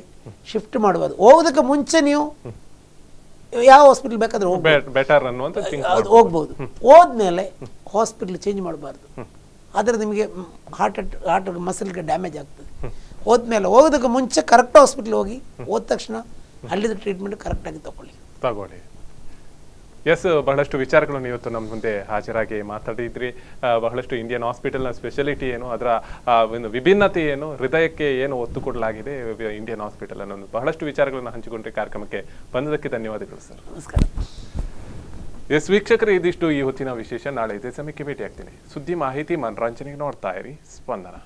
ಶಿಫ್ಟ್ ಮಾಡ್ಬೋದು ಹೋಗೋದಕ್ಕೆ ಮುಂಚೆ ನೀವು ಯಾವ ಹಾಸ್ಪಿಟಲ್ ಬೇಕಾದ್ರೆ ಹೋಗ್ಬೋದು. ಹೋಗ್ಬೋದು. ಹೋದ್ಮೇಲೆ ಹಾಸ್ಪಿಟ್ಲ್ ಚೇಂಜ್ ಮಾಡಬಾರ್ದು. ಆದರೆ ನಿಮಗೆ ಹಾರ್ಟ್ ಹಾರ್ಟ್ ಮಸಲ್ಗೆ ಡ್ಯಾಮೇಜ್ ಆಗ್ತದೆ. ಹೋದ್ಮೇಲೆ ಹೋಗೋದಕ್ಕೆ ಮುಂಚೆ ಕರೆಕ್ಟ್ ಹಾಸ್ಪಿಟ್ಲ್ ಹೋಗಿ ಹೋದ ತಕ್ಷಣ ಅಲ್ಲಿದ್ದ ಟ್ರೀಟ್ಮೆಂಟ್ ಕರೆಕ್ಟಾಗಿ ತಗೊಳ್ಳಿ. ತಗೊಳ್ಳಿ. ಎಸ್ ಬಹಳಷ್ಟು ವಿಚಾರಗಳನ್ನು ಇವತ್ತು ನಮ್ಮ ಮುಂದೆ ಹಾಜರಾಗಿ ಮಾತಾಡಿದ್ರಿ. ಬಹಳಷ್ಟು ಇಂಡಿಯನ್ ಹಾಸ್ಪಿಟಲ್ನ ಸ್ಪೆಷಾಲಿಟಿ ಏನು ಅದರ ಒಂದು ವಿಭಿನ್ನತೆ ಏನು ಹೃದಯಕ್ಕೆ ಏನು ಒತ್ತು ಕೊಡಲಾಗಿದೆ ಇಂಡಿಯನ್ ಹಾಸ್ಪಿಟಲ್ ಅನ್ನೋದು ಬಹಳಷ್ಟು ವಿಚಾರಗಳನ್ನು ಹಂಚಿಕೊಂಡ್ರೆ ಕಾರ್ಯಕ್ರಮಕ್ಕೆ ಬಂದದಕ್ಕೆ ಧನ್ಯವಾದಗಳು ಸರ್ ನಮಸ್ಕಾರ. ಎಸ್ ವೀಕ್ಷಕರು ಇದಿಷ್ಟು ಈ ಹೊತ್ತಿನ ವಿಶೇಷ. ನಾಳೆ ಇದೇ ಸಮಯಕ್ಕೆ ಭೇಟಿ ಆಗ್ತೀನಿ ಸುದ್ದಿ ಮಾಹಿತಿ ಮನರಂಜನೆಗೆ ನೋಡ್ತಾ ಇರಿ. ಸ್ಪಂದನ.